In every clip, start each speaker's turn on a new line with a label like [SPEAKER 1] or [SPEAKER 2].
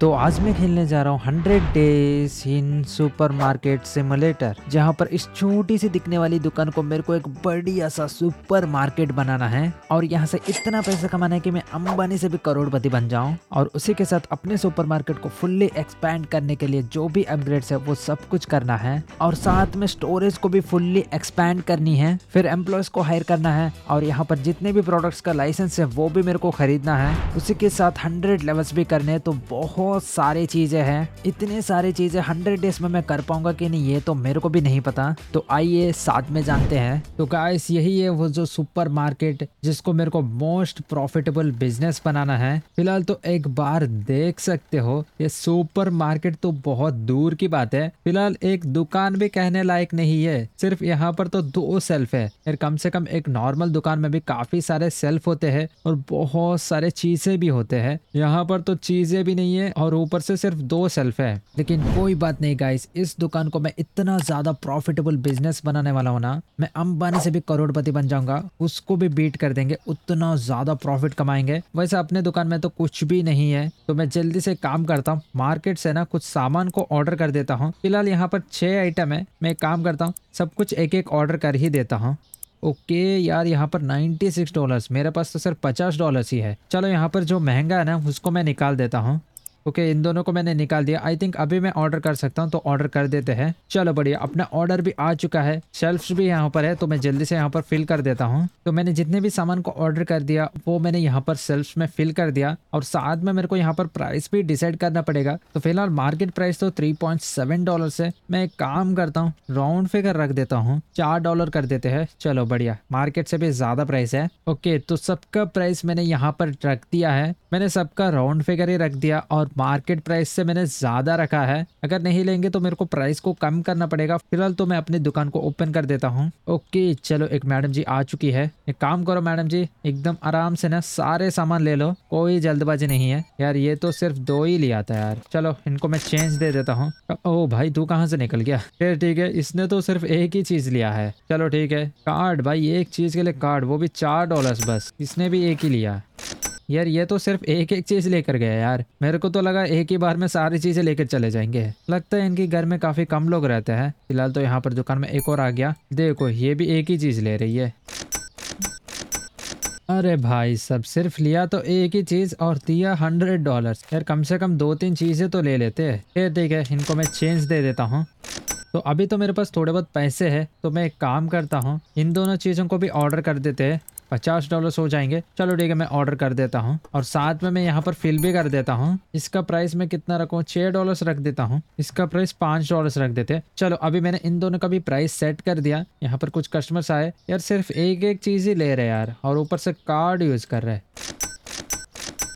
[SPEAKER 1] तो आज मैं खेलने जा रहा हूँ hundred days in supermarket simulator, जहाँ पर इस छोटी सी दिखने वाली दुकान को मेरे को एक बढ़िया सा सुपर मार्केट बनाना है और यहाँ से इतना पैसा कमाना है कि मैं अंबानी से भी करोड़पति बन जाऊँ और उसी के साथ अपने सुपर मार्केट को फुल्ली एक्सपैंड करने के लिए जो भी अपग्रेड्स है, वो सब कुछ करना है और साथ में स्टोरेज को भी फुल्ली एक्सपैंड करनी है, फिर एम्प्लॉयज़ को हायर करना है और यहाँ पर जितने भी प्रोडक्ट्स का लाइसेंस है, वो भी मेरे को खरीदना है। उसी के साथ हंड्रेड लेवल्स भी करने हैं तो बहुत बहुत सारी चीज़ें हैं। इतने सारी चीज़ें हंड्रेड डेज़ में मैं कर पाऊँगा कि नहीं, ये तो मेरे को भी नहीं पता। तो आइए साथ में जानते हैं। तो गाइस यही है वो जो सुपर मार्केट, जिसको मेरे को मोस्ट प्रॉफिटेबल बिज़नेस बनाना है। फ़िलहाल तो एक बार देख सकते हो, ये सुपर मार्केट तो बहुत दूर की बात है। फ़िलहाल एक दुकान भी कहने लायक नहीं है। सिर्फ़ यहाँ पर तो दो सेल्फ है। यार कम से कम एक नॉर्मल दुकान में भी काफ़ी सारे सेल्फ होते हैं और बहुत सारे चीज़ें भी होते हैं। यहाँ पर तो चीज़ें भी नहीं है और ऊपर से सिर्फ़ दो सेल्फ है। लेकिन कोई बात नहीं गाइस इस दुकान को मैं इतना ज़्यादा प्रॉफिटेबल बिज़नेस बनाने वाला हूँ ना, मैं अंबानी से भी करोड़पति बन जाऊँगा, उसको भी बीट कर देंगे, उतना ज़्यादा प्रॉफिट कमाएँगे। वैसे अपने दुकान में तो कुछ भी नहीं है तो मैं जल्दी से काम करता हूँ मार्केट से ना कुछ सामान को ऑर्डर कर देता हूँ। फ़िलहाल यहाँ पर छह आइटम है, मैं काम करता हूँ, सब कुछ एक एक ऑर्डर कर ही देता हूँ। ओके, यार, यहाँ पर 96 डॉलर्स मेरे पास तो सिर्फ़ 50 डॉलर्स ही है। चलो यहाँ पर जो महँगा है ना, उसको मैं निकाल देता हूँ। ओके okay, इन दोनों को मैंने निकाल दिया। आई थिंक अभी मैं ऑर्डर कर सकता हूँ तो ऑर्डर कर देते हैं। चलो बढ़िया अपना ऑर्डर भी आ चुका है। शेल्फ भी यहाँ पर है तो मैं जल्दी से यहाँ पर फिल कर देता हूँ। तो मैंने जितने भी सामान को ऑर्डर कर दिया वो मैंने यहाँ पर सेल्फ में फिल कर दिया। और साथ में मेरे को यहाँ पर प्राइस भी डिसाइड करना पड़ेगा। तो फ़िलहाल मार्केट प्राइस तो थ्री डॉलर है। मैं एक काम करता हूँ राउंड फिगर रख देता हूँ। चार डॉलर कर देते हैं। चलो बढ़िया मार्केट से भी ज़्यादा प्राइस है। ओके तो सबका प्राइस मैंने यहाँ पर रख दिया है। मैंने सबका राउंड फिगर ही रख दिया और मार्केट प्राइस से मैंने ज़्यादा रखा है। अगर नहीं लेंगे तो मेरे को प्राइस को कम करना पड़ेगा। फ़िलहाल तो मैं अपनी दुकान को ओपन कर देता हूँ। ओके, चलो, एक मैडम जी आ चुकी है। एक काम करो मैडम जी, एकदम आराम से ना सारे सामान ले लो। कोई जल्दबाजी नहीं है। यार, ये तो सिर्फ़ दो ही लिया था यार। चलो, इनको मैं चेंज दे देता हूँ। ओ भाई, तू कहाँ से निकल गया? फिर ठीक है, इसने तो सिर्फ़ एक ही चीज़ लिया है। चलो ठीक है कार्ड भाई, एक चीज़ के लिए कार्ड वो भी चार डॉलर बस। इसने भी एक ही लिया। यार, ये तो सिर्फ़ एक एक चीज़ लेकर गया यार। मेरे को तो लगा एक ही बार में सारी चीज़ें लेकर चले जाएँगे। लगता है इनके घर में काफ़ी कम लोग रहते हैं। फ़िलहाल तो यहाँ पर दुकान में एक और आ गया। देखो, ये भी एक ही चीज़ ले रही है। अरे भाई, सब सिर्फ़ लिया तो एक ही चीज़ और दिया हंड्रेड डॉलर यार, कम से कम दो तीन चीज़ें तो ले लेते हैं। ठीक है, इनको मैं चेंज दे देता हूँ। तो अभी तो मेरे पास थोड़े बहुत पैसे हैं। तो मैं एक काम करता हूँ, इन दोनों चीज़ों को भी ऑर्डर कर देते हैं। पचास डॉलर हो जाएँगे। चलो ठीक है, मैं ऑर्डर कर देता हूँ। और साथ में मैं यहाँ पर फिल भी कर देता हूँ। इसका प्राइस मैं कितना रखू? छह डॉलर रख देता हूँ। इसका प्राइस पाँच डॉलर रख देते चलो, अभी मैंने इन दोनों का भी प्राइस सेट कर दिया। यहाँ पर कुछ कस्टमर्स आए। यार, सिर्फ़ एक एक चीज़ ही ले रहे यार। और ऊपर से कार्ड यूज़ कर रहे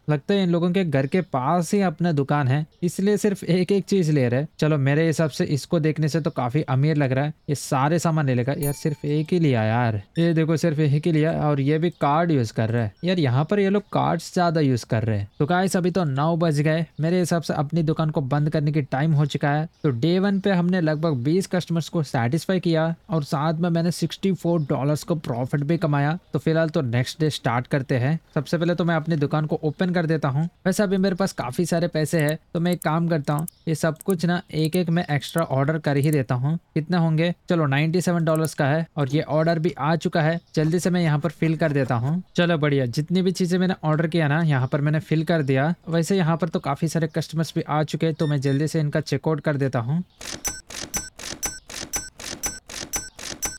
[SPEAKER 1] लगता है इन लोगों के घर के पास ही अपना दुकान है, इसलिए सिर्फ़ एक एक चीज़ ले रहे चलो, मेरे हिसाब से इसको देखने से तो काफ़ी अमीर लग रहा है। ये सारे सामान ले लेगा। यार, सिर्फ़ एक ही लिया यार। ये देखो, सिर्फ़ एक ही लिया और ये भी कार्ड यूज़ कर रहा है। यार, यहाँ पर ये लोग कार्ड ज़्यादा यूज़ कर रहे हैं। तो गाइस अभी तो नौ बज गए। मेरे हिसाब से अपनी दुकान को बंद करने की टाइम हो चुका है। तो डे वन पे हमने लगभग बीस कस्टमर्स को सेटिस्फाई किया और साथ में मैंने सिक्सटी फोर डॉलर को प्रॉफिट भी कमाया। तो फ़िलहाल तो नेक्स्ट डे स्टार्ट करते हैं। सबसे पहले तो मैं अपनी दुकान को ओपन कर देता हूँ। वैसे अभी मेरे पास काफ़ी सारे पैसे हैं तो मैं एक काम करता हूँ, ये सब कुछ ना एक एक मैं एक्स्ट्रा ऑर्डर कर ही देता हूँ। कितने होंगे? चलो नाइन्टी सेवन डॉलर का है और ये ऑर्डर भी आ चुका है। जल्दी से मैं यहाँ पर फिल कर देता हूँ। चलो, बढ़िया। जितनी भी चीज़ें मैंने ऑर्डर किया ना, यहाँ पर मैंने फिल कर दिया। वैसे यहाँ पर तो काफ़ी सारे कस्टमर्स भी आ चुके हैं तो मैं जल्दी से इनका चेकआउट कर देता हूँ।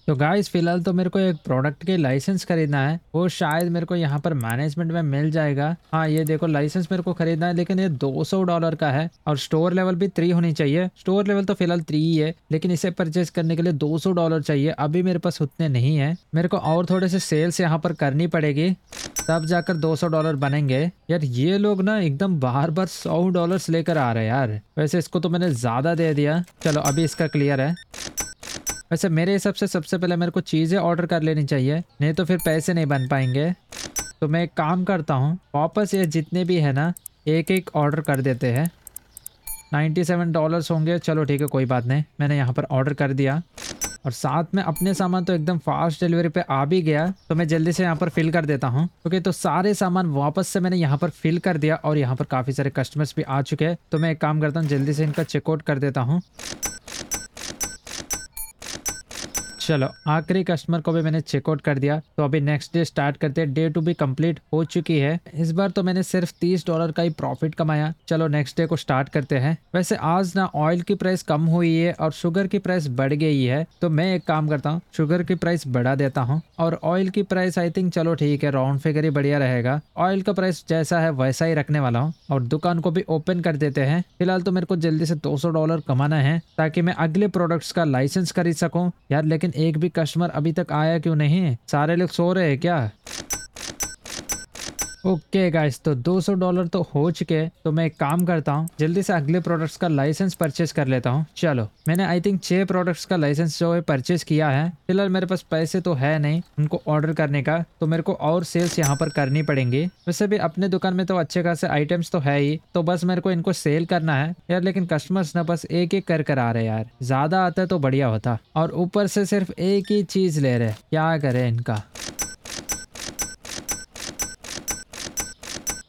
[SPEAKER 1] तो गाइस फ़िलहाल तो मेरे को एक प्रोडक्ट के लाइसेंस खरीदना है। वो शायद मेरे को यहाँ पर मैनेजमेंट में मिल जाएगा। हाँ ये देखो लाइसेंस मेरे को खरीदना है, लेकिन ये 200 डॉलर का है और स्टोर लेवल भी थ्री होनी चाहिए। स्टोर लेवल तो फ़िलहाल थ्री ही है, लेकिन इसे परचेज करने के लिए 200 डॉलर चाहिए। अभी मेरे पास उतने नहीं है। मेरे को और थोड़े से सेल्स यहाँ पर करनी पड़ेगी। तब जाकर दो सौ डॉलर बनेंगे। यार, ये लोग ना एकदम बार बार सौ डॉलर लेकर आ रहे हैं यार। वैसे इसको तो मैंने ज़्यादा दे दिया। चलो, अभी इसका क्लियर है। वैसे मेरे हिसाब से सबसे पहले मेरे को चीज़ें ऑर्डर कर लेनी चाहिए, नहीं तो फिर पैसे नहीं बन पाएँगे। तो मैं एक काम करता हूँ, वापस ये जितने भी है ना एक एक ऑर्डर कर देते हैं। नाइन्टी सेवन डॉलर्स होंगे, चलो ठीक है, कोई बात नहीं, मैंने यहाँ पर ऑर्डर कर दिया। और साथ में अपने सामान तो एकदम फास्ट डिलीवरी पे आ भी गया तो मैं जल्दी से यहाँ पर फिल कर देता हूँ। ओके तो सारे सामान वापस से मैंने यहाँ पर फिल कर दिया, और यहाँ पर काफ़ी सारे कस्टमर्स भी आ चुके हैं। तो मैं एक काम करता हूँ, जल्दी से इनका चेकआउट कर देता हूँ। चलो, आखिरी कस्टमर को भी मैंने चेकआउट कर दिया। तो अभी नेक्स्ट डे स्टार्ट करते हैं। डे टू भी कंप्लीट हो चुकी है। इस बार तो मैंने सिर्फ़ तीस डॉलर का ही प्रॉफिट कमाया। चलो नेक्स्ट डे को स्टार्ट करते हैं। वैसे आज ना ऑयल की प्राइस कम हुई है और शुगर की प्राइस बढ़ गई है। तो मैं एक काम करता हूँ शुगर की प्राइस बढ़ा देता हूँ। और ऑयल की प्राइस आई थिंक चलो ठीक है राउंड फिगर ही बढ़िया रहेगा। ऑयल का प्राइस जैसा है, वैसा ही रखने वाला हूँ। और दुकान को भी ओपन कर देते हैं। फ़िलहाल तो मेरे को जल्दी से 200 डॉलर कमाना है, ताकि मैं अगले प्रोडक्ट्स का लाइसेंस खरीद सकूँ। यार, लेकिन एक भी कस्टमर अभी तक आया क्यों नहीं? सारे लोग सो रहे हैं क्या? ओके गाइस तो 200 डॉलर तो हो चुके हैं। तो मैं एक काम करता हूँ, जल्दी से अगले प्रोडक्ट्स का लाइसेंस परचेस कर लेता हूँ। चलो, मैंने आई थिंक छह प्रोडक्ट्स का लाइसेंस जो है परचेस किया है। फ़िलहाल मेरे पास पैसे तो है नहीं उनको ऑर्डर करने का तो मेरे को और सेल्स यहाँ पर करनी पड़ेंगी। वैसे भी अपने दुकान में तो अच्छे खासे आइटम्स तो है ही तो बस मेरे को इनको सेल करना है। यार, लेकिन कस्टमर्स ना बस एक एक कर कर आ रहे यार। ज़्यादा आता तो बढ़िया होता। और ऊपर से सिर्फ़ एक ही चीज़ ले रहे क्या करे इनका?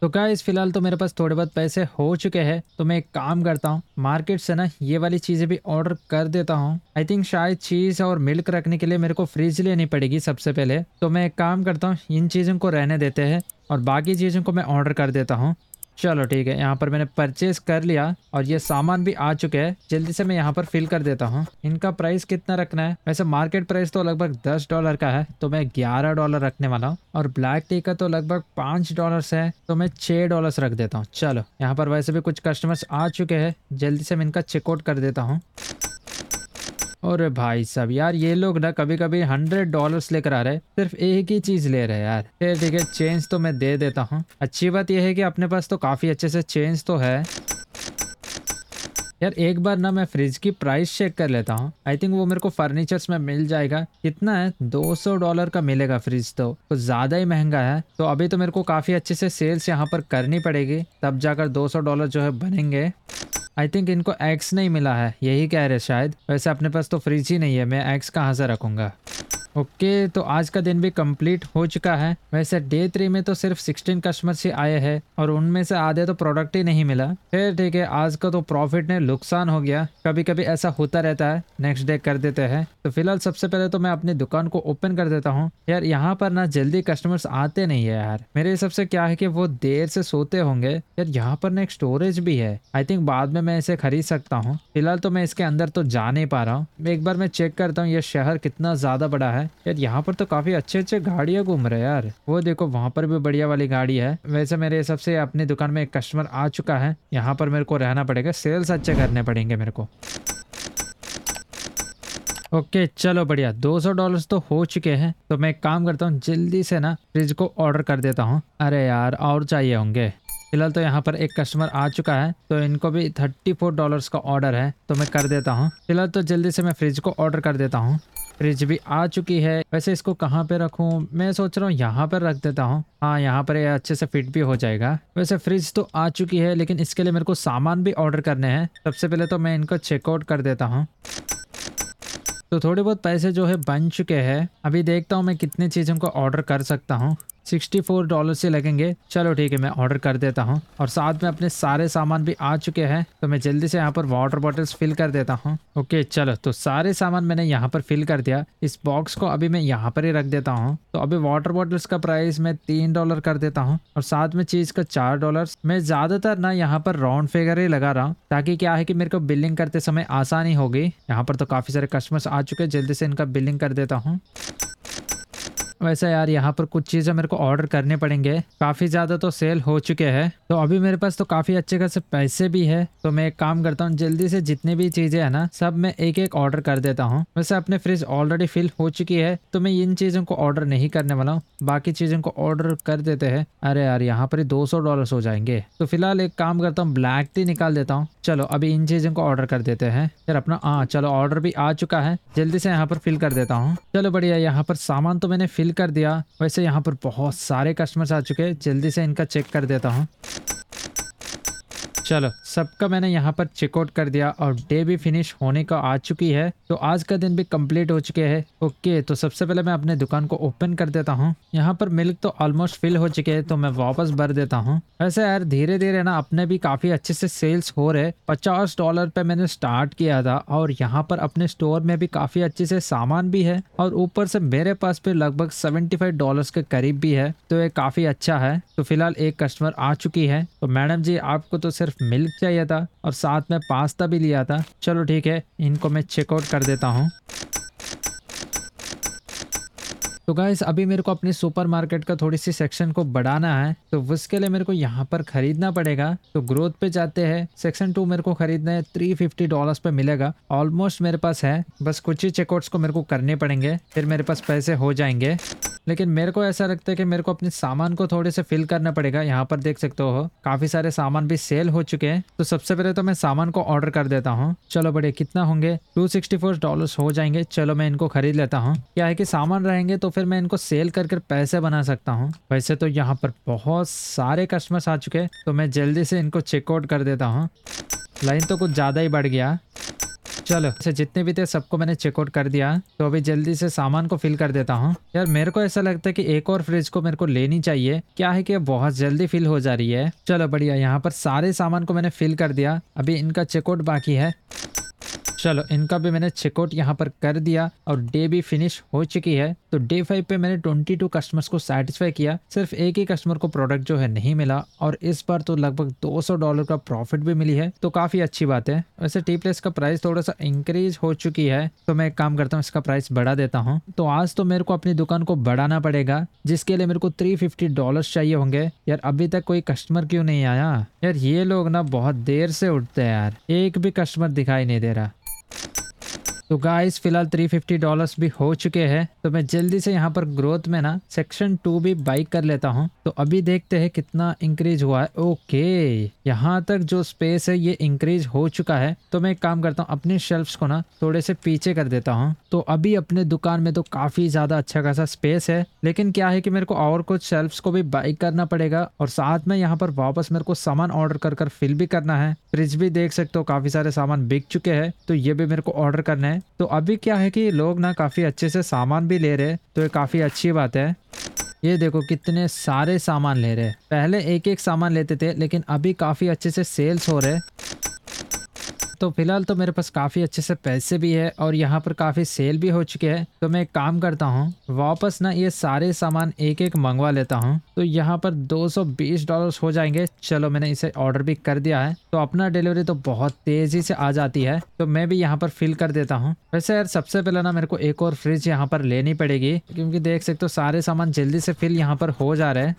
[SPEAKER 1] तो क्या इस फ़िलहाल तो मेरे पास थोड़े बहुत पैसे हो चुके हैं? तो मैं एक काम करता हूँ, मार्केट से ना ये वाली चीज़ें भी ऑर्डर कर देता हूँ। आई थिंक शायद चीज़ और मिल्क रखने के लिए मेरे को फ्रिज लेनी पड़ेगी सबसे पहले। तो मैं एक काम करता हूँ, इन चीज़ों को रहने देते हैं और बाकी चीज़ों को मैं ऑर्डर कर देता हूँ। चलो ठीक है, यहाँ पर मैंने परचेज कर लिया और ये सामान भी आ चुके हैं। जल्दी से मैं यहाँ पर फिल कर देता हूँ। इनका प्राइस कितना रखना है? वैसे मार्केट प्राइस तो लगभग दस डॉलर का है तो मैं ग्यारह डॉलर रखने वाला हूँ। और ब्लैक टी का तो लगभग पाँच डॉलर है तो मैं छह डॉलर रख देता हूँ। चलो, यहाँ पर वैसे भी कुछ कस्टमर्स आ चुके हैं। जल्दी से मैं इनका चेकआउट कर देता हूँ। और भाई साहब, यार ये लोग ना कभी कभी हंड्रेड डॉलर्स लेकर आ रहे सिर्फ़ एक ही चीज़ ले रहे यार। ठीक है चेंज तो मैं दे देता हूँ। अच्छी बात यह है कि अपने पास तो काफ़ी अच्छे से चेंज तो है। यार एक बार ना मैं फ्रिज की प्राइस चेक कर लेता हूँ। आई थिंक वो मेरे को फर्नीचर्स में मिल जाएगा। कितना है? 200 डॉलर का मिलेगा फ्रिज तो। तो ज़्यादा ही महँगा है। तो अभी तो मेरे को काफ़ी अच्छे से सेल्स यहाँ पर करनी पड़ेगी। तब जाकर 200 डॉलर जो है बनेंगे। आई थिंक इनको एक्स नहीं मिला है। यही कह रहे शायद। वैसे अपने पास तो फ्रिज ही नहीं है। मैं एक्स कहाँ से रखूँगा? ओके okay, तो आज का दिन भी कंप्लीट हो चुका है। वैसे डे थ्री में तो सिर्फ़ 16 कस्टमर्स ही आए हैं और उनमें से आधे तो प्रोडक्ट ही नहीं मिला। फिर ठीक है आज का तो प्रॉफिट ने नुकसान हो गया। कभी कभी ऐसा होता रहता है। नेक्स्ट डे कर देते हैं। तो फ़िलहाल सबसे पहले तो मैं अपनी दुकान को ओपन कर देता हूँ। यार यहाँ पर ना जल्दी कस्टमर्स आते नहीं है यार। मेरे हिसाब से क्या है की वो देर से सोते होंगे। यार यहाँ पर ना एक स्टोरेज भी है। आई थिंक बाद में मैं इसे खरीद सकता हूँ। फ़िलहाल तो मैं इसके अंदर तो जा नहीं पा रहा हूँ। एक बार मैं चेक करता हूँ ये शहर कितना ज़्यादा बड़ा है। यार यहाँ पर तो काफ़ी अच्छे अच्छे गाड़ियाँ घूम रहे यार। वो देखो वहाँ पर भी बढ़िया वाली गाड़ी है। वैसे मेरे हिसाब से अपनी दुकान में एक कस्टमर आ चुका है। यहाँ पर मेरे को रहना पड़ेगा। सेल्स अच्छे करने पड़ेंगे मेरे को। ओके okay, चलो बढ़िया। 200 डॉलर्स तो हो चुके हैं। तो मैं एक काम करता हूँ जल्दी से ना फ्रिज को ऑर्डर कर देता हूँ। अरे यार और चाहिए होंगे। फ़िलहाल तो यहाँ पर एक कस्टमर आ चुका है। तो इनको भी थर्टी फोर डॉलर का ऑर्डर है। तो मैं कर देता हूँ। फ़िलहाल तो जल्दी से मैं फ्रिज को ऑर्डर कर देता हूँ। फ्रिज भी आ चुकी है। वैसे इसको कहाँ पे रखूँ? मैं सोच रहा हूँ यहाँ पर रख देता हूँ। हाँ यहाँ पर यह अच्छे से फिट भी हो जाएगा। वैसे फ्रिज तो आ चुकी है, लेकिन इसके लिए मेरे को सामान भी ऑर्डर करने हैं। सबसे पहले तो मैं इनको चेकआउट कर देता हूँ। तो थोड़े बहुत पैसे जो है बन चुके हैं। अभी देखता हूँ मैं कितनी चीज़ों को ऑर्डर कर सकता हूँ। सिक्सटी फोर डॉलर से लगेंगे। चलो ठीक है, मैं ऑर्डर कर देता हूँ। और साथ में अपने सारे सामान भी आ चुके हैं तो मैं जल्दी से यहाँ पर वाटर बॉटल्स फिल कर देता हूँ। ओके चलो तो सारे सामान मैंने यहाँ पर फिल कर दिया। इस बॉक्स को अभी मैं यहाँ पर ही रख देता हूँ। तो अभी वाटर बॉटल्स का प्राइस मैं तीन डॉलर कर देता हूँ। और साथ में चीज़ का चार डॉलर मैं ज़्यादातर ना यहाँ पर राउंड फिगर ही लगा रहा हूँ, ताकि क्या है कि मेरे को बिलिंग करते समय आसानी होगी। यहाँ पर तो काफ़ी सारे कस्टमर्स आ चुके हैं, जल्दी से इनका बिलिंग कर देता हूँ। वैसे यार, यहाँ पर कुछ चीज़ें मेरे को ऑर्डर करने पड़ेंगे। काफ़ी ज़्यादा तो सेल हो चुके हैं। तो अभी मेरे पास तो काफ़ी अच्छे खासे पैसे भी है। तो मैं एक काम करता हूँ, जल्दी से जितनी भी चीज़ें है ना, सब मैं एक एक ऑर्डर कर देता हूँ। वैसे अपने फ्रिज ऑलरेडी फिल हो चुकी है तो मैं इन चीज़ों को ऑर्डर नहीं करने वाला हूँ। बाकी चीज़ों को ऑर्डर कर देते हैं। अरे यार, यहाँ पर दो सौ डॉलर हो जाएँगे। तो फ़िलहाल एक काम करता हूँ ब्लैक टी निकाल देता हूँ। चलो, अभी इन चीज़ों को ऑर्डर कर देते हैं। यार अपना हाँ चलो ऑर्डर भी आ चुका है। जल्दी से यहाँ पर फिल कर देता हूँ। चलो, बढ़िया, यहाँ पर सामान तो मैंने फिल कर दिया। वैसे यहाँ पर बहुत सारे कस्टमर्स आ चुके हैं। जल्दी से इनका चेक कर देता हूँ। चलो, सबका मैंने यहाँ पर चेकआउट कर दिया और डे भी फिनिश होने का आ चुकी है। तो आज का दिन भी कंप्लीट हो चुके हैं। ओके तो सबसे पहले मैं अपने दुकान को ओपन कर देता हूँ। यहाँ पर मिल्क तो ऑलमोस्ट फिल हो चुके हैं तो मैं वापस भर देता हूँ। वैसे यार धीरे धीरे ना अपने भी काफ़ी अच्छे से सेल्स हो रहे पचास डॉलर पे मैंने स्टार्ट किया था और यहाँ पर अपने स्टोर में भी काफ़ी अच्छे से सामान भी है और ऊपर से मेरे पास भी लगभग सेवेंटी फाइव डॉलर के करीब भी है। तो ये काफ़ी अच्छा है। तो फ़िलहाल एक कस्टमर आ चुकी है। तो मैडम जी, आपको तो सिर्फ़ मिल्क चाहिए था और साथ में पास्ता भी लिया था। चलो ठीक है, इनको मैं चेकआउट कर देता हूँ। तो गाइस अभी मेरे को अपनी सुपरमार्केट का थोड़ी सी सेक्शन को बढ़ाना है तो उसके लिए मेरे को यहाँ पर खरीदना पड़ेगा। तो ग्रोथ पे जाते हैं। सेक्शन टू मेरे को खरीदना है थ्री फिफ्टी डॉलर पे मिलेगा। ऑलमोस्ट मेरे पास है। बस कुछ ही चेकआउट्स को मेरे को करने पड़ेंगे, फिर मेरे पास पैसे हो जाएँगे। लेकिन मेरे को ऐसा लगता है कि मेरे को अपने सामान को थोड़े से फिल करना पड़ेगा। यहाँ पर देख सकते हो, काफ़ी सारे सामान भी सेल हो चुके हैं। तो सबसे पहले तो मैं सामान को ऑर्डर कर देता हूँ। चलो बड़े कितना होंगे? टू सिक्सटी फोर डॉलर हो जाएँगे। चलो मैं इनको खरीद लेता हूँ। क्या है कि सामान रहेंगे तो फिर मैं इनको सेल कर कर पैसे बना सकता हूँ। वैसे तो यहाँ पर बहुत सारे कस्टमर्स आ चुके हैं तो मैं जल्दी से इनको चेकआउट कर देता हूँ। लाइन तो कुछ ज़्यादा ही बढ़ गया। चलो ऐसे जितने भी थे सबको मैंने चेकआउट कर दिया तो अभी जल्दी से सामान को फिल कर देता हूँ। यार, मेरे को ऐसा लगता है कि एक और फ्रिज को मेरे को लेनी चाहिए। क्या है कि बहुत जल्दी फिल हो जा रही है। चलो, बढ़िया, यहाँ पर सारे सामान को मैंने फिल कर दिया। अभी इनका चेकआउट बाकी है। चलो, इनका भी मैंने चेकआउट यहाँ पर कर दिया और डे भी फिनिश हो चुकी है। तो डे फाइव पे मैंने ट्वेंटी टू कस्टमर्स को सेटिस्फाई किया। सिर्फ़ एक ही कस्टमर को प्रोडक्ट जो है नहीं मिला और इस बार तो लगभग 200 डॉलर का प्रॉफिट भी मिली है। तो काफ़ी अच्छी बात है। वैसे टी प्लेस का प्राइस थोड़ा सा इंक्रीज हो चुकी है। तो मैं एक काम करता हूँ, इसका प्राइस बढ़ा देता हूँ। तो आज तो मेरे को अपनी दुकान को बढ़ाना पड़ेगा, जिसके लिए मेरे को थ्री फिफ्टी डॉलर चाहिए होंगे। यार, अभी तक कोई कस्टमर क्यों नहीं आया? यार, ये लोग ना बहुत देर से उठते हैं यार। एक भी कस्टमर दिखाई नहीं दे रहा। you तो गाइस फ़िलहाल 350 डॉलर्स भी हो चुके हैं। तो मैं जल्दी से यहाँ पर ग्रोथ में ना सेक्शन टू भी बाई कर लेता हूँ। तो अभी देखते हैं कितना इंक्रीज हुआ है। ओके यहाँ तक जो स्पेस है, ये इंक्रीज हो चुका है। तो मैं एक काम करता हूँ, अपने शेल्फ्स को ना थोड़े से पीछे कर देता हूँ। तो अभी अपने दुकान में तो काफ़ी ज़्यादा अच्छा खासा स्पेस है। लेकिन क्या है कि मेरे को और कुछ शेल्फ्स को भी बाई करना पड़ेगा। और साथ में यहाँ पर वापस मेरे को सामान ऑर्डर कर कर फिल भी करना है। फ्रिज भी देख सकते हो, काफ़ी सारे सामान बिक चुके हैं। तो ये भी मेरे को ऑर्डर करना है। है। तो अभी क्या है कि लोग ना काफ़ी अच्छे से सामान भी ले रहे तो ये काफ़ी अच्छी बात है। ये देखो कितने सारे सामान ले रहे पहले एक एक सामान लेते थे, लेकिन अभी काफ़ी अच्छे से सेल्स हो रहे तो फ़िलहाल तो मेरे पास काफ़ी अच्छे से पैसे भी है और यहाँ पर काफ़ी सेल भी हो चुके हैं। तो मैं एक काम करता हूँ, वापस ना ये सारे सामान एक एक मंगवा लेता हूँ। तो यहाँ पर 220 डॉलर हो जाएँगे। चलो मैंने इसे ऑर्डर भी कर दिया है। तो अपना डिलीवरी तो बहुत तेज़ी से आ जाती है। तो मैं भी यहाँ पर फिल कर देता हूँ। वैसे यार सबसे पहले ना मेरे को एक और फ्रिज यहाँ पर लेनी पड़ेगी। क्योंकि देख सकते हो सारे सामान जल्दी से फिल यहाँ पर हो जा रहे हैं।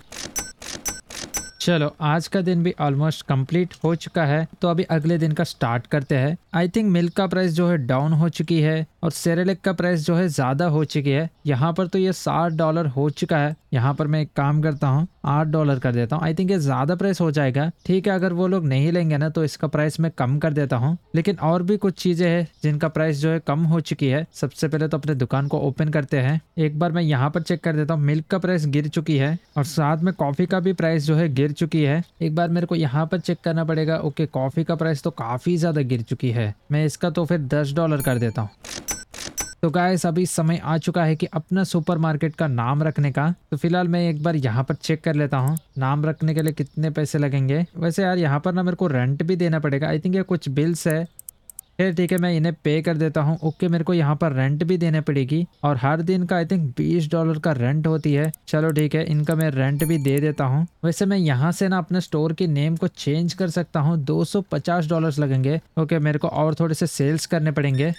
[SPEAKER 1] चलो, आज का दिन भी ऑलमोस्ट कंप्लीट हो चुका है तो अभी अगले दिन का स्टार्ट करते हैं। आई थिंक मिल्क का प्राइस जो है डाउन हो चुकी है। और सेरेलिक का प्राइस जो है ज़्यादा हो चुकी है। यहाँ पर तो ये साठ डॉलर हो चुका है। यहाँ पर मैं एक काम करता हूँ, आठ डॉलर कर देता हूँ। आई थिंक ये ज़्यादा प्राइस हो जाएगा। ठीक है, अगर वो लोग नहीं लेंगे ना तो इसका प्राइस मैं कम कर देता हूँ। लेकिन और भी कुछ चीज़ें हैं जिनका प्राइस जो है कम हो चुकी है। सबसे पहले तो अपने दुकान को ओपन करते हैं। एक बार मैं यहाँ पर चेक कर देता हूँ। मिल्क का प्राइस गिर चुकी है और साथ में कॉफ़ी का भी प्राइस जो है गिर चुकी है। एक बार मेरे को यहाँ पर चेक करना पड़ेगा। ओके कॉफ़ी का प्राइस तो काफ़ी ज़्यादा गिर चुकी है। मैं इसका तो फिर दस डॉलर कर देता हूँ। तो गाइस अभी समय आ चुका है कि अपना सुपरमार्केट का नाम रखने का। तो फ़िलहाल मैं एक बार यहाँ पर चेक कर लेता हूँ, नाम रखने के लिए कितने पैसे लगेंगे। वैसे यार, यहाँ पर ना मेरे को रेंट भी देना पड़ेगा। आई थिंक ये कुछ बिल्स है। फिर ठीक है, मैं इन्हें पे कर देता हूँ। ओके मेरे को यहाँ पर रेंट भी देने पड़ेगी। और हर दिन का आई थिंक बीस डॉलर का रेंट होती है। चलो, ठीक है, इनका मैं रेंट भी दे देता हूँ। वैसे मैं यहाँ से ना अपने स्टोर की नेम को चेंज कर सकता हूँ। दो सौ पचास डॉलर लगेंगे। ओके मेरे को और थोड़े से सेल्स करने पड़ेंगे।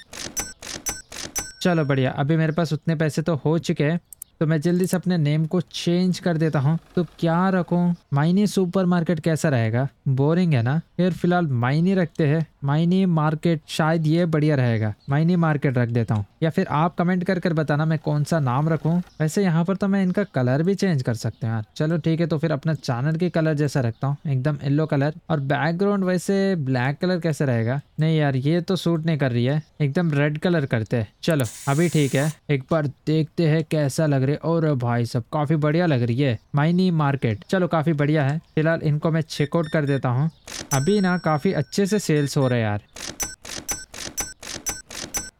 [SPEAKER 1] चलो बढ़िया, अभी मेरे पास उतने पैसे तो हो चुके हैं तो मैं जल्दी से अपने नेम को चेंज कर देता हूँ। तो क्या रखूँ? माइनी सुपरमार्केट कैसा रहेगा? बोरिंग है ना? फिर फ़िलहाल माइनी रखते हैं। माइनी मार्केट, शायद ये बढ़िया रहेगा। माइनी मार्केट रख देता हूँ। या फिर आप कमेंट कर कर बताना मैं कौन सा नाम रखूँ। वैसे यहाँ पर तो मैं इनका कलर भी चेंज कर सकते हैं यार। चलो ठीक है तो फिर अपना चैनल के कलर जैसा रखता हूँ। एकदम येलो कलर। और बैकग्राउंड वैसे ब्लैक कलर कैसे रहेगा? नहीं यार, ये तो सूट नहीं कर रही है। एकदम रेड कलर करते हैं। चलो, अभी ठीक है। एक बार देखते हैं कैसा लग रहा है। और भाई सब काफ़ी बढ़िया लग रही है। माइनी मार्केट। चलो, काफ़ी बढ़िया है। फ़िलहाल इनको मैं चेकआउट कर देता हूँ। अभी ना काफ़ी अच्छे से सेल्स हो। रहे हैं यार।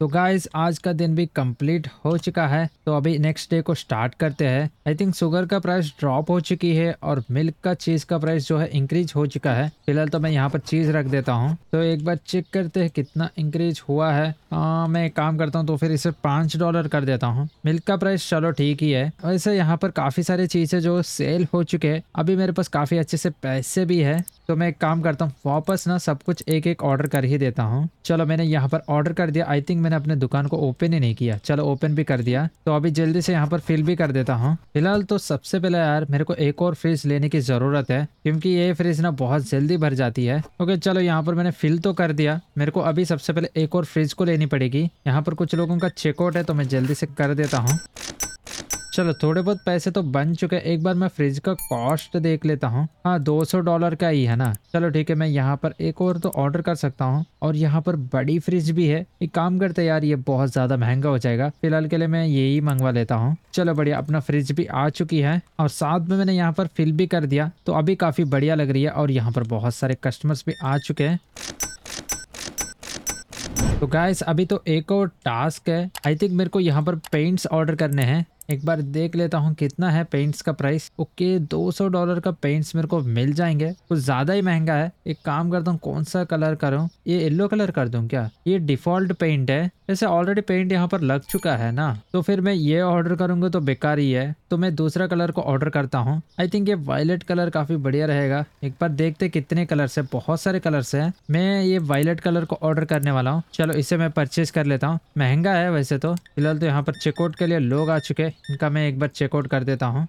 [SPEAKER 1] तो गाइज़ आज का दिन भी कंप्लीट हो चुका है। तो अभी नेक्स्ट डे को स्टार्ट करते हैं। आई थिंक शुगर का प्राइस ड्रॉप हो चुकी है और मिल्क का चीज़ का प्राइस जो है इंक्रीज हो चुका है। फ़िलहाल तो मैं यहाँ पर चीज़ रख देता हूँ। तो एक बार चेक करते हैं कितना इंक्रीज हुआ है। आ, मैं काम करता हूँ तो फिर इसे पाँच डॉलर कर देता हूँ। मिल्क का प्राइस चलो ठीक ही है। वैसे यहाँ पर काफ़ी सारी चीज़ें जो सेल हो चुके हैं। अभी मेरे पास काफ़ी अच्छे से पैसे भी है। तो मैं एक काम करता हूँ, वापस ना सब कुछ एक एक ऑर्डर कर ही देता हूँ। चलो मैंने यहाँ पर ऑर्डर कर दिया। आई थिंक मैंने अपने दुकान को ओपन ही नहीं किया। चलो ओपन भी कर दिया। तो अभी जल्दी से यहाँ पर फिल भी कर देता हूँ। फ़िलहाल तो सबसे पहले यार मेरे को एक और फ्रिज लेने की ज़रूरत है, क्योंकि ये फ्रिज ना बहुत जल्दी भर जाती है। ओके, चलो यहाँ पर मैंने फिल तो कर दिया। मेरे को अभी सबसे पहले एक और फ्रिज को लेनी पड़ेगी। यहाँ पर कुछ लोगों का चेकआउट है तो मैं जल्दी से कर देता हूँ। चलो, थोड़े बहुत पैसे तो बन चुके एक बार मैं फ्रिज का कॉस्ट देख लेता हूँ। हाँ 200 डॉलर का ही है ना। चलो, ठीक है, मैं यहाँ पर एक और तो ऑर्डर कर सकता हूँ। और यहाँ पर बड़ी फ्रिज भी है। एक काम करते यार, ये बहुत ज़्यादा महँगा हो जाएगा। फ़िलहाल के लिए मैं यही मंगवा लेता हूँ। चलो, बढ़िया, अपना फ्रिज भी आ चुकी है। और साथ में मैंने यहाँ पर फिल भी कर दिया। तो अभी काफ़ी बढ़िया लग रही है और यहाँ पर बहुत सारे कस्टमर्स भी आ चुके हैं। तो गाइस अभी तो एक और टास्क है। आई थिंक मेरे को यहाँ पर पेंट्स ऑर्डर करने हैं। एक बार देख लेता हूँ कितना है पेंट्स का प्राइस ओके 200 डॉलर का पेंट्स मेरे को मिल जाएँगे। कुछ ज़्यादा ही महँगा है। एक काम करता हूँ, कौन सा कलर करूँ? ये येलो कलर कर दूँ क्या? ये डिफ़ॉल्ट पेंट है। वैसे ऑलरेडी पेंट यहाँ पर लग चुका है ना? तो फिर मैं ये ऑर्डर करूँगा तो बेकार ही है। तो मैं दूसरा कलर को ऑर्डर करता हूँ। आई थिंक ये वायलेट कलर काफ़ी बढ़िया रहेगा। एक बार देखते कितने कलर्स है। बहुत सारे कलर्स है। मैं ये वायलेट कलर को ऑर्डर करने वाला हूँ। चलो, इसे मैं परचेज कर लेता हूँ। महँगा है वैसे तो। फ़िलहाल तो यहाँ पर चेकआउट के लिए लोग आ चुके इनका मैं एक बार चेकआउट कर देता हूँ।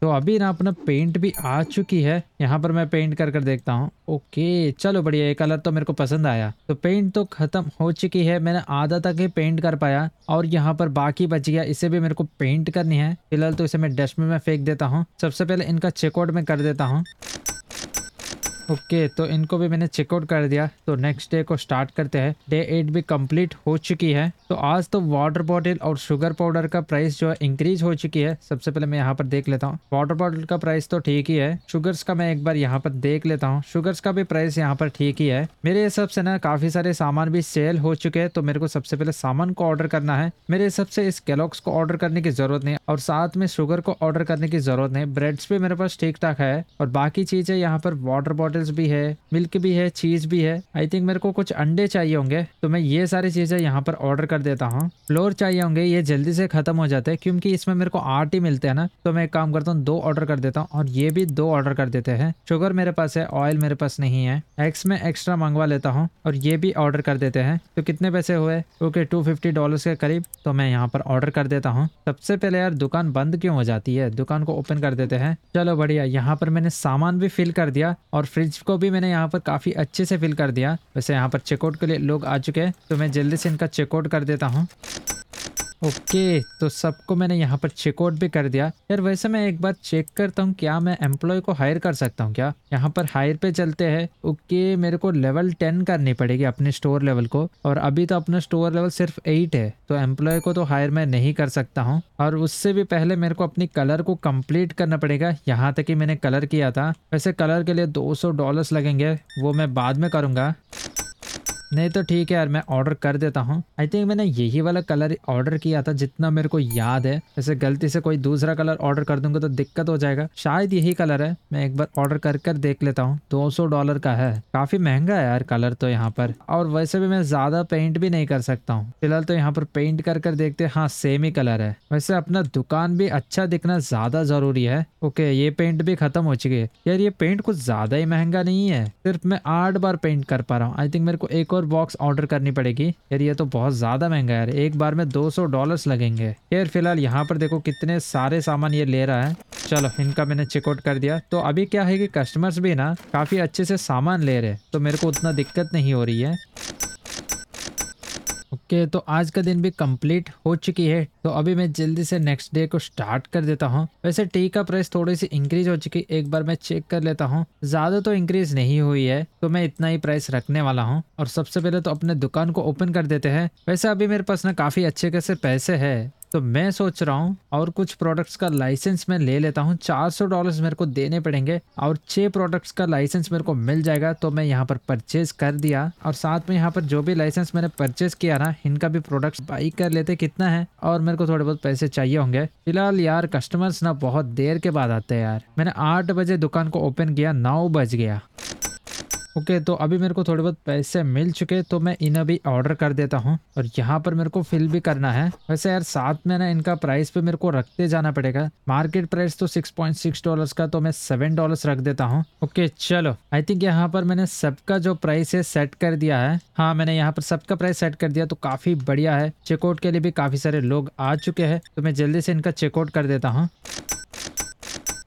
[SPEAKER 1] तो अभी ना अपना पेंट भी आ चुकी है। यहाँ पर मैं पेंट कर कर देखता हूँ। ओके चलो बढ़िया, ये कलर तो मेरे को पसंद आया। तो पेंट तो खत्म हो चुकी है। मैंने आधा तक ही पेंट कर पाया और यहाँ पर बाकी बच गया। इसे भी मेरे को पेंट करनी है। फ़िलहाल तो इसे मैं डस्टबिन में फेंक देता हूँ। सबसे पहले इनका चेकआउट में कर देता हूँ। ओके okay, तो इनको भी मैंने चेकआउट कर दिया। तो नेक्स्ट डे को स्टार्ट करते हैं। डे एट भी कंप्लीट हो चुकी है। तो आज तो वाटर बॉटल और शुगर पाउडर का प्राइस जो है इंक्रीज हो चुकी है। सबसे पहले मैं यहाँ पर देख लेता हूँ। वाटर बॉटल का प्राइस तो ठीक ही है। शुगर्स का मैं एक बार यहाँ पर देख लेता हूँ। शुगर्स का भी प्राइस यहाँ पर ठीक ही है। मेरे हिसाब से ना काफ़ी सारे सामान भी सेल हो चुके हैं। तो मेरे को सबसे पहले सामान को ऑर्डर करना है। मेरे हिसाब से इस कैलॉक्स को ऑर्डर करने की ज़रूरत नहीं। और साथ में शुगर को ऑर्डर करने की ज़रूरत नहीं। ब्रेड्स भी मेरे पास ठीक ठाक है। और बाकी चीज़ें यहाँ पर वाटर बॉटल्स भी है मिल्क भी है चीज़ भी है। आई थिंक मेरे को कुछ अंडे चाहिए होंगे तो मैं ये सारी चीज़ें यहाँ पर ऑर्डर कर देता हूँ। फ्लोर चाहिए होंगे, ये जल्दी से खत्म हो जाते हैं, क्योंकि इसमें मेरे को आठ ही मिलते हैं ना तो मैं एक काम करता हूँ, दो ऑर्डर कर देता हूँ, और ये भी दो ऑर्डर कर देते हैं। शुगर मेरे पास है ऑयल मेरे पास नहीं है। एक्स में एक्स्ट्रा मंगवा लेता हूँ, और ये भी ऑर्डर कर देते हैं। तो कितने पैसे हुए? ओके टू फिफ्टी डॉलर के करीब तो मैं यहाँ पर ऑर्डर कर देता हूँ। सबसे पहले यार, दुकान बंद क्यों हो जाती है? दुकान को ओपन कर देते हैं। चलो बढ़िया, यहाँ पर मैंने सामान भी फिल कर दिया, और फ्रिज को भी मैंने यहाँ पर काफ़ी अच्छे से फिल कर दिया। वैसे यहाँ पर चेकआउट के लिए लोग आ चुके हैं तो मैं जल्दी से इनका चेकआउट कर देता हूँ। ओके तो सबको मैंने यहाँ पर चेकआउट भी कर दिया। यार, वैसे मैं एक बार चेक करता हूँ, क्या मैं एम्प्लॉय को हायर कर सकता हूँ क्या? यहाँ पर हायर पे चलते हैं। ओके, मेरे को लेवल टेन करनी पड़ेगी अपने स्टोर लेवल को। और अभी तो अपना स्टोर लेवल सिर्फ़ एट है तो एम्प्लॉय को तो हायर मैं नहीं कर सकता हूँ। और उससे भी पहले मेरे को अपनी कलर को कंप्लीट करना पड़ेगा। यहाँ तक कि मैंने कलर किया था। वैसे कलर के लिए दो सौ लगेंगे, वो मैं बाद में करूँगा। नहीं तो ठीक है यार, मैं ऑर्डर कर देता हूँ। आई थिंक मैंने यही वाला कलर ऑर्डर किया था जितना मेरे को याद है। जैसे गलती से कोई दूसरा कलर ऑर्डर कर दूँगा तो दिक्कत हो जाएगा। शायद यही कलर है। मैं एक बार ऑर्डर कर कर देख लेता हूँ। दो सौ डॉलर का है। काफ़ी महँगा है यार कलर तो यहाँ पर। और वैसे भी मैं ज़्यादा पेंट भी नहीं कर सकता हूँ। फ़िलहाल तो यहाँ पर पेंट कर कर देखते हाँ। सेम ही कलर है। वैसे अपना दुकान भी अच्छा दिखना ज़्यादा ज़रूरी है। ओके ये पेंट भी खत्म हो चुकी है। यार, ये पेंट कुछ ज़्यादा ही महँगा नहीं है। सिर्फ़ मैं आठ बार पेंट कर पा रहा हूँ। आई थिंक मेरे को एक और बॉक्स ऑर्डर करनी पड़ेगी। यार, ये तो बहुत ज़्यादा महँगा है यार। एक बार में 200 डॉलर लगेंगे। यार, फ़िलहाल यहाँ पर देखो कितने सारे सामान ये ले रहा है। चलो, इनका मैंने चेकआउट कर दिया। तो अभी क्या है कि कस्टमर्स भी ना काफ़ी अच्छे से सामान ले रहे तो मेरे को उतना दिक्कत नहीं हो रही है। ओके तो आज का दिन भी कंप्लीट हो चुकी है तो अभी मैं जल्दी से नेक्स्ट डे को स्टार्ट कर देता हूँ। वैसे टी का प्राइस थोड़ी सी इंक्रीज हो चुकी, एक बार मैं चेक कर लेता हूँ। ज़्यादा तो इंक्रीज नहीं हुई है तो मैं इतना ही प्राइस रखने वाला हूँ। और सबसे पहले तो अपने दुकान को ओपन कर देते हैं। वैसे अभी मेरे पास ना काफ़ी अच्छे खासे पैसे है। तो मैं सोच रहा हूँ और कुछ प्रोडक्ट्स का लाइसेंस मैं ले लेता हूँ। चार सौ डॉलर मेरे को देने पड़ेंगे और छह प्रोडक्ट्स का लाइसेंस मेरे को मिल जाएगा तो मैं यहाँ पर परचेज कर दिया। और साथ में यहाँ पर जो भी लाइसेंस मैंने परचेज किया ना, इनका भी प्रोडक्ट्स बाई कर लेते कितना है, और मेरे को थोड़े बहुत पैसे चाहिए होंगे। फ़िलहाल यार कस्टमर्स ना बहुत देर के बाद आते हैं यार। मैंने आठ बजे दुकान को ओपन किया, नौ बज गया। ओके तो अभी मेरे को थोड़े बहुत पैसे मिल चुके तो मैं इन्हें भी ऑर्डर कर देता हूँ। और यहाँ पर मेरे को फिल भी करना है। वैसे यार, साथ में ना इनका प्राइस पे मेरे को रखते जाना पड़ेगा। मार्केट प्राइस तो 6.6 डॉलर्स का तो मैं सेवन डॉलर्स रख देता हूँ। ओके, चलो। आई थिंक यहाँ पर मैंने सबका जो प्राइस है सेट कर दिया है। हाँ मैंने यहाँ पर सबका प्राइस सेट कर दिया तो काफ़ी बढ़िया है। चेकआउट के लिए भी काफ़ी सारे लोग आ चुके हैं तो मैं जल्दी से इनका चेकआउट कर देता हूँ।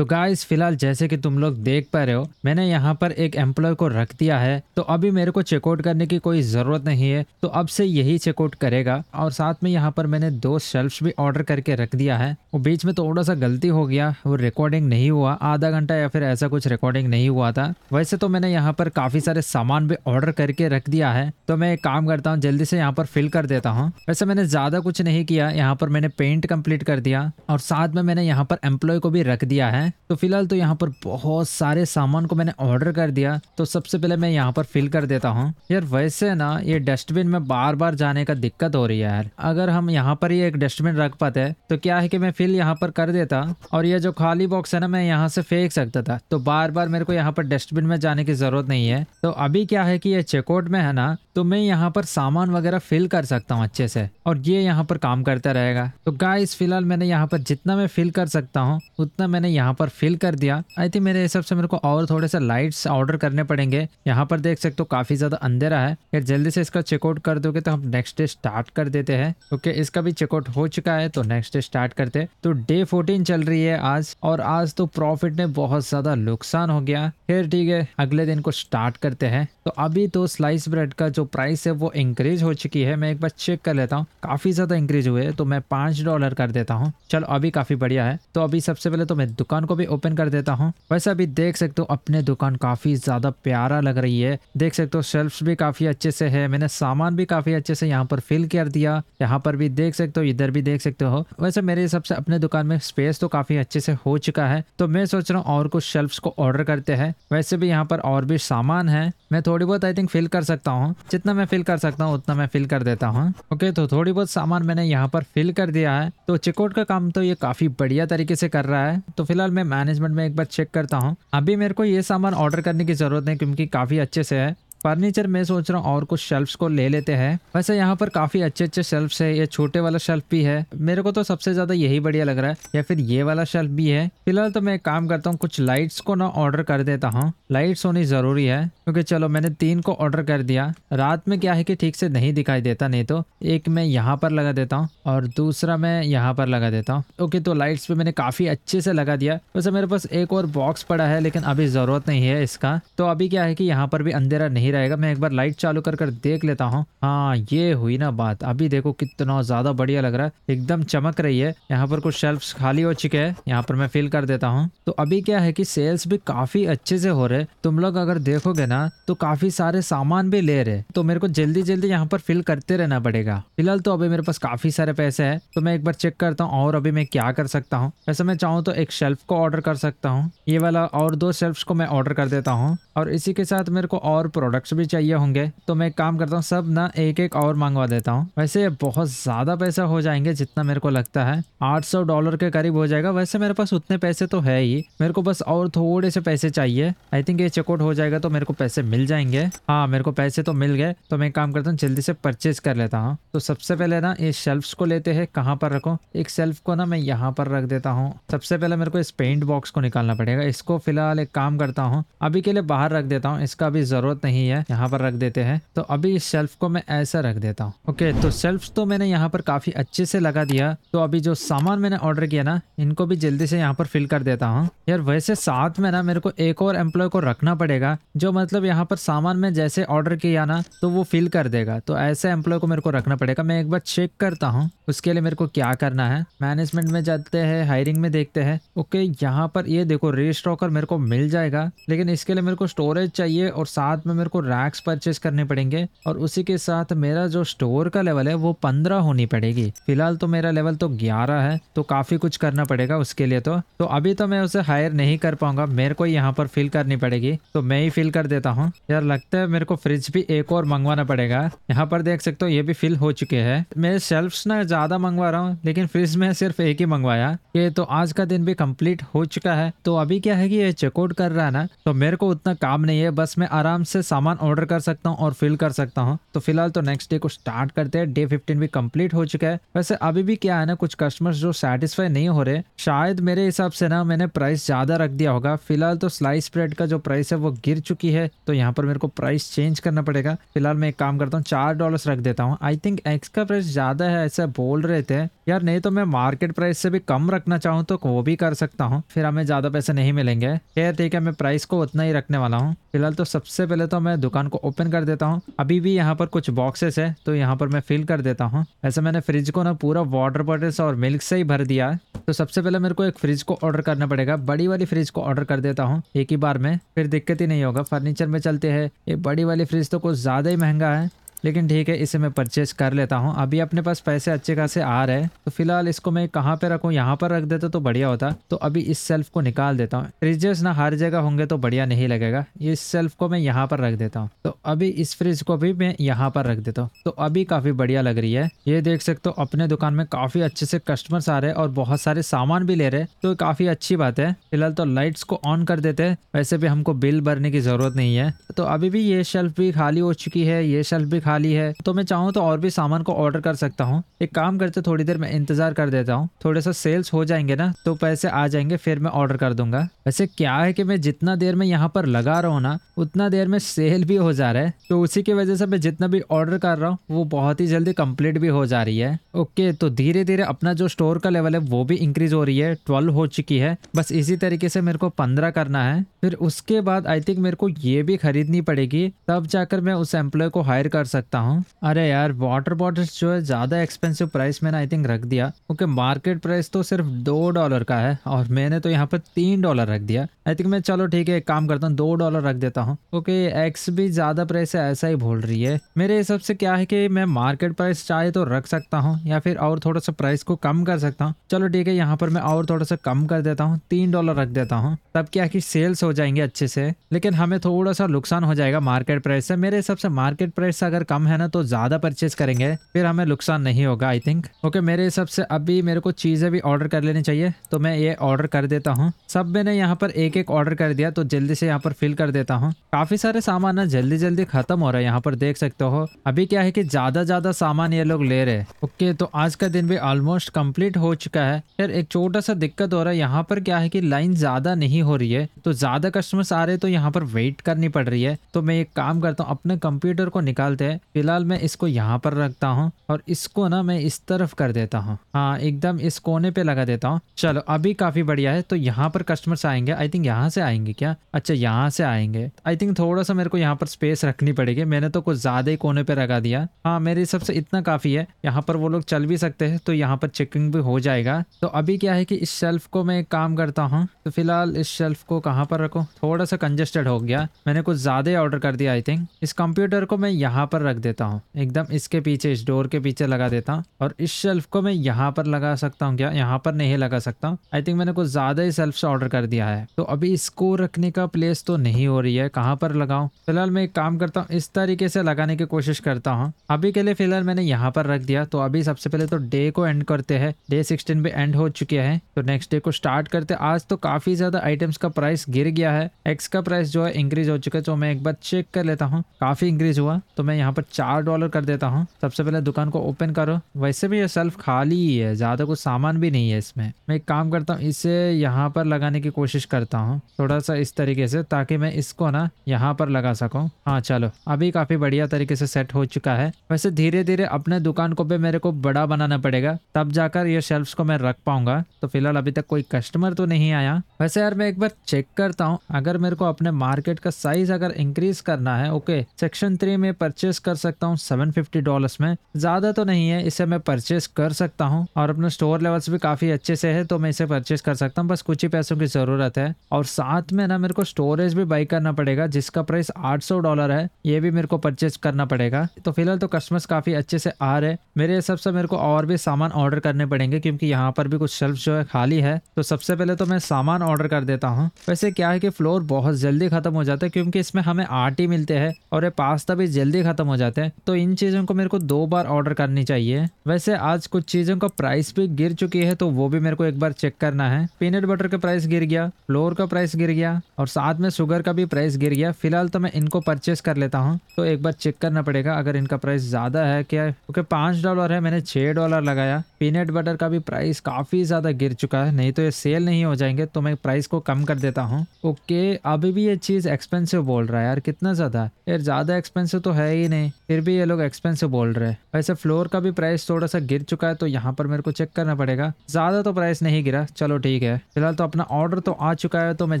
[SPEAKER 1] तो गाइस फ़िलहाल जैसे कि तुम लोग देख पा रहे हो, मैंने यहाँ पर एक एम्प्लॉय को रख दिया है। तो अभी मेरे को चेकआउट करने की कोई ज़रूरत नहीं है। तो अब से यही चेकआउट करेगा। और साथ में यहाँ पर मैंने दो शेल्फ भी ऑर्डर करके रख दिया है। वो बीच में थोड़ा सा गलती हो गया। वो रिकॉर्डिंग नहीं हुआ। आधा घंटा या फिर ऐसा कुछ रिकॉर्डिंग नहीं हुआ था। वैसे तो मैंने यहाँ पर काफ़ी सारे सामान भी ऑर्डर करके रख दिया है। तो मैं एक काम करता हूँ, जल्दी से यहाँ पर फिल कर देता हूँ। वैसे मैंने ज़्यादा कुछ नहीं किया। यहाँ पर मैंने पेंट कंप्लीट कर दिया। और साथ में मैंने यहाँ पर एम्प्लॉय को भी रख दिया है। तो फ़िलहाल तो यहाँ पर बहुत सारे सामान को मैंने ऑर्डर कर दिया। तो सबसे पहले मैं यहाँ पर फिल कर देता हूँ। यार वैसे ना, ये डस्टबिन में बार बार जाने का दिक्कत हो रही है यार। अगर हम यहाँ पर ये एक डस्टबिन रख पाते तो क्या है कि मैं फिल यहाँ पर कर देता? और ये जो खाली बॉक्स है ना, मैं यहाँ से फेंक सकता था। तो बार बार मेरे को यहाँ पर डस्टबिन में जाने की ज़रूरत नहीं है। तो अभी क्या है कि ये चेकआउट में है ना तो मैं यहाँ पर सामान वगैरह फिल कर सकता हूँ अच्छे से। और ये यहाँ पर काम करता रहेगा। तो गाइस फ़िलहाल मैंने यहाँ पर जितना मैं फिल कर सकता हूँ, उतना मैंने यहाँ पर फिल कर दिया। आई थिंक मेरे हिसाब से मेरे को और थोड़े से लाइट्स ऑर्डर करने पड़ेंगे। यहाँ पर देख सकते हो काफ़ी ज़्यादा अंधेरा है। यार, जल्दी से इसका चेकआउट कर दोगे तो हम नेक्स्ट डे स्टार्ट कर देते हैं। ओके इसका भी चेकआउट हो चुका है तो नेक्स्ट डे स्टार्ट करते तो डे फोर्टीन चल रही है आज, और आज तो प्रॉफिट में बहुत ज़्यादा नुकसान हो गया। फिर ठीक है, अगले दिन को स्टार्ट करते हैं। तो अभी तो स्लाइस ब्रेड का जो प्राइस है वो इंक्रीज हो चुकी है। मैं एक बार चेक कर लेता हूँ। काफ़ी ज़्यादा इंक्रीज हुए तो मैं पाँच डॉलर कर देता हूँ। चलो, अभी काफ़ी बढ़िया है। तो अभी सबसे पहले तो मैं दुकान को भी ओपन कर देता हूँ। वैसे अभी देख सकते हो, अपने दुकान काफ़ी ज़्यादा प्यारा लग रही है। देख सकते हो शेल्फ भी काफ़ी अच्छे से है। मैंने सामान भी काफ़ी अच्छे से यहाँ पर फिल कर दिया। यहाँ पर भी देख सकते हो, इधर भी देख सकते हो। वैसे मेरे हिसाब से अपने दुकान में स्पेस तो काफ़ी अच्छे से हो चुका है। तो मैं सोच रहा हूँ और कुछ शेल्फ को ऑर्डर करते हैं। वैसे भी यहाँ पर और भी सामान है। मैं थोड़ी बहुत आई थिंक फिल कर सकता हूँ। जितना मैं फिल कर सकता हूँ, उतना मैं फिल कर देता हूँ। ओके तो थोड़ी बहुत सामान मैंने यहाँ पर फिल कर दिया है। तो चेकआउट का काम तो ये काफ़ी बढ़िया तरीके से कर रहा है। तो फ़िलहाल मैं मैनेजमेंट में एक बार चेक करता हूँ। अभी मेरे को ये सामान ऑर्डर करने की ज़रूरत नहीं, क्योंकि काफ़ी अच्छे से है। फर्नीचर में सोच रहा हूँ और कुछ शेल्फ्स को ले लेते हैं। वैसे यहाँ पर काफ़ी अच्छे अच्छे शेल्फ्स है, ये छोटे वाला शेल्फ भी है। मेरे को तो सबसे ज़्यादा यही बढ़िया लग रहा है, या फिर ये वाला शेल्फ भी है। फ़िलहाल तो मैं काम करता हूँ, कुछ लाइट्स को ना ऑर्डर कर देता हूँ। लाइट्स होनी ज़रूरी है, क्योंकि चलो मैंने तीन को ऑर्डर कर दिया। रात में क्या है कि ठीक से नहीं दिखाई देता, नहीं तो एक मैं यहाँ पर लगा देता हूँ और दूसरा मैं यहाँ पर लगा देता हूँ। ओके तो लाइट्स पे मैंने काफ़ी अच्छे से लगा दिया। वैसे मेरे पास एक और बॉक्स पड़ा है, लेकिन अभी ज़रूरत नहीं है इसका। तो अभी क्या है कि यहाँ पर भी अंधेरा नहीं रहेगा। मैं एक बार लाइट चालू कर कर देख लेता हूँ। हाँ ये हुई ना बात। अभी देखो कितना ज़्यादा बढ़िया लग रहा है। एकदम चमक रही है। यहाँ पर कुछ शेल्फ खाली हो चुके हैं। यहाँ पर मैं फिल कर देता हूँ। तो अभी क्या है कि सेल्स भी काफ़ी अच्छे से हो रहे तुम लोग अगर देखोगे ना तो काफ़ी सारे सामान भी ले रहे तो मेरे को जल्दी जल्दी यहाँ पर फिल करते रहना पड़ेगा। फ़िलहाल तो अभी मेरे पास काफ़ी सारे पैसे है। तो मैं एक बार चेक करता हूँ और अभी मैं क्या कर सकता हूँ। वैसे मैं चाहूँ तो एक शेल्फ को ऑर्डर कर सकता हूँ। ये वाला और दो शेल्फ को मैं ऑर्डर कर देता हूँ। और इसी के साथ मेरे को और प्रोडक्ट्स भी चाहिए होंगे तो मैं एक काम करता हूँ, सब ना एक एक और मंगवा देता हूँ। वैसे बहुत ज़्यादा पैसा हो जाएँगे जितना मेरे को लगता है। 800 डॉलर के करीब हो जाएगा, वैसे मेरे पास उतने पैसे तो है ही। मेरे को बस और थोड़े से पैसे चाहिए। आई थिंक ये चेकआउट हो जाएगा तो मेरे को पैसे मिल जाएँगे। हाँ मेरे को पैसे तो मिल गए तो मैं काम करता हूँ, जल्दी से परचेज कर लेता हूँ। तो सबसे पहले ना ये शेल्फ को लेते हैं, कहाँ पर रखो? एक शेल्फ को ना मैं यहाँ पर रख देता हूँ। सबसे पहले मेरे को इस पेंट बॉक्स को निकालना पड़ेगा। इसको फ़िलहाल एक काम करता हूँ, अभी के लिए बाहर रख देता हूँ, इसका अभी ज़रूरत नहीं है। है, यहाँ पर रख देते हैं। तो अभी इस शेल्फ को मैं ऐसा रख देता हूँ। ओके तो शेल्फ तो मैंने यहाँ पर काफ़ी अच्छे से लगा दिया। तो अभी जो सामान मैंने ऑर्डर किया ना, इनको भी जल्दी से यहाँ पर फिल कर देता हूँ। यार, वैसे साथ में ना मेरे को एक और एम्प्लॉय को रखना पड़ेगा, जो मतलब यहाँ पर सामान में जैसे ऑर्डर किया ना तो वो फिल कर देगा। तो ऐसे एम्प्लॉय को मेरे को रखना पड़ेगा। मैं एक बार चेक करता हूँ, उसके लिए मेरे को क्या करना है। मैनेजमेंट में जाते हैं हायरिंग में देखते हैं। ओके यहाँ पर ये देखो रेस्टॉकर मेरे को मिल जाएगा। लेकिन इसके लिए मेरे को स्टोरेज चाहिए और साथ में मेरे को रैक्स परचेज करने पड़ेंगे और उसी के साथ मेरा जो स्टोर का लेवल है वो पंद्रह होनी पड़ेगी। फ़िलहाल तो मेरा लेवल तो ग्यारह है तो काफ़ी कुछ करना पड़ेगा उसके लिए तो। तो अभी तो मैं उसे हायर नहीं कर पाऊँगा, मेरे को यहाँ पर फिल करनी पड़ेगी तो मैं ही फिल कर देता हूँ। यार लगता है मेरे को फ्रिज भी एक और मंगवाना पड़ेगा, यहाँ पर देख सकते हो ये भी फिल हो चुके हैं। मैं शेल्फ ना ज़्यादा मंगवा रहा हूँ, लेकिन फ्रिज में सिर्फ़ एक ही मंगवाया, ये तो आज का दिन भी कंप्लीट हो चुका है। तो अभी क्या है कि ये चेकआउट कर रहा है ना तो मेरे को उतना काम नहीं है, बस मैं आराम से सामान ऑर्डर कर सकता हूँ और फिल कर सकता हूँ। तो फ़िलहाल तो नेक्स्ट डे को स्टार्ट करते हैं। डे फिफ्टीन भी कंप्लीट हो चुका है। वैसे अभी भी क्या है ना, कुछ कस्टमर्स जो सेटिस्फाई नहीं हो रहे, शायद मेरे हिसाब से ना मैंने प्राइस ज़्यादा रख दिया होगा। फ़िलहाल तो स्लाइस ब्रेड का जो प्राइस है वो गिर चुकी है तो यहाँ पर मेरे को प्राइस चेंज करना पड़ेगा। फ़िलहाल मैं एक काम करता हूँ, चार डॉलर रख देता हूँ। आई थिंक एक्स का प्राइस ज़्यादा है ऐसा बोल रहे थे। यार नहीं तो मैं मार्केट प्राइस से भी कम रखना चाहूँ तो वो भी कर सकता हूँ। फिर हमें ज़्यादा पैसे नहीं मिलेंगे। खैर ठीक है, मैं प्राइस को उतना ही रखने वाला हूँ। फ़िलहाल तो सबसे पहले तो मैं दुकान को ओपन कर देता हूँ। अभी भी यहाँ पर कुछ बॉक्सेस है तो यहाँ पर मैं फिल कर देता हूँ। ऐसे मैंने फ्रिज को ना पूरा वाटर बॉटल्स और मिल्क से ही भर दिया है। तो सबसे पहले मेरे को एक फ्रिज को ऑर्डर करना पड़ेगा। बड़ी वाली फ्रिज को ऑर्डर कर देता हूँ एक ही बार में, फिर दिक्कत ही नहीं होगा। फर्नीचर में चलते है। ये बड़ी वाली फ्रिज तो कुछ ज़्यादा ही महँगा है। लेकिन ठीक है, इसे मैं परचेज कर लेता हूँ। अभी अपने पास पैसे अच्छे खासे आ रहे हैं तो फ़िलहाल इसको मैं कहाँ पे रखूँ? यहाँ पर रख देता तो बढ़िया होता। तो अभी इस सेल्फ को निकाल देता हूँ। फ्रिजेस ना हर जगह होंगे तो बढ़िया नहीं लगेगा। इस सेल्फ को मैं यहाँ पर रख देता हूँ। तो अभी इस फ्रिज को भी मैं यहाँ पर रख देता हूँ। तो अभी काफ़ी बढ़िया लग रही है। ये देख सकते हो, अपने दुकान में काफ़ी अच्छे से कस्टमर्स आ रहे हैं और बहुत सारे सामान भी ले रहे तो काफ़ी अच्छी बात है। फ़िलहाल तो लाइट्स को ऑन कर देते हैं। वैसे भी हमको बिल भरने की ज़रूरत नहीं है। तो अभी भी ये शेल्फ भी खाली हो चुकी है। ये शेल्फ भी खाली है। तो मैं चाहूँ तो और भी सामान को ऑर्डर कर सकता हूँ। एक काम करते, थोड़ी देर में इंतज़ार कर देता हूँ। थोड़े सा सेल्स हो जाएँगे ना तो पैसे आ जाएँगे, फिर मैं ऑर्डर कर दूँगा। वैसे क्या है कि मैं जितना देर में यहाँ पर लगा रहा हूँ ना, उतना देर में सेल भी हो जा रहा है। तो उसी की वजह से मैं जितना भी ऑर्डर कर रहा हूँ, वो बहुत ही जल्दी कंप्लीट भी हो जा रही है। ओके तो धीरे धीरे अपना जो स्टोर का लेवल है, वो भी इंक्रीज हो रही है। ट्वेल्व हो चुकी है। बस इसी तरीके से मेरे को पंद्रह करना है। फिर उसके बाद आई थिंक मेरे को ये भी खरीदनी पड़ेगी। तब जाकर मैं उस एम्प्लॉय को हायर कर सकता हूँ। अरे यार वाटर बॉटल्स जो है, ज़्यादा एक्सपेंसिव प्राइस मैंने आई थिंक रख दिया। क्योंकि मार्केट प्राइस तो सिर्फ़ दो डॉलर का है, और मैंने तो यहाँ पर तीन डॉलर रख दिया। आई थिंक मैं, चलो, ठीक है, एक काम करता हूँ, दो डॉलर रख देता हूँ। ओके एक्स भी ज़्यादा प्राइस है, ऐसा ही बोल रही है। मेरे हिसाब से क्या है कि मैं मार्केट प्राइस चाहे तो रख सकता हूँ, या फिर और थोड़ा सा प्राइस को कम कर सकता हूँ। चलो, ठीक है, यहाँ पर मैं और थोड़ा सा कम कर देता हूँ, तीन डॉलर रख देता हूँ। तब क्या कि सेल्स हो जाएँगे अच्छे से, लेकिन हमें थोड़ा सा नुकसान हो जाएगा मार्केट प्राइस से। मेरे हिसाब से मार्केट प्राइस अगर कम है ना तो ज़्यादा परचेज करेंगे, फिर हमें नुकसान नहीं होगा आई थिंक ओके मेरे हिसाब से अभी मेरे को चीज़ें भी ऑर्डर कर लेनी चाहिए तो मैं ये ऑर्डर कर देता हूँ। सब मैंने यहाँ पर एक एक ऑर्डर कर दिया तो जल्दी से यहाँ पर फिल कर देता हूँ। काफ़ी सारे सामान ना जल्दी जल्दी खत्म हो रहा है यहाँ पर, देख सकते हो। अभी क्या है कि ज़्यादा ज़्यादा सामान ये लोग ले रहे ओके तो आज का दिन भी ऑलमोस्ट कंप्लीट हो चुका है। फिर एक छोटा सा दिक्कत हो रहा है, यहाँ पर क्या है कि लाइन ज़्यादा नहीं हो रही है तो ज़्यादा कस्टमर्स आ रहे तो यहाँ पर वेट करनी पड़ रही है। तो मैं एक काम करता हूँ, अपने कंप्यूटर को निकालते हैं फ़िलहाल मैं इसको यहाँ पर रखता हूँ और इसको ना मैं इस तरफ़ कर देता हूँ। हाँ एकदम इस कोने पे लगा देता हूँ। चलो, अभी काफ़ी बढ़िया है तो यहाँ पर कस्टमर्स आएँगे। आई थिंक यहाँ से आएँगे क्या? अच्छा यहाँ से आएँगे। आई थिंक थोड़ा सा मेरे को यहाँ पर स्पेस रखनी पड़ेगी। मैंने तो कुछ ज़्यादा ही कोने पे लगा दिया। हाँ मेरे हिसाब से इतना काफ़ी है। यहाँ पर वो लोग चल भी सकते हैं तो यहाँ पर चेकिंग भी हो जाएगा। तो अभी क्या है कि इस शेल्फ को मैं काम करता हूँ। तो फ़िलहाल इस शेल्फ को कहाँ पर रखो? थोड़ा सा कंजेस्टेड हो गया। मैंने कुछ ज़्यादा ही ऑर्डर कर दिया आई थिंक इस कंप्यूटर को मैं यहाँ पर रख देता हूँ। एकदम इसके पीछे, इस डोर के पीछे लगा देता हूँ और इस शेल्फ को मैं यहाँ पर लगा सकता हूँ क्या? यहाँ पर नहीं लगा सकता हूँ। आई थिंक मैंने कुछ ज़्यादा ही सेल्फ ऑर्डर कर दिया है। तो अभी इसको रखने का प्लेस तो नहीं हो रही है। कहाँ पर लगाऊँ? फ़िलहाल मैं एक काम करता हूँ, इस तरीके से लगाने की कोशिश करता हूँ। अभी के लिए फ़िलहाल मैंने यहाँ पर रख दिया। तो अभी सबसे पहले तो डे को एंड करते हैं। डे सिक्सटीन भी एंड हो चुके हैं। तो नेक्स्ट डे को स्टार्ट करते आज तो काफ़ी ज़्यादा आइटम्स का प्राइस गिर गया है। एक्स का प्राइस जो है इंक्रीज हो चुका है। तो मैं एक बार चेक कर लेता हूँ। काफ़ी इंक्रीज हुआ। तो मैं यहाँ यहाँ पर चार डॉलर कर देता हूँ। सबसे पहले दुकान को ओपन करो। वैसे भी ये सेल्फ खाली ही है, ज़्यादा कुछ सामान भी नहीं है इसमें। मैं एक काम करता हूँ, इसे यहाँ पर लगाने की कोशिश करता हूँ थोड़ा सा इस तरीके से, ताकि मैं इसको ना यहाँ पर लगा सकूँ। हाँ चलो, अभी काफ़ी बढ़िया तरीके से सेट हो चुका है। वैसे धीरे धीरे अपने दुकान को भी मेरे को बड़ा बनाना पड़ेगा। तब जाकर ये शेल्फ को मैं रख पाऊँगा। तो फ़िलहाल अभी तक कोई कस्टमर तो नहीं आया। वैसे यार मैं एक बार चेक करता हूँ। अगर मेरे को अपने मार्केट का साइज़ अगर इंक्रीज करना है ओके सेक्शन थ्री में परचेस कर सकता हूँ सेवन फिफ्टी डॉलर में। ज़्यादा तो नहीं है, इसे मैं परचेस कर सकता हूँ और अपने स्टोर लेवल्स भी काफ़ी अच्छे से है तो मैं इसे परचेस कर सकता हूँ। बस कुछ ही पैसों की ज़रूरत है। और साथ में ना मेरे को स्टोरेज भी बाई करना पड़ेगा, जिसका प्राइस आठ डॉलर है, ये भी मेरे को परचेज करना पड़ेगा। तो फ़िलहाल तो कस्टमर्स काफ़ी अच्छे से आ रहे मेरे हिसाब से मेरे को और भी सामान ऑर्डर करने पड़ेंगे, क्योंकि यहाँ पर भी कुछ शेल्फ जो है खाली है। तो सबसे पहले तो मैं सामान ऑर्डर कर देता हूँ। वैसे क्या है कि फ्लोर बहुत जल्दी खत्म हो जाता है, क्योंकि इसमें हमें आट मिलते हैं और ये पास्ता भी जल्दी खत्म हो जाते हैं। तो इन चीज़ों को मेरे को दो बार ऑर्डर करनी चाहिए। वैसे आज कुछ चीज़ों का प्राइस भी गिर चुकी है तो वो भी मेरे को एक बार चेक करना है। पीनट बटर का प्राइस गिर गया फ्लोर का प्राइस गिर गया, और साथ में शुगर का भी प्राइस गिर गया। फ़िलहाल तो मैं इनको परचेस कर लेता हूँ तो एक बार चेक करना पड़ेगा, अगर इनका प्राइस ज़्यादा है क्या? क्योंकि पाँच डॉलर है, मैंने छह डॉलर लगाया। पीनट बटर का भी प्राइस काफ़ी ज़्यादा गिर चुका है, नहीं तो ये सेल नहीं हो जाएँगे तो मैं प्राइस को कम कर देता हूँ। ओके अभी भी ये चीज़ एक्सपेंसिव बोल रहा है यार, कितना ज़्यादा? यार ज़्यादा एक्सपेंसिव तो है ही नहीं। फिर भी ये लोग एक्सपेंसिव बोल रहे हैं। वैसे फ्लोर का भी प्राइस थोड़ा सा गिर चुका है तो यहाँ पर मेरे को चेक करना पड़ेगा। ज़्यादा तो प्राइस नहीं गिरा, चलो ठीक है। फ़िलहाल तो अपना ऑर्डर तो आ चुका है तो मैं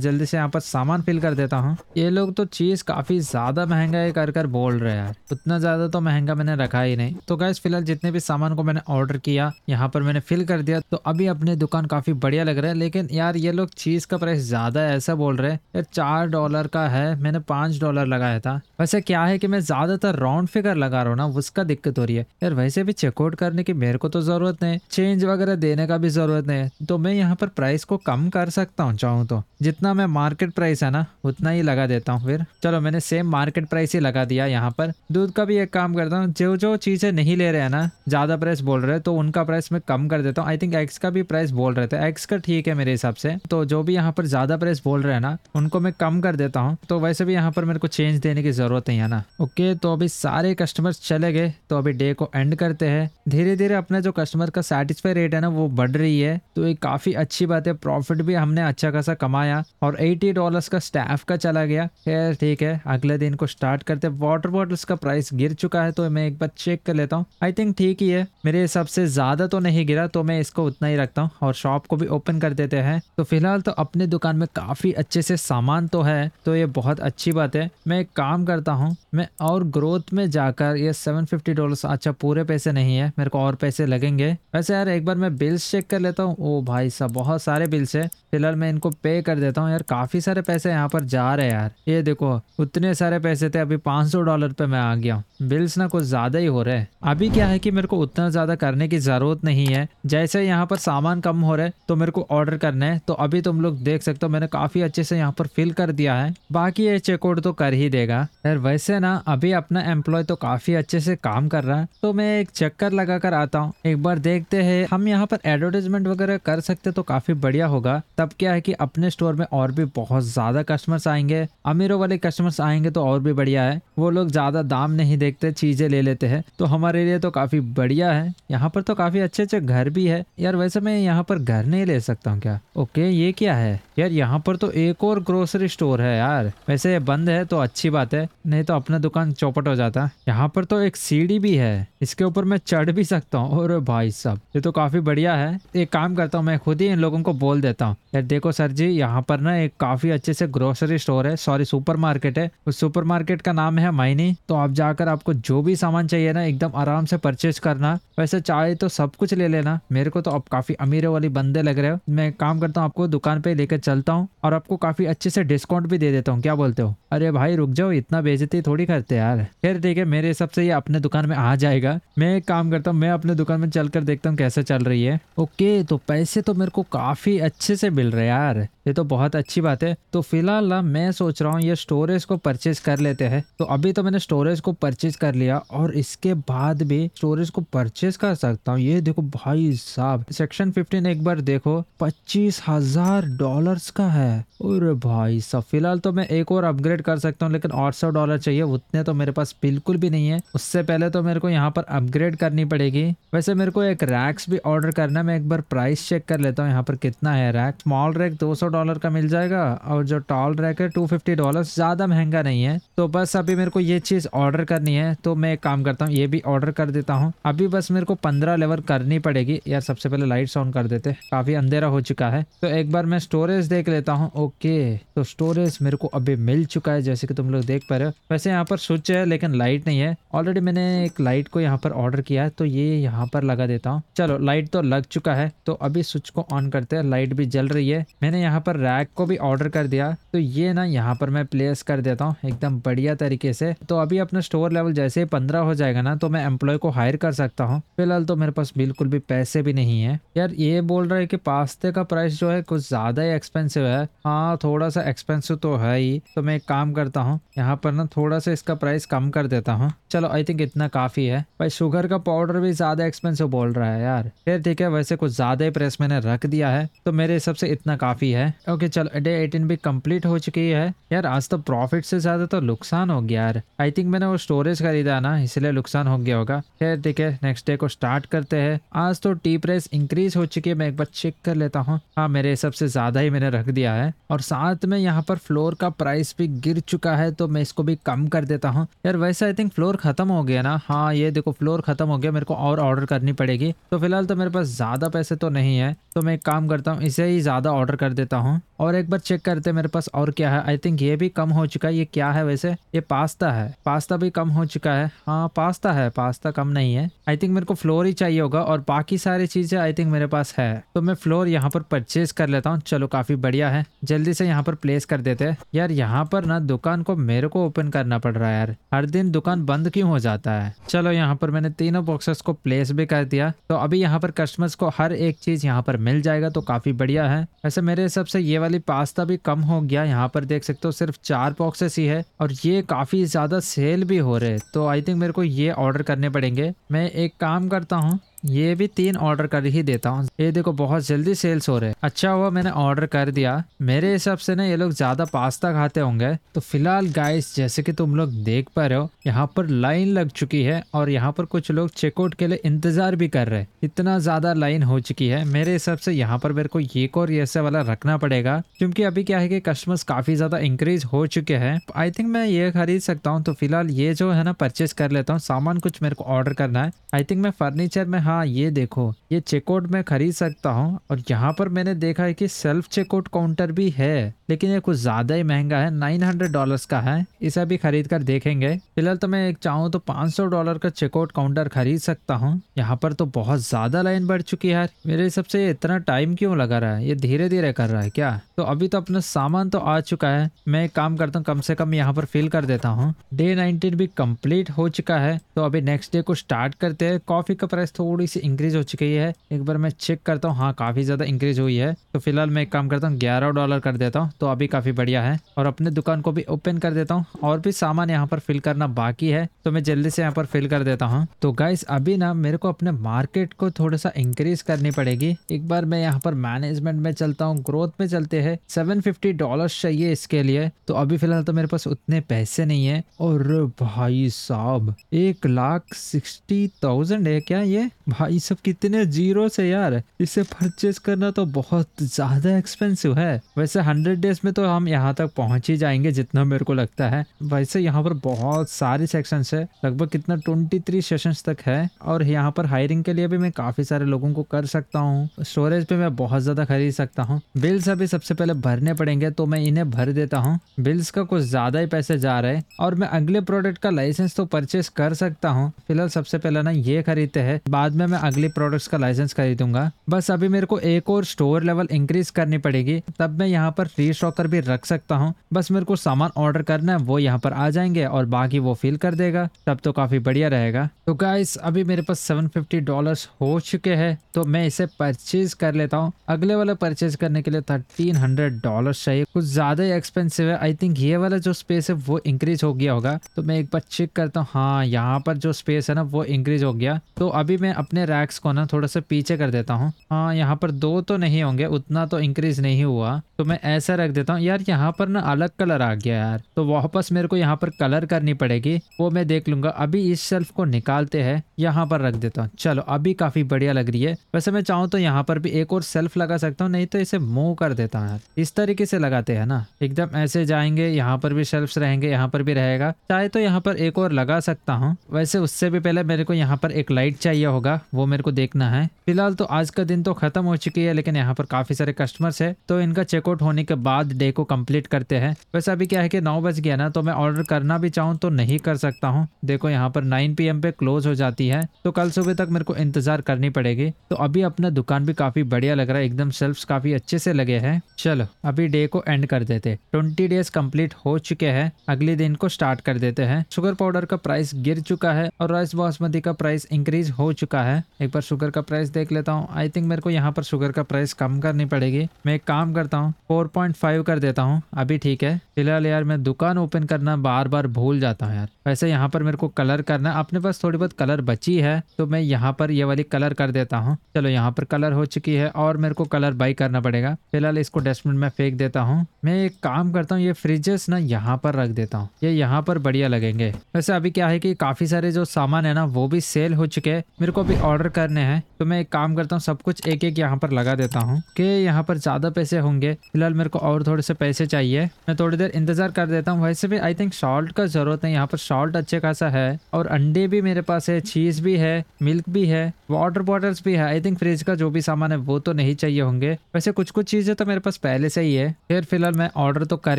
[SPEAKER 1] जल्दी से यहाँ पर सामान फिल कर देता हूँ। ये लोग तो चीज़ काफ़ी ज़्यादा महँगा कर कर बोल रहे हैं उतना ज़्यादा तो महँगा मैंने रखा ही नहीं। तो गैस फ़िलहाल जितने भी सामान को मैंने ऑर्डर किया, यहाँ पर मैंने फिल कर दिया तो अभी अपनी दुकान काफ़ी बढ़िया लग रहा है। लेकिन यार, ये लोग चीज़ का प्राइस ज़्यादा ऐसा बोल रहे हैं। चार डॉलर का है, मैंने पाँच डॉलर लगाया था। वैसे क्या है कि मैं ज़्यादातर राउंड फिगर लगा रहा हूँ ना, उसका दिक्कत हो रही है। यार, वैसे भी चेकआउट करने की मेरे को तो ज़रूरत नहीं चेंज वगैरह देने का भी ज़रूरत नहीं है। तो मैं यहाँ पर प्राइस को कम कर सकता हूँ, चाहूँ तो। जितना मैं मार्केट प्राइस है ना, उतना ही लगा देता हूँ फिर। चलो, मैंने सेम मार्केट प्राइस ही लगा दिया यहाँ पर। दूध का भी एक काम करता हूँ जो जो चीज़ें नहीं ले रहे हैं ना, ज़्यादा प्राइस बोल रहे हैं तो उनका प्राइस मैं कम कर देता हूँ। आई थिंक एक्स का भी प्राइस बोल रहे थे। एक्स का ठीक है मेरे हिसाब से। तो जो भी यहाँ पर ज़्यादा प्राइस बोल रहे हैं ना, उनको मैं कम कर देता हूँ। तो वैसे भी यहाँ पर मेरे को चेंज देने की ज़रूरत नहीं है ना। ओके तो अभी सारे कस्टमर चले गए तो अभी डे को एंड करते हैं। धीरे धीरे अपना जो कस्टमर का सेटिस्फाई रेट है ना, वो बढ़ रही है। तो ये काफ़ी अच्छी बात है प्रॉफिट भी हमने अच्छा खासा कमाया और एटी डॉलर का स्टाफ का चला गया। खैर, ठीक है, अगले दिन को स्टार्ट करते वाटर बॉटल्स का प्राइस गिर चुका है तो मैं एक बार चेक कर लेता हूँ। आई थिंक ठीक ही है, मेरे हिसाब से ज़्यादा तो नहीं गिरा तो मैं इसको उतना ही रखता हूँ और शॉप को भी ओपन कर देते हैं। तो फ़िलहाल तो अपने दुकान में काफ़ी अच्छे से सामान तो है तो ये बहुत अच्छी बात है। मैं एक काम करता हूँ, मैं और ग्रोथ में जाकर ये सेवन फिफ्टी डॉलर अच्छा पूरे पैसे नहीं है, मेरे को और पैसे लगेंगे। वैसे यार, एक बार मैं बिल्स चेक कर लेता हूँ। ओ भाई साहब, बहुत सारे बिल्स है। फ़िलहाल मैं इनको पे कर देता हूँ यार। काफ़ी सारे पैसे यहाँ पर जा रहे हैं यार। ये देखो, उतने सारे पैसे थे, अभी 500 डॉलर पे मैं आ गया हूँ। बिल्स ना कुछ ज़्यादा ही हो रहे हैं। अभी क्या है कि मेरे को उतना ज़्यादा करने की ज़रूरत नहीं है। जैसे यहाँ पर सामान कम हो रहा है तो मेरे को ऑर्डर करना है। तो अभी तुम लोग देख सकते हो, मैंने काफ़ी अच्छे से यहाँ पर फिल कर दिया है। बाकी ये चेकआउट तो कर ही देगा। यार वैसे ना, अभी अपना एम्प्लॉय तो काफ़ी अच्छे से काम कर रहा है। तो मैं एक चक्कर लगा कर आता हूँ। एक बार देखते हैं, हम यहाँ पर एडवर्टाइजमेंट वगैरह कर सकते तो काफ़ी बढ़िया होगा। तब क्या है कि अपने स्टोर में और भी बहुत ज़्यादा कस्टमर्स आएँगे। अमीरों वाले कस्टमर्स आएँगे तो और भी बढ़िया है। वो लोग ज़्यादा दाम नहीं देखते, चीज़ें ले लेते हैं। तो हमारे लिए तो काफ़ी बढ़िया है। यहाँ पर तो काफ़ी अच्छे अच्छे घर भी है। यार वैसे मैं यहाँ पर घर नहीं ले सकता हूँ क्या? ओके, ये क्या है? यार यहाँ पर तो एक और ग्रोसरी स्टोर है यार। वैसे ये बंद है तो अच्छी बात है, नहीं तो अपना दुकान चौपट हो जाता। यहाँ पर तो एक सीढ़ी भी है, इसके ऊपर मैं चढ़ भी सकता हूँ। और भाई साहब, ये तो काफ़ी बढ़िया है। एक काम करता हूँ, मैं खुद ही इन लोगों को बोल देता हूँ। यार देखो सर जी, यहाँ पर ना एक काफ़ी अच्छे से ग्रोसरी स्टोर है। सॉरी सुपर मार्केट है। उस सुपर मार्केट का नाम है माइनी तो आप जाकर आपको जो भी सामान चाहिए ना, एकदम आराम से परचेज करना। वैसे चाहे तो सब कुछ ले लेना। मेरे को तो अब काफ़ी अमीरों वाली बंदे लग रहे हो। मैं काम करता हूँ, आपको दुकान पे लेकर चलता हूँ और आपको काफ़ी अच्छे से डिस्काउंट भी दे देता हूँ। क्या बोलते हो? अरे भाई, रुक जाओ, इतना बेजती थोड़ी करते यार। फिर ठीक है, मेरे हिसाब से ये अपने दुकान में आ जाएगा। मैं एक काम करता हूँ, मैं अपने दुकान में चलकर देखता हूँ कैसे चल रही है। ओके तो पैसे तो मेरे को काफ़ी अच्छे से मिल रहे यार। ये तो बहुत अच्छी बात है। तो फ़िलहाल मैं सोच रहा हूँ, ये स्टोरेज को परचेज कर लेते हैं। तो अभी तो मैंने स्टोरेज को परचेज कर लिया और इसके बाद भी स्टोरेज को परचेज कर सकता हूँ। ये देखो भाई साहब सेक्शन फिफ्टीन एक बार देखो, पच्चीस हज़ार डॉलर का है। और भाई साहब, फ़िलहाल तो मैं एक और अपग्रेड कर सकता हूँ, लेकिन आठ सौ डॉलर चाहिए, उतने तो मेरे पास बिल्कुल भी नहीं है। उससे पहले तो मेरे को यहाँ पर अपग्रेड करनी पड़ेगी। वैसे मेरे को एक रैक्स भी ऑर्डर करना है, मैं एक बार प्राइस चेक कर लेता हूँ, यहाँ पर कितना है रैक स्मॉल रैक दो सौ डॉलर का मिल जाएगा, और जो टॉल रैक है टू डॉलर ज़्यादा महँगा नहीं है। तो बस अभी मेरे को ये चीज़ ऑर्डर करनी है तो मैं एक काम करता हूँ, ये भी ऑर्डर कर देता हूँ। अभी बस मेरे को पंद्रह लेवल करनी पड़ेगी यार सबसे पहले लाइट्स ऑन कर देते। काफ़ी अंधेरा हो चुका है। तो एक बार मैं स्टोरेज देख लेता हूँ। ओके तो स्टोरेज मेरे को अभी मिल चुका है, जैसे कि तुम लोग देख पा रहे हो। वैसे यहाँ पर स्विच है, लेकिन लाइट नहीं है। ऑलरेडी मैंने एक लाइट को यहाँ पर ऑर्डर किया है तो ये यहाँ पर लगा देता हूँ। चलो लाइट तो लग चुका है तो अभी स्विच को ऑन करते हैं। लाइट भी जल रही है। मैंने यहाँ पर रैक को भी ऑर्डर कर दिया। तो ये ना यहाँ पर मैं प्लेस कर देता हूँ, एकदम बढ़िया तरीके से तो अभी अपना स्टोर लेवल जैसे ही पंद्रह हो जाएगा ना तो मैं एम्प्लॉय को हायर कर सकता हूँ। फ़िलहाल तो मेरे पास बिल्कुल भी पैसे भी नहीं है। यार, ये बोल रहा है कि पास्ते का प्राइस जो है कुछ ज़्यादा ही एक्सपेंसिव है। हाँ थोड़ा सा एक्सपेंसिव तो है ही। तो मैं एक काम करता हूँ, यहाँ पर ना थोड़ा सा इसका प्राइस कम कर देता हूँ। चलो आई थिंक इतना काफ़ी है। भाई शुगर का पाउडर भी ज़्यादा एक्सपेंसिव बोल रहा है यार। फिर ठीक है, वैसे कुछ ज़्यादा ही प्रेस मैंने रख दिया है तो मेरे हिसाब से इतना काफ़ी है। ओके चलो डे एटीन भी कंप्लीट हो चुकी है। यार, आज तो प्रॉफिट से ज़्यादा तो नुकसान हो गया यार। आई थिंक मैंने वो स्टोरेज खरीदा ना, इसलिए नुकसान हो गया होगा। फिर ठीक है नेक्स्ट डे को स्टार्ट करते हैं। आज तो टी प्रेस इंक्रीज हो चुकी है, मैं एक बार चेक कर लेता हूँ। हाँ मेरे हिसाब से ज़्यादा ही मैंने रख दिया है। और साथ में यहाँ पर फ्लोर का प्राइस भी गिर चुका है तो मैं इसको भी कम कर देता हूँ। यार, वैसे आई थिंक फ्लोर खत्म हो गया ना। हाँ ये देखो फ्लोर खत्म हो गया, मेरे को और ऑर्डर करनी पड़ेगी। तो फ़िलहाल तो मेरे पास ज़्यादा पैसे तो नहीं है। तो मैं एक काम करता हूँ, इसे ही ज़्यादा ऑर्डर कर देता हूँ। और एक बार चेक करते मेरे पास और क्या है। आई थिंक ये भी कम हो चुका है। ये क्या है वैसे? ये पास्ता है। पास्ता भी कम हो चुका है। हाँ पास्ता है। पास्ता कम नहीं है। आई थिंक मेरे को फ्लोर ही चाहिए होगा और बाकी सारी चीज़ें आई थिंक मेरे पास है। तो मैं फ्लोर यहाँ पर परचेज कर लेता हूँ। चलो, काफ़ी बढ़िया है। जल्दी से यहाँ पर प्लेस कर देते हैं। यार, यहाँ पर ना दुकान को मेरे को ओपन करना पड़ रहा है यार। हर दिन दुकान बंद क्यों हो जाता है? चलो, यहाँ पर मैंने तीनों बॉक्सेस को प्लेस भी कर दिया। तो अभी यहाँ पर कस्टमर्स को हर एक चीज़ यहाँ पर मिल जाएगा। तो काफ़ी बढ़िया है। वैसे मेरे हिसाब से ये वाली पास्ता भी कम हो गया। यहाँ पर देख सकते हो सिर्फ़ चार बॉक्सेस ही है और ये काफ़ी ज़्यादा सेल भी हो रहे हैं। तो आई थिंक मेरे को ये ऑर्डर करने पड़ेंगे। मैं एक काम करता हूँ। ये भी तीन ऑर्डर कर ही देता हूँ। ये देखो, बहुत जल्दी सेल्स हो रहे हैं। अच्छा हुआ मैंने ऑर्डर कर दिया। मेरे हिसाब से ना ये लोग ज़्यादा पास्ता खाते होंगे। तो फ़िलहाल गाइस जैसे कि तुम लोग देख पा रहे हो, यहाँ पर लाइन लग चुकी है और यहाँ पर कुछ लोग चेकआउट के लिए इंतज़ार भी कर रहे हैं। इतना ज़्यादा लाइन हो चुकी है। मेरे हिसाब से यहाँ पर मेरे को एक और ऐसे वाला रखना पड़ेगा। क्योंकि अभी क्या है कि कस्टमर्स काफ़ी ज़्यादा इंक्रीज हो चुके हैं। आई थिंक मैं ये खरीद सकता हूँ। तो फ़िलहाल ये जो है ना परचेज कर लेता हूँ। सामान कुछ मेरे को ऑर्डर करना है। आई थिंक मैं फर्नीचर में ये देखो, ये चेकआउट में खरीद सकता हूँ और यहाँ पर मैंने देखा है कि सेल्फ चेकआउट काउंटर भी है, लेकिन ये कुछ ज़्यादा ही महँगा है, नाइन हंड्रेड डॉलर का है। इसे भी खरीद कर देखेंगे। फ़िलहाल तो मैं चाहूँ तो पाँच सौ डॉलर का चेकआउट काउंटर खरीद सकता हूँ। यहाँ पर तो बहुत ज़्यादा लाइन बढ़ चुकी है मेरे हिसाब से इतना टाइम क्यों लगा रहा है? ये धीरे धीरे कर रहा है क्या? तो अभी तो अपना सामान तो आ चुका है। मैं एक काम करता हूँ, कम से कम यहाँ पर फिल कर देता हूँ। डे नाइनटीन भी कंप्लीट हो चुका है। तो अभी नेक्स्ट डे को स्टार्ट करते हैं। कॉफ़ी का प्राइस थोड़ी सी इंक्रीज हो चुकी है। एक बार मैं चेक करता हूँ हाँ काफ़ी ज़्यादा इंक्रीज हुई है। तो फ़िलहाल मैं एक काम करता हूँ, ग्यारह डॉलर कर देता हूँ तो अभी काफ़ी बढ़िया है। और अपने दुकान को भी ओपन कर देता हूँ। और भी सामान यहाँ पर फिल करना बाकी है तो मैं जल्दी से यहाँ पर फिल कर देता हूँ। तो गाइस अभी ना मेरे को अपने मार्केट को थोड़ा सा इंक्रीज करनी पड़ेगी। एक बार मैं यहाँ पर मैनेजमेंट में चलता हूँ ग्रोथ में चलते हैं। सेवन फिफ्टी डॉलर चाहिए इसके लिए। तो अभी फ़िलहाल तो मेरे पास उतने पैसे नहीं है। और भाई साहब, एक लाख सिक्सटी थाउज़ेंड है क्या ये? भाई, सब कितने ज़ीरो से यार। इसे परचेज करना तो बहुत ज़्यादा एक्सपेंसिव है। वैसे हंड्रेड डेज़ में तो हम यहाँ तक पहुँच ही जाएँगे जितना मेरे को लगता है। वैसे यहाँ पर बहुत सारे सेक्शन है। लगभग कितना ट्वेंटी थ्री सेशन तक है। और यहाँ पर हायरिंग के लिए भी मैं काफ़ी सारे लोगों को कर सकता हूँ। स्टोरेज पे मैं बहुत ज़्यादा खरीद सकता हूँ। बिल्स अभी सबसे पहले भरने पड़ेंगे तो मैं इन्हें भर देता हूँ। बिल्स का कुछ ज़्यादा ही पैसे जा रहे हैं। और मैं अगले प्रोडक्ट का लाइसेंस तो परचेज कर सकता हूँ। फ़िलहाल सबसे पहले ना ये खरीदते हैं। बाद बाद में, मैं अगली प्रोडक्ट्स का लाइसेंस खरीदूँगा। बस अभी मेरे को एक और स्टोर लेवल इंक्रीज करनी पड़ेगी। तब मैं यहाँ पर फ्री स्टॉकर भी रख सकता हूँ। बस मेरे को सामान ऑर्डर करना है, वो यहाँ पर आ जाएँगे और बाकी वो फिल कर देगा। तब तो काफ़ी बढ़िया रहेगा। तो गाइस अभी मेरे पास 750 डॉलर्स हो चुके हैं तो मैं इसे परचेज कर लेता हूँ। अगले वाला परचेज करने के लिए थर्टीन हंड्रेड डॉलर चाहिए। कुछ ज़्यादा ही एक्सपेंसिव है। आई थिंक ये वाला जो स्पेस है, वो इंक्रीज हो गया होगा। तो मैं एक बार चेक करता हूँ। हाँ यहाँ पर जो स्पेस है ना, वो इंक्रीज हो गया। तो अभी मैं अपने रैक्स को ना थोड़ा सा पीछे कर देता हूँ। हाँ यहाँ पर दो तो नहीं होंगे, उतना तो इंक्रीज नहीं हुआ। तो मैं ऐसा रख देता हूँ। यार, यहाँ पर ना अलग कलर आ गया यार। तो वापस मेरे को यहाँ पर कलर करनी पड़ेगी। वो मैं देख लूँगा। अभी इस शेल्फ को निकालते हैं। यहाँ पर रख देता हूँ। चलो, अभी काफ़ी बढ़िया लग रही है। वैसे मैं चाहूँ तो यहाँ पर भी एक और सेल्फ लगा सकता हूँ, नहीं तो इसे मूव कर देता हूँ यार। इस तरीके से लगाते हैं ना। एकदम ऐसे जाएँगे, यहाँ पर भी शेल्फ रहेंगे, यहाँ पर भी रहेगा। चाहे तो यहाँ पर एक और लगा सकता हूँ। वैसे उससे भी पहले मेरे को यहाँ पर एक लाइट चाहिए होगा। वो मेरे को देखना है। फ़िलहाल तो आज का दिन तो खत्म हो चुकी है, लेकिन यहाँ पर काफ़ी सारे कस्टमर्स है। तो इनका चेकआउट होने के बाद डे को कंप्लीट करते हैं। वैसे अभी क्या है कि नौ बज गया ना तो मैं ऑर्डर करना भी चाहूँ तो नहीं कर सकता हूँ। देखो यहाँ पर नाइन पी पे क्लोज हो जाती है तो कल सुबह तक मेरे को इंतज़ार करनी पड़ेगी। तो अभी अपना दुकान भी काफ़ी बढ़िया लग रहा है, एकदम शेल्फ काफ़ी अच्छे से लगे हैं। चलो, अभी डे को एंड कर देते ट्वेंटी डेज़ कंप्लीट हो चुके हैं, अगले दिन को स्टार्ट कर देते हैं। शुगर पाउडर का प्राइस गिर चुका है और राइस बासमती का प्राइस इंक्रीज हो चुका है। एक बार शुगर का प्राइस देख लेता हूँ। आई थिंक मेरे को यहाँ पर शुगर का प्राइस कम करनी पड़ेगी। मैं एक काम करता हूँ फोर पॉइंट फाइव कर देता हूँ। अभी ठीक है। फ़िलहाल यार मैं दुकान ओपन करना बार बार भूल जाता हूँ यार। वैसे यहाँ पर मेरे को कलर करना अपने पास थोड़ी बहुत कलर बची है तो मैं यहाँ पर ये वाली कलर कर देता हूँ। चलो यहाँ पर कलर हो चुकी है और मेरे को कलर बाई करना पड़ेगा। फ़िलहाल इसको डस्टबिन में फेंक देता हूँ। मैं एक काम करता हूँ, ये फ्रिजेस ना यहाँ पर रख देता हूँ। ये यहाँ पर बढ़िया लगेंगे। वैसे अभी क्या है कि काफ़ी सारे जो सामान है ना, वो भी सेल हो चुके हैं। मेरे को अभी ऑर्डर करने हैं। तो मैं एक काम करता हूँ, सब कुछ एक एक यहाँ पर लगा देता हूँ कि यहाँ पर ज़्यादा पैसे होंगे। फ़िलहाल मेरे को और थोड़े से पैसे चाहिए। मैं थोड़ी देर इंतज़ार कर देता हूँ। वैसे भी आई थिंक सॉल्ट का ज़रूरत है यहाँ पर सॉल्ट अच्छे खासा है और अंडे भी मेरे पास है चीज़ भी है मिल्क भी है वाटर बॉटल्स भी है। आई थिंक फ्रिज का जो भी सामान है, वो तो नहीं चाहिए होंगे। वैसे कुछ कुछ चीज़ें तो मेरे पास पहले से ही है। फिर फ़िलहाल मैं ऑर्डर तो कर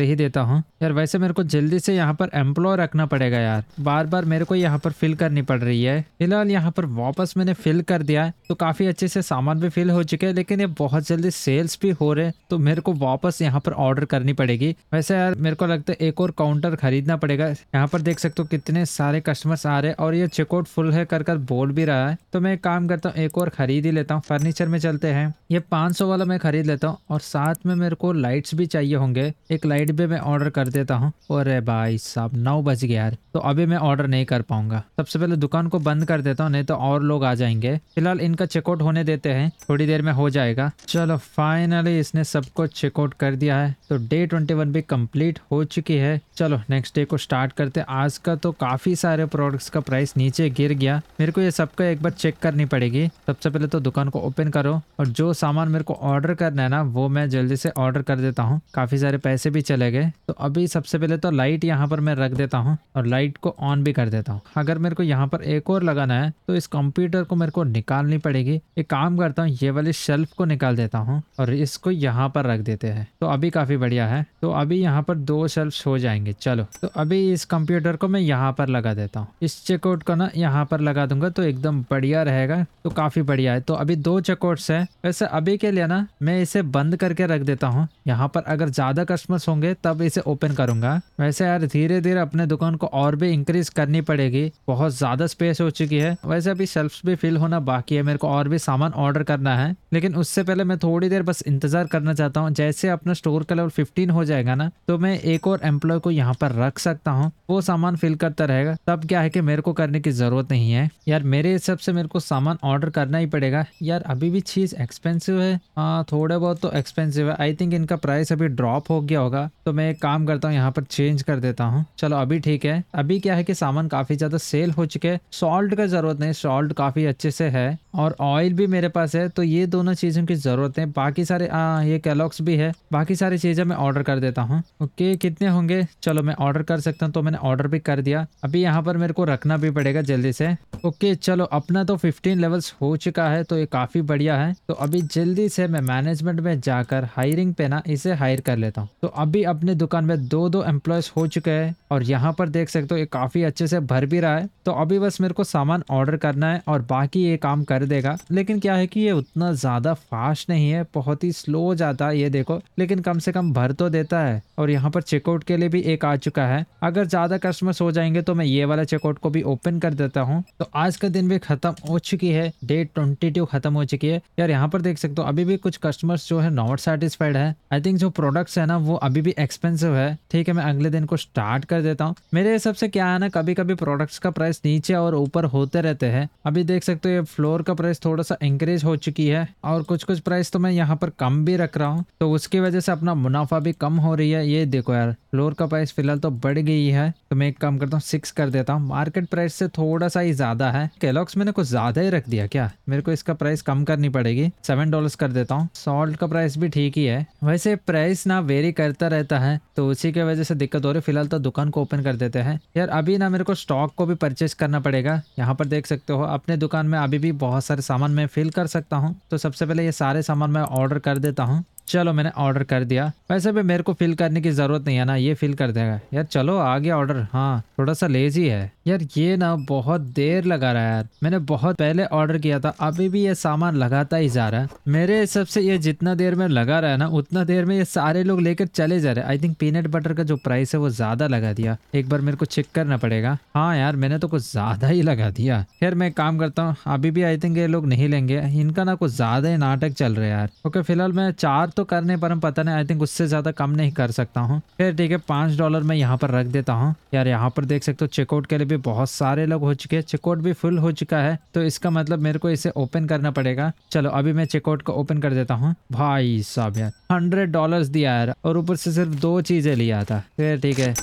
[SPEAKER 1] ही देता हूँ। यार वैसे मेरे को जल्दी से यहाँ पर एम्प्लॉय रखना पड़ेगा यार। बार बार मेरे को यहाँ पर फिल करनी पड़ रही है। फ़िलहाल यहाँ पर वापस मैंने फिल कर दिया तो काफ़ी अच्छे से सामान भी फिल हो चुके हैं, लेकिन ये बहुत जल्दी सेल्स भी हो रहे तो मेरे को वापस यहाँ पर ऑर्डर करनी पड़ेगी। वैसे यार, मेरे को लगता है एक और काउंटर खरीदना पड़ेगा। यहाँ पर देख सकते हो कितने सारे कस्टमर्स आ रहे हैं और ये चेकआउट फुल है कर कर बोल भी रहा है। तो मैं काम करता हूँ, एक और खरीद ही लेता हूँ। फर्नीचर में चलते हैं। ये 500 वाला मैं खरीद लेता हूँ और साथ में मेरे को लाइट्स भी चाहिए होंगे। एक लाइट भी मैं ऑर्डर कर देता हूँ। अरे भाई साहब, नौ बज गया यार। तो अभी मैं ऑर्डर नहीं कर पाऊँगा। सबसे पहले दुकान को बंद कर देता हूँ, नहीं तो और लोग आ जाएँगे। फ़िलहाल इनका चेकआउट होने देते हैं। थोड़ी देर में हो जाएगा। चलो फाइनली इसने सबको चेकआउट कर दिया है। तो डे ट्वेंटी वन भी कंप्लीट हो चुकी है। चलो नेक्स्ट डे को स्टार्ट करते आज का तो काफ़ी सारे प्रोडक्ट्स का प्राइस नीचे गिर गया। मेरे को ये सबका एक बार चेक करनी पड़ेगी। सबसे पहले तो दुकान को ओपन करो और जो सामान मेरे को ऑर्डर करना है ना, वो मैं जल्दी से ऑर्डर कर देता हूँ। काफ़ी सारे पैसे भी चले गए। तो अभी सबसे पहले तो लाइट यहाँ पर मैं रख देता हूँ और लाइट को ऑन भी कर देता हूँ। अगर मेरे को यहाँ पर एक और लगाना है तो इस कंप्यूटर को मेरे को निकालनी पड़ेगी। एक काम करता हूँ, ये वाली शेल्फ को निकाल देता हूँ और इसको यहाँ पर रख देते हैं। तो अभी काफ़ी बढ़िया है। तो अभी यहाँ पर दो शेल्फ हो जाएँगे। चलो। तो अभी इस कंप्यूटर को मैं यहाँ पर लगा देता हूँ। इस चेकआउट को ना यहाँ पर लगा दूँगा तो एकदम बढ़िया रहेगा। तो काफ़ी बढ़िया है। तो अभी दो चेकआउट्स है। वैसे अभी के लिए ना मैं इसे बंद करके रख देता हूँ। यहाँ पर अगर ज़्यादा कस्टमर्स होंगे तब इसे ओपन करूँगा। वैसे यार धीरे धीरे अपने दुकान को और भी इंक्रीज करनी पड़ेगी। बहुत ज़्यादा स्पेस हो चुकी है। वैसे अभी शेल्फ भी फिल होना बाकी है। मेरे को और भी सामान ऑर्डर करना है। लेकिन उससे पहले मैं थोड़ी देर बस इंतज़ार करना चाहता हूँ। जैसे अपना स्टोर का लेवल फिफ्टीन हो जाएगा ना तो मैं एक और एम्प्लॉय को यहाँ पर रख सकता हूँ। वो सामान फिल करता रहेगा। तब क्या है कि मेरे को करने की ज़रूरत नहीं है। यार मेरे हिसाब से मेरे को सामान ऑर्डर करना ही पड़ेगा। यार अभी भी चीज़ एक्सपेंसिव है। हाँ थोड़े बहुत तो एक्सपेंसिव है। आई थिंक इनका प्राइस अभी ड्रॉप हो गया होगा। तो मैं एक काम करता हूँ यहाँ पर चेंज कर देता हूँ। चलो अभी ठीक है। अभी क्या है कि सामान काफ़ी ज़्यादा सेल हो चुके हैं। सॉल्ट का ज़रूरत नहीं सॉल्ट काफ़ी अच्छे से है। और ऑयल भी मेरे पास है। तो ये दोनों चीज़ों की ज़रूरत है। बाकी सारे आ, ये कैलॉक्स भी है। बाकी सारी चीज़ें मैं ऑर्डर कर देता हूँ। ओके कितने होंगे? चलो मैं ऑर्डर कर सकता हूँ तो मैंने ऑर्डर भी कर दिया। अभी यहाँ पर मेरे को रखना भी पड़ेगा जल्दी से। ओके चलो अपना तो 15 लेवल्स हो चुका है तो ये काफ़ी बढ़िया है। तो अभी जल्दी से मैं मैनेजमेंट में जाकर हायरिंग पे ना, इसे हायर कर लेता हूँ। तो अभी अपने दुकान में दो दो एम्प्लॉयज़ हो चुके हैं, और यहाँ पर देख सकते हो ये काफ़ी अच्छे से भर भी रहा है। तो अभी बस मेरे को सामान ऑर्डर करना है, और बाकी ये काम कर देगा। लेकिन क्या है कि ये उतना ज़्यादा फास्ट नहीं है, बहुत ही स्लो जाता है ये लेकिन कम से कम भर तो देता है, और यहाँ पर चेकआउट के लिए भी एक आ चुका है। अगर ज़्यादा कस्टमर्स हो जाएँगे तो मैं ये वाला चेकआउट को भी ओपन कर देता हूँ। तो आज का दिन भी खत्म हो चुकी है डेट ट्वेंटी टू खत्म हो चुकी है। यार, यहाँ पर देख सकते हो, अभी भी कुछ कस्टमर्स जो है नॉट सेटिस्फाइड है। आई थिंक जो प्रोडक्ट्स है ना, वो अभी भी एक्सपेंसिव है। ठीक है, मैं अगले दिन को स्टार्ट कर देता हूँ। मेरे हिसाब से क्या है ना कभी कभी प्रोडक्ट्स का प्राइस नीचे और ऊपर होते रहते हैं। अभी देख सकते हो, ये फ्लोर का प्राइस थोड़ा सा इंक्रीज हो चुकी है, और कुछ कुछ प्राइस तो मैं यहाँ पर कम भी रख रहा हूँ। तो उसकी वजह से अपना मुनाफा भी कम हो रही है। ये देखो यार, फ्लोर का प्राइस फ़िलहाल तो बढ़ गई है। तो मैं एक काम करता हूँ सिक्स कर देता हूँ। मार्केट प्राइस से थोड़ा सा ही ज़्यादा है। कैलॉक्स मैंने कुछ ज़्यादा ही रख दिया क्या? मेरे को इसका प्राइस कम करनी पड़ेगी। सेवन डॉलर कर देता हूँ। सॉल्ट का प्राइस भी ठीक ही है। वैसे प्राइस ना वेरी करता रहता है तो उसी की वजह से दिक्कत हो रही फ़िलहाल तो दुकान को ओपन कर देते हैं। यार, अभी ना मेरे को स्टॉक को भी परचेज करना पड़ेगा। यहाँ पर देख सकते हो, अपने दुकान में अभी भी बहुत सारे सामान मैं फिल कर सकता हूँ। तो सबसे पहले ये सारे सामान मैं ऑर्डर कर देता हूँ। चलो मैंने ऑर्डर कर दिया। वैसे भी मेरे को फिल करने की ज़रूरत नहीं है ना, ये फिल कर देगा। यार चलो, आ गया ऑर्डर हाँ थोड़ा सा लेजी है। यार ये ना बहुत देर लगा रहा है यार। मैंने बहुत पहले ऑर्डर किया था, अभी भी ये सामान लगाता ही जा रहा है। मेरे हिसाब से ये जितना देर में लगा रहा है ना, उतना देर में ये सारे लोग लेकर चले जा रहे हैं। आई थिंक पीनट बटर का जो प्राइस है वो ज़्यादा लगा दिया। एक बार मेरे को चेक करना पड़ेगा। हाँ यार, मैंने तो कुछ ज़्यादा ही लगा दिया। यार मैं काम करता हूँ, अभी भी आई थिंक ये लोग नहीं लेंगे। इनका ना कुछ ज़्यादा ही नाटक चल रहा है यार। ओके, फ़िलहाल मैं चार तो करने पर पता नहीं आई थिंक उससे ज़्यादा कम नहीं कर सकता हूँ। फिर ठीक है, पाँच डॉलर मैं यहाँ पर रख देता हूँ। यार, यहाँ पर देख सकते हो चेकआउट के लिए भी बहुत सारे लोग हो चुके हैं चेकआउट भी फुल हो चुका है तो इसका मतलब मेरे को इसे ओपन करना पड़ेगा। चलो, अभी मैं चेकआउट को ओपन कर देता हूँ। भाई साहब यार हंड्रेड डॉलर दिया यार, और ऊपर से सिर्फ़ दो चीज़ें लिया था। फिर ठीक है।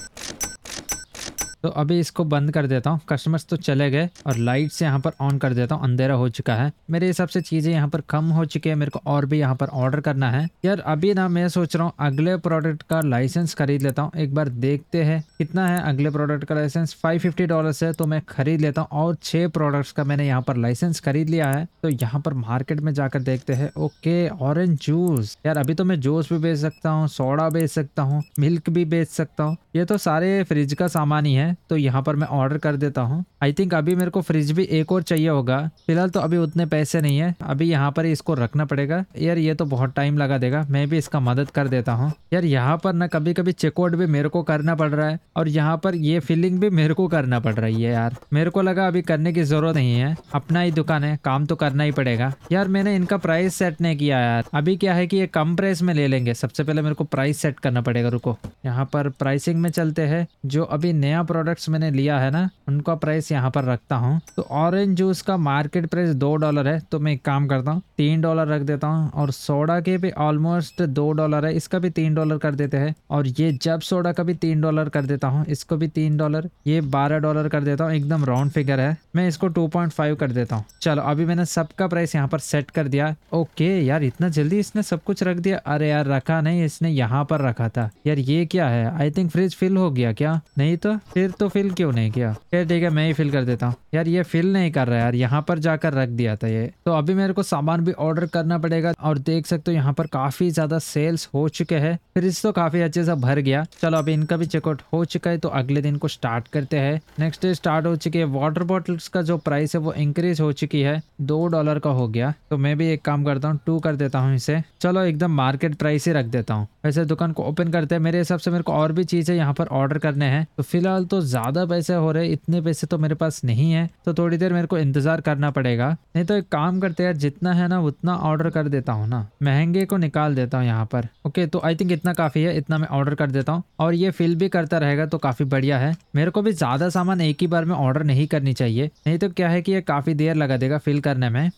[SPEAKER 1] तो अभी इसको बंद कर देता हूँ। कस्टमर्स तो चले गए और लाइट से यहाँ पर ऑन कर देता हूँ। अंधेरा हो चुका है। मेरे हिसाब से चीज़ें यहाँ पर कम हो चुकी है। मेरे को और भी यहाँ पर ऑर्डर करना है। यार, अभी ना मैं सोच रहा हूँ अगले प्रोडक्ट का लाइसेंस खरीद लेता हूँ। एक बार देखते हैं कितना है अगले प्रोडक्ट का लाइसेंस फाइव फिफ्टी है तो मैं खरीद लेता हूँ और छह प्रोडक्ट्स का मैंने यहाँ पर लाइसेंस खरीद लिया है। तो यहाँ पर मार्केट में जाकर देखते हैं। ओके ऑरेंज जूस यार, अभी तो मैं जूस भी बेच सकता हूँ सोडा बेच सकता हूँ मिल्क भी बेच सकता हूँ। ये तो सारे फ्रिज का सामान ही है। तो यहाँ पर मैं ऑर्डर कर देता हूँ। आई थिंक अभी मेरे को फ्रिज भी एक और चाहिए होगा। फ़िलहाल तो अभी उतने पैसे नहीं है। अभी यहाँ पर इसको रखना पड़ेगा। यार, ये तो बहुत टाइम लगा देगा। मैं भी इसका मदद कर देता हूँ। यार, यहाँ पर ना कभी कभी चेकआउट भी मेरे को करना पड़ रहा है। और यहाँ पर ये फिलिंग भी मेरे को करना पड़ रही है यार। मेरे को लगा अभी करने की ज़रूरत नहीं है। अपना ही दुकान है। काम तो करना ही पड़ेगा। यार, मैंने इनका प्राइस सेट नहीं किया यार। अभी क्या है कि ये कम प्राइस में ले लेंगे। सबसे पहले मेरे को प्राइस सेट करना पड़ेगा। रुको। यहाँ पर प्राइसिंग में चलते हैं। जो अभी नया प्रोडक्ट्स मैंने लिया है ना, उनका प्राइस यहाँ पर रखता हूँ। तो ऑरेंज जूस का मार्केट प्राइस दो डॉलर है तो मैं एक काम करता हूँ, तीन डॉलर रख देता हूँ और सोडा के भी ऑलमोस्ट दो डॉलर है, इसका भी तीन डॉलर कर देते हैं। और ये जब सोडा का भी तीन डॉलर कर देता हूँ, इसको भी तीन डॉलर ये बारह डॉलर कर देता हूँ, एकदम राउंड फिगर है। मैं इसको टू कर देता हूँ। चलो, अभी मैंने सबका प्राइस यहाँ पर सेट कर दिया। ओके, यार, इतना जल्दी इसने सब कुछ रख दिया? अरे यार, रखा नहीं, इसने यहाँ पर रखा था। यार, ये क्या है? आई थिंक फ्रिज फिल हो गया क्या? नहीं तो फिर तो फिल क्यों नहीं किया? ठीक है मैं ही फिल कर देता हूँ। यार, ये फिल नहीं कर रहा यार, यहाँ पर जाकर रख दिया था ये। तो अभी मेरे को सामान भी ऑर्डर करना पड़ेगा और देख सकते हो यहाँ पर काफ़ी ज़्यादा सेल्स हो चुके हैं। फ्रिज तो काफ़ी अच्छे से भर गया। चलो अभी इनका भी चेकआउट हो चुका है तो अगले दिन को स्टार्ट करते हैं। नेक्स्ट डे स्टार्ट हो चुकी है। वाटर बॉटल्स का जो प्राइस है, वो इंक्रीज हो चुकी है। दो डॉलर का हो गया। तो मैं भी एक काम करता हूँ टू कर देता हूँ इसे। चलो, एकदम मार्केट प्राइस ही रख देता हूँ। वैसे दुकान को ओपन करते हैं। मेरे हिसाब से मेरे को और भी चीज़ें यहाँ पर ऑर्डर करने हैं। तो फ़िलहाल तो ज़्यादा पैसे हो रहे इतने पैसे तो मेरे पास नहीं है। तो थोड़ी देर मेरे को इंतज़ार करना पड़ेगा। नहीं तो एक काम करते हैं जितना है ना, उतना ऑर्डर कर देता हूँ ना। महँगे को निकाल देता हूँ यहाँ पर। ओके तो आई थिंक इतना काफ़ी है। इतना मैं ऑर्डर कर देता हूँ। और ये फिल भी करता रहेगा तो काफ़ी बढ़िया है। मेरे को भी ज़्यादा सामान एक ही बार में ऑर्डर नहीं करनी चाहिए। नहीं तो क्या है कि ये काफ़ी देर लगा देगा फिल करने में।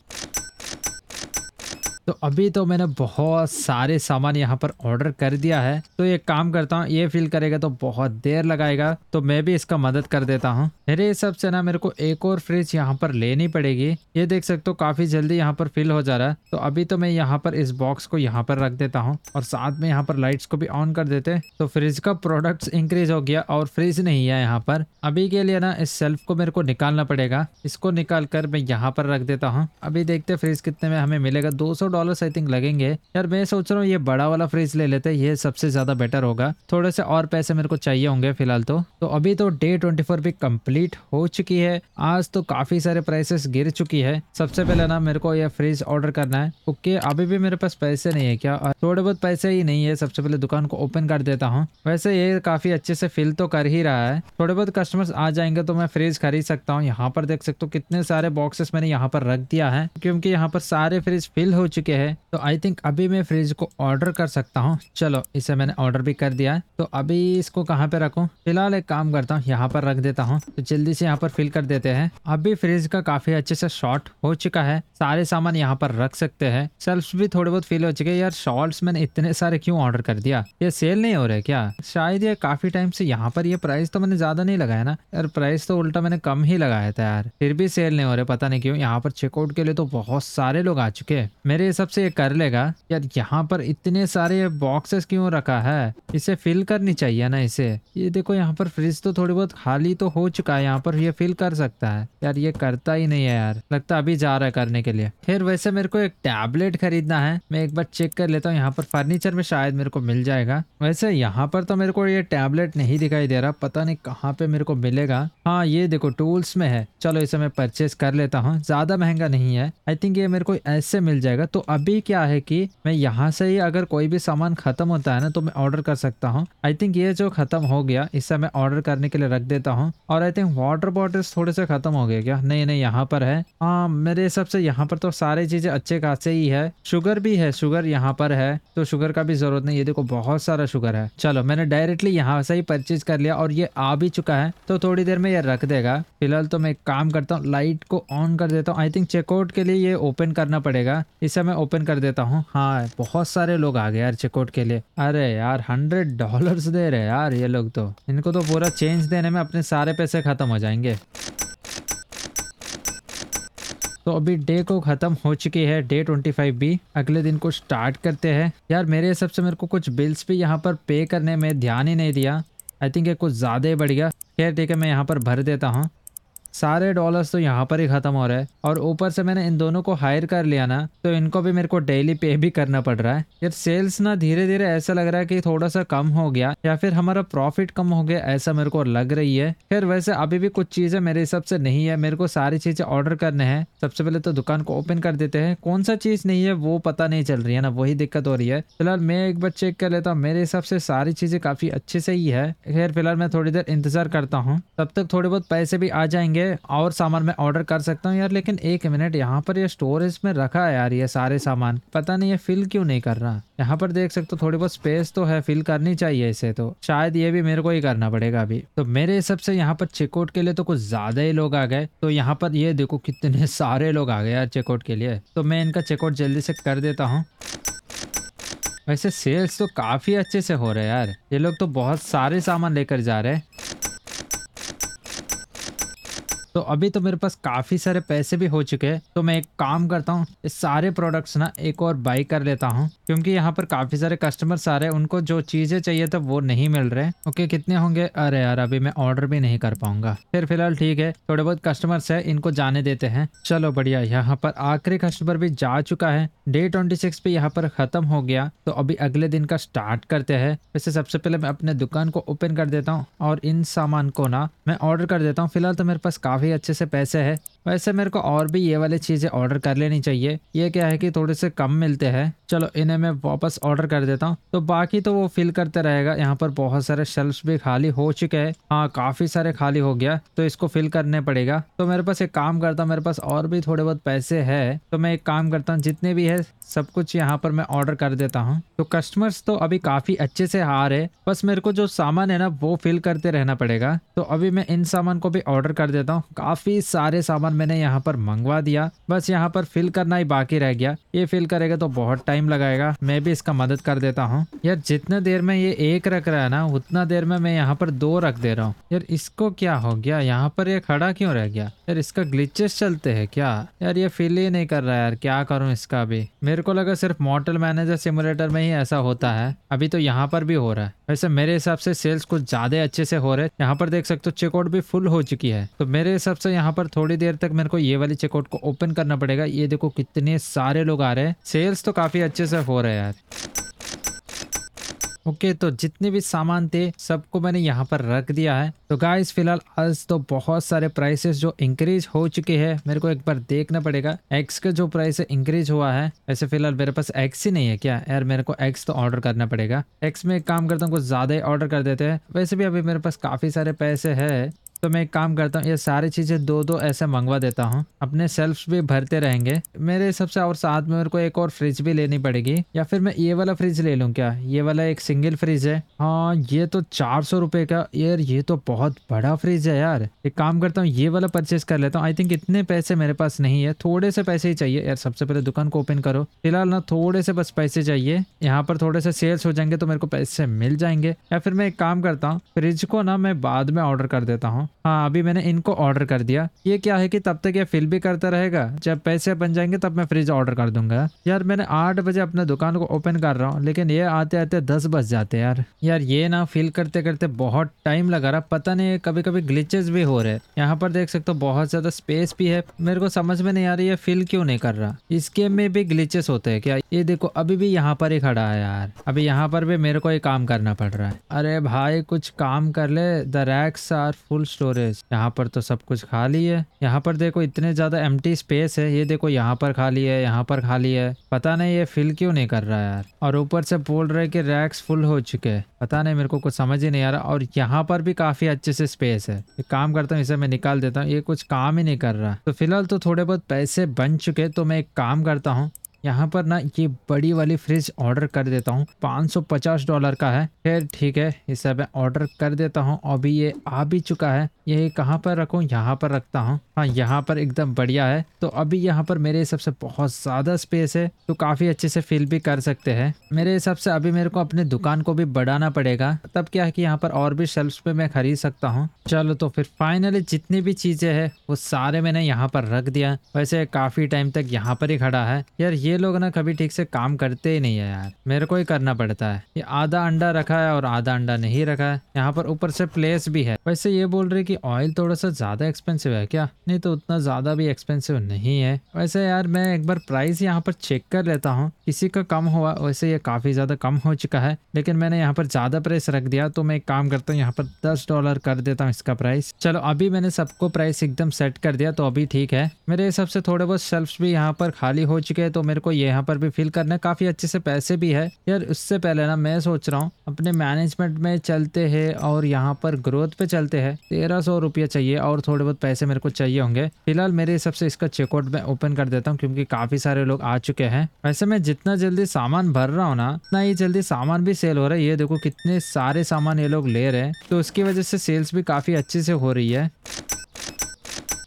[SPEAKER 1] तो अभी तो मैंने बहुत सारे सामान यहाँ पर ऑर्डर कर दिया है। तो एक काम करता हूँ, ये फिल करेगा तो बहुत देर लगाएगा तो मैं भी इसका मदद कर देता हूँ। मेरे हिसाब से ना, मेरे को एक और फ्रिज यहाँ पर लेनी पड़ेगी। ये देख सकते हो, काफ़ी जल्दी यहाँ पर फिल हो जा रहा है। तो अभी तो मैं यहाँ पर इस बॉक्स को यहाँ पर रख देता हूँ और साथ में यहाँ पर लाइट्स को भी ऑन कर देते तो फ्रिज का प्रोडक्ट इंक्रीज हो गया और फ्रिज नहीं है यहाँ पर। अभी के लिए ना, इस सेल्फ को मेरे को निकालना पड़ेगा। इसको निकाल कर मैं यहाँ पर रख देता हूँ। अभी देखते फ्रिज कितने में हमें मिलेगा। दो सौ डॉलर आई थिंक लगेंगे। यार, मैं सोच रहा हूँ ये बड़ा वाला फ्रिज ले लेते ये सबसे ज़्यादा बेटर होगा। थोड़े से और पैसे मेरे को चाहिए होंगे फ़िलहाल तो। तो अभी तो डे ट्वेंटी भी कंप्लीट हो चुकी है। आज तो काफ़ी सारे प्राइसेस गिर चुकी है। सबसे पहले ना मेरे को ये फ्रिज ऑर्डर करना है। ओके, अभी भी मेरे पास पैसे नहीं है क्या? थोड़े बहुत पैसे ही नहीं है। सबसे पहले दुकान को ओपन कर देता हूँ। वैसे ये काफ़ी अच्छे से फिल तो कर ही रहा है। थोड़े बहुत कस्टमर्स आ जाएँगे तो मैं फ्रिज खरीद सकता हूँ। यहाँ पर देख सकते हो कितने सारे बॉक्सेस मैंने यहाँ पर रख दिया है। क्योंकि यहाँ पर सारे फ्रिज फिल हो चुके हैं। तो आई थिंक अभी मैं फ्रिज को ऑर्डर कर सकता हूँ। चलो, इसे मैंने ऑर्डर भी कर दिया है। तो अभी इसको कहाँ पे रखूँ? फ़िलहाल एक काम करता हूँ, यहाँ पर रख देता हूँ। तो जल्दी से यहाँ पर फिल कर देते हैं। अभी फ्रिज का काफ़ी अच्छे से शॉर्ट हो चुका है। सारे सामान यहाँ पर रख सकते हैं। सेल्फ भी थोड़े बहुत फिल हो चुके यार शॉर्ट्स मैंने इतने सारे क्यों ऑर्डर कर दिया? ये सेल नहीं हो रहा क्या? शायद ये काफ़ी टाइम से यहाँ पर ये प्राइस तो मैंने ज़्यादा नहीं लगाया ना। यार प्राइस तो उल्टा मैंने कम ही लगाया था यार। फिर भी सेल नहीं हो रहे, पता नहीं क्यों। यहाँ पर चेकआउट के लिए तो बहुत सारे लोग आ चुके हैं। मेरे हिसाब से ये कर लेगा। यार, यहाँ पर इतने सारे बॉक्सेस क्यों रखा है? इसे फिल करनी चाहिए ना इसे। ये देखो, यहाँ पर फ्रिज तो थोड़ी बहुत खाली तो हो चुका है, यहाँ पर ये फिल कर सकता है। यार, ये करता ही नहीं है यार। लगता अभी जा रहा है करने के लिए। फिर वैसे मेरे को एक टैबलेट खरीदना है। मैं एक बार चेक कर लेता हूँ, यहाँ पर फर्नीचर में शायद मेरे को मिल जाएगा। वैसे यहाँ पर तो मेरे को ये टैबलेट नहीं दिखाई दे रहा। पता नहीं कहाँ पे मेरे को मिलेगा। हाँ ये देखो टूल्स में है। चलो, इसे मैं परचेज कर लेता हूँ। ज़्यादा महँगा नहीं है। आई थिंक ये मेरे को ऐसे मिल जाएगा। तो अभी क्या है कि मैं यहाँ से ही अगर कोई भी सामान खत्म होता है ना तो मैं ऑर्डर कर सकता हूँ। आई थिंक ये जो खत्म हो गया इसे मैं ऑर्डर करने के लिए रख देता हूँ। और आई थिंक वाटर बॉटल्स थोड़े से खत्म हो गए क्या? नहीं नहीं, यहाँ पर है। हाँ मेरे हिसाब से यहाँ पर तो सारी चीज़ें अच्छे खासे ही है। शुगर भी है शुगर यहाँ पर है। तो शुगर का भी ज़रूरत नहीं, ये देखो बहुत सारा शुगर है। चलो, मैंने डायरेक्टली यहाँ से ही परचेज कर लिया और ये आ भी चुका है। तो थोड़ी देर में ये रख देगा। फ़िलहाल तो मैं काम करता हूँ लाइट को ऑन कर देता हूँ। आई थिंक चेकआउट के लिए ये ओपन करना पड़ेगा। इसे मैं ओपन कर देता हूँ। हाँ बहुत सारे लोग आ गए यार चेकआउट के लिए। अरे यार हंड्रेड डॉलर्स दे रहे यार ये लोग तो। इनको तो पूरा चेंज देने में अपने सारे पैसे खत्म हो जाएँगे। तो अभी डे को खत्म हो चुकी है डे 25 भी। अगले दिन को स्टार्ट करते हैं। यार मेरे हिसाब से मेरे को कुछ बिल्स भी यहाँ पर पे करने में ध्यान ही नहीं दिया। आई थिंक ये कुछ ज़्यादा ही बढ़ गया। खैर ठीक है, मैं यहाँ पर भर देता हूँ। सारे डॉलर्स तो यहाँ पर ही खत्म हो रहे हैं। और ऊपर से मैंने इन दोनों को हायर कर लिया ना तो इनको भी मेरे को डेली पे भी करना पड़ रहा है। यार सेल्स ना धीरे धीरे ऐसा लग रहा है कि थोड़ा सा कम हो गया, या फिर हमारा प्रॉफिट कम हो गया, ऐसा मेरे को लग रही है। फिर वैसे अभी भी कुछ चीज़ें मेरे हिसाब से नहीं है। मेरे को सारी चीज़ें ऑर्डर करने हैं। सबसे पहले तो दुकान को ओपन कर देते हैं। कौन सा चीज़ नहीं है, वो पता नहीं चल रही है ना, वही दिक्कत हो रही है। फ़िलहाल मैं एक बार चेक कर लेता हूँ। मेरे हिसाब से सारी चीज़ें काफ़ी अच्छे से ही है। खैर, फ़िलहाल मैं थोड़ी देर इंतज़ार करता हूँ। तब तक थोड़े बहुत पैसे भी आ जाएँगे। और सामान मैं ऑर्डर कर सकता हूँ यार, लेकिन एक मिनट यहाँ पर ये स्टोरेज में रखा है यार, ये सारे सामान। पता नहीं ये फिल क्यों नहीं कर रहा। यहाँ पर देख सकते हो, थोड़ी बहुत स्पेस तो है फिल करनी चाहिए इसे तो। शायद ये भी मेरे को ही करना पड़ेगा अभी। तो मेरे हिसाब से यहाँ पर चेकआउट के लिए तो कुछ ज़्यादा ही लोग आ गए। तो यहाँ पर ये देखो कितने सारे लोग आ गए यार चेकआउट के लिए। तो मैं इनका चेकआउट जल्दी से कर देता हूँ। वैसे सेल्स तो काफ़ी अच्छे से हो रहे हैं यार। ये लोग तो बहुत सारे सामान लेकर जा रहे हैं। तो अभी तो मेरे पास काफ़ी सारे पैसे भी हो चुके हैं। तो मैं एक काम करता हूँ, इस सारे प्रोडक्ट्स ना एक और बाई कर लेता हूँ, क्योंकि यहाँ पर काफ़ी सारे कस्टमर्स आ रहे हैं। उनको जो चीज़ें चाहिए था वो नहीं मिल रहे ओके, कितने होंगे? अरे यार, अभी मैं ऑर्डर भी नहीं कर पाऊँगा। फिर फ़िलहाल ठीक है, थोड़े बहुत कस्टमर्स है, इनको जाने देते हैं। चलो बढ़िया, यहाँ पर आखिरी कस्टमर भी जा चुका है। डे ट्वेंटी सिक्स पे यहाँ पर खत्म हो गया। तो अभी अगले दिन का स्टार्ट करते हैं। वैसे सबसे पहले मैं अपने दुकान को ओपन कर देता हूँ और इन सामान को ना मैं ऑर्डर कर देता हूँ। फ़िलहाल तो मेरे पास काफ़ी काफ़ी अच्छे से पैसे है। वैसे मेरे को और भी ये वाली चीज़ें ऑर्डर कर लेनी चाहिए। ये क्या है कि थोड़े से कम मिलते हैं। चलो, इन्हें मैं वापस ऑर्डर कर देता हूँ। तो बाकी तो वो फिल करते रहेगा। यहाँ पर बहुत सारे शेल्फ भी खाली हो चुके हैं। हाँ काफ़ी सारे खाली हो गया। तो इसको फिल करने पड़ेगा। तो मेरे पास एक काम करता हूँ। मेरे पास और भी थोड़े बहुत पैसे है। तो मैं एक काम करता हूँ। जितने भी है, सब कुछ यहाँ पर मैं ऑर्डर कर देता हूँ। तो कस्टमर्स तो अभी काफ़ी अच्छे से आ रहे बस मेरे को जो सामान है ना, वो फिल करते रहना पड़ेगा। तो अभी मैं इन सामान को भी ऑर्डर कर देता हूँ। काफ़ी सारे सामान मैंने यहाँ पर मंगवा दिया। बस यहाँ पर फिल करना ही बाकी रह गया। ये फिल करेगा तो बहुत टाइम लगाएगा। मैं भी इसका मदद कर देता हूँ। यार, जितने देर में ये एक रख रहा है ना, उतना देर में मैं यहाँ पर दो रख दे रहा हूँ। यार, इसको क्या हो गया? यहाँ पर ये खड़ा क्यों रह गया? यार, इसका ग्लिचेस चलते हैं क्या? यार, ये फिल ही नहीं कर रहा यार। क्या करूँ इसका भी मेरे को लगा सिर्फ़ मॉडल मैनेजर सिमुलेटर में ही ऐसा होता है। अभी तो यहाँ पर भी हो रहा है। वैसे मेरे हिसाब से सेल्स कुछ ज़्यादा अच्छे से हो रहे हैं। यहाँ पर देख सकते हो चेकआउट भी फुल हो चुकी है। तो मेरे हिसाब से यहाँ पर थोड़ी देर तक मेरे को ये वाली चेकआउट को ओपन करना पड़ेगा। ये देखो कितने सारे लोग आ रहे हैं। सेल्स तो काफ़ी अच्छे से हो रहे हैं यार। ओके तो जितने भी सामान थे, सबको मैंने यहाँ पर रख दिया है। तो गाइस फ़िलहाल आज तो बहुत सारे प्राइसेस जो इंक्रीज हो चुके हैं, मेरे को एक बार देखना पड़ेगा। एक्स का जो प्राइस इंक्रीज हुआ है, वैसे फ़िलहाल मेरे पास एक्स ही नहीं है क्या? यार, मेरे को एक्स तो ऑर्डर करना पड़ेगा। एक्स में एक काम करता हूँ, कुछ ज़्यादा ही ऑर्डर कर देते हैं। वैसे भी अभी मेरे पास काफ़ी सारे पैसे है। तो मैं एक काम करता हूँ, ये सारी चीज़ें दो दो ऐसे मंगवा देता हूँ। अपने सेल्फ भी भरते रहेंगे। मेरे हिसाब से और साथ में मेरे को एक और फ्रिज भी लेनी पड़ेगी। या फिर मैं ये वाला फ्रिज ले लूँ क्या? ये वाला एक सिंगल फ्रिज है। हाँ ये तो चार सौ रुपये का। यार, ये तो बहुत बड़ा फ्रिज है यार। एक काम करता हूँ, ये वाला परचेज कर लेता हूँ। आई थिंक इतने पैसे मेरे पास नहीं है। थोड़े से पैसे ही चाहिए। यार, सबसे पहले दुकान को ओपन करो। फ़िलहाल ना थोड़े से बस पैसे चाहिए। यहाँ पर थोड़े से सेल्स हो जाएँगे तो मेरे को पैसे मिल जाएँगे। या फिर मैं एक काम करता हूँ फ्रिज को ना मैं बाद में ऑर्डर कर देता हूँ। हाँ अभी मैंने इनको ऑर्डर कर दिया। ये क्या है कि तब तक ये फिल भी करता रहेगा। जब पैसे बन जाएँगे, तब मैं फ्रिज ऑर्डर कर दूँगा। यार, मैंने आठ बजे अपने दुकान को ओपन कर रहा हूँ, लेकिन ये आते आते दस बज जाते यार। यार, ये ना फिल करते करते बहुत टाइम लगा रहा। पता नहीं कभी कभी ग्लिचेस भी हो रहे यहाँ पर देख सकते हो, बहुत ज़्यादा स्पेस भी है। मेरे को समझ में नहीं आ रही है फिल क्यों नहीं कर रहा? इस गेम में भी ग्लिचेस होते हैं क्या? ये देखो, अभी भी यहाँ पर ही खड़ा है यार। अभी यहाँ पर भी मेरे को ही काम करना पड़ रहा है। अरे भाई, कुछ काम कर ले। The racks are full storage यहाँ पर तो सब कुछ खाली है। यहाँ पर देखो इतने ज़्यादा एमटी स्पेस है, ये देखो यहाँ पर खाली है, यहाँ पर खाली है। पता नहीं ये फिल क्यों नहीं कर रहा है यार। और ऊपर से बोल रहे कि रैक्स फुल हो चुके हैं। पता नहीं मेरे को कुछ समझ ही नहीं आ रहा। और यहाँ पर भी काफ़ी अच्छे से स्पेस है। एक काम करता हूँ, इसे मैं निकाल देता हूँ। ये कुछ काम ही नहीं कर रहा। तो फ़िलहाल तो थोड़े बहुत पैसे बन चुके तो मैं एक काम करता हूँ। यहाँ पर ना ये बड़ी वाली फ्रिज ऑर्डर कर देता हूँ। 550 डॉलर का है। फिर ठीक है इसे मैं ऑर्डर कर देता हूँ। अभी ये आ भी चुका है। ये कहाँ पर रखूँ? यहाँ पर रखता हूँ। हाँ यहाँ पर एकदम बढ़िया है। तो अभी यहाँ पर मेरे हिसाब से बहुत ज़्यादा स्पेस है तो काफ़ी अच्छे से फिल भी कर सकते हैं। मेरे हिसाब से अभी मेरे को अपने दुकान को भी बढ़ाना पड़ेगा। तब क्या है कि यहाँ पर और भी शेल्फ पे मैं खरीद सकता हूँ। चलो तो फिर फाइनली जितनी भी चीज़ें हैं, वो सारे मैंने यहाँ पर रख दिया। वैसे काफ़ी टाइम तक यहाँ पर ही खड़ा है। यार, ये लोग ना कभी ठीक से काम करते ही नहीं है यार। मेरे को ही करना पड़ता है। ये आधा अंडा रखा है और आधा अंडा नहीं रखा है। यहाँ पर ऊपर से प्लेस भी है। वैसे ये बोल रहे कि ऑयल थोड़ा सा ज़्यादा एक्सपेंसिव है क्या? नहीं तो उतना ज़्यादा भी एक्सपेंसिव नहीं है। वैसे यार मैं एक बार प्राइस यहाँ पर चेक कर लेता हूँ। किसी का कम हुआ, वैसे ये काफ़ी ज़्यादा कम हो चुका है। लेकिन मैंने यहाँ पर ज़्यादा प्राइस रख दिया तो मैं एक काम करता हूँ, यहाँ पर दस डॉलर कर देता हूँ इसका प्राइस चलो, अभी मैंने सबको प्राइस एकदम सेट कर दिया तो अभी ठीक है। मेरे हिसाब से थोड़े बहुत शेल्फ भी यहाँ पर खाली हो चुके हैं तो मेरे को यहाँ पर भी फिल करना है। काफ़ी अच्छे से पैसे भी है। यार, उससे पहले ना मैं सोच रहा हूँ, अपने मैनेजमेंट में चलते हैं और यहाँ पर ग्रोथ पे चलते हैं। तेरह सौ रुपया चाहिए और थोड़े बहुत पैसे मेरे को चाहिए होंगे। फ़िलहाल मेरे हिसाब से इसका चेकआउट मैं ओपन कर देता हूँ क्योंकि काफ़ी सारे लोग आ चुके हैं। वैसे मैं जितना जल्दी सामान भर रहा हूँ ना, उतना ही जल्दी सामान भी सेल हो रहा है। ये देखो कितने सारे सामान ये लोग ले रहे हैं। तो उसकी वजह से सेल्स भी काफ़ी अच्छे से हो रही है।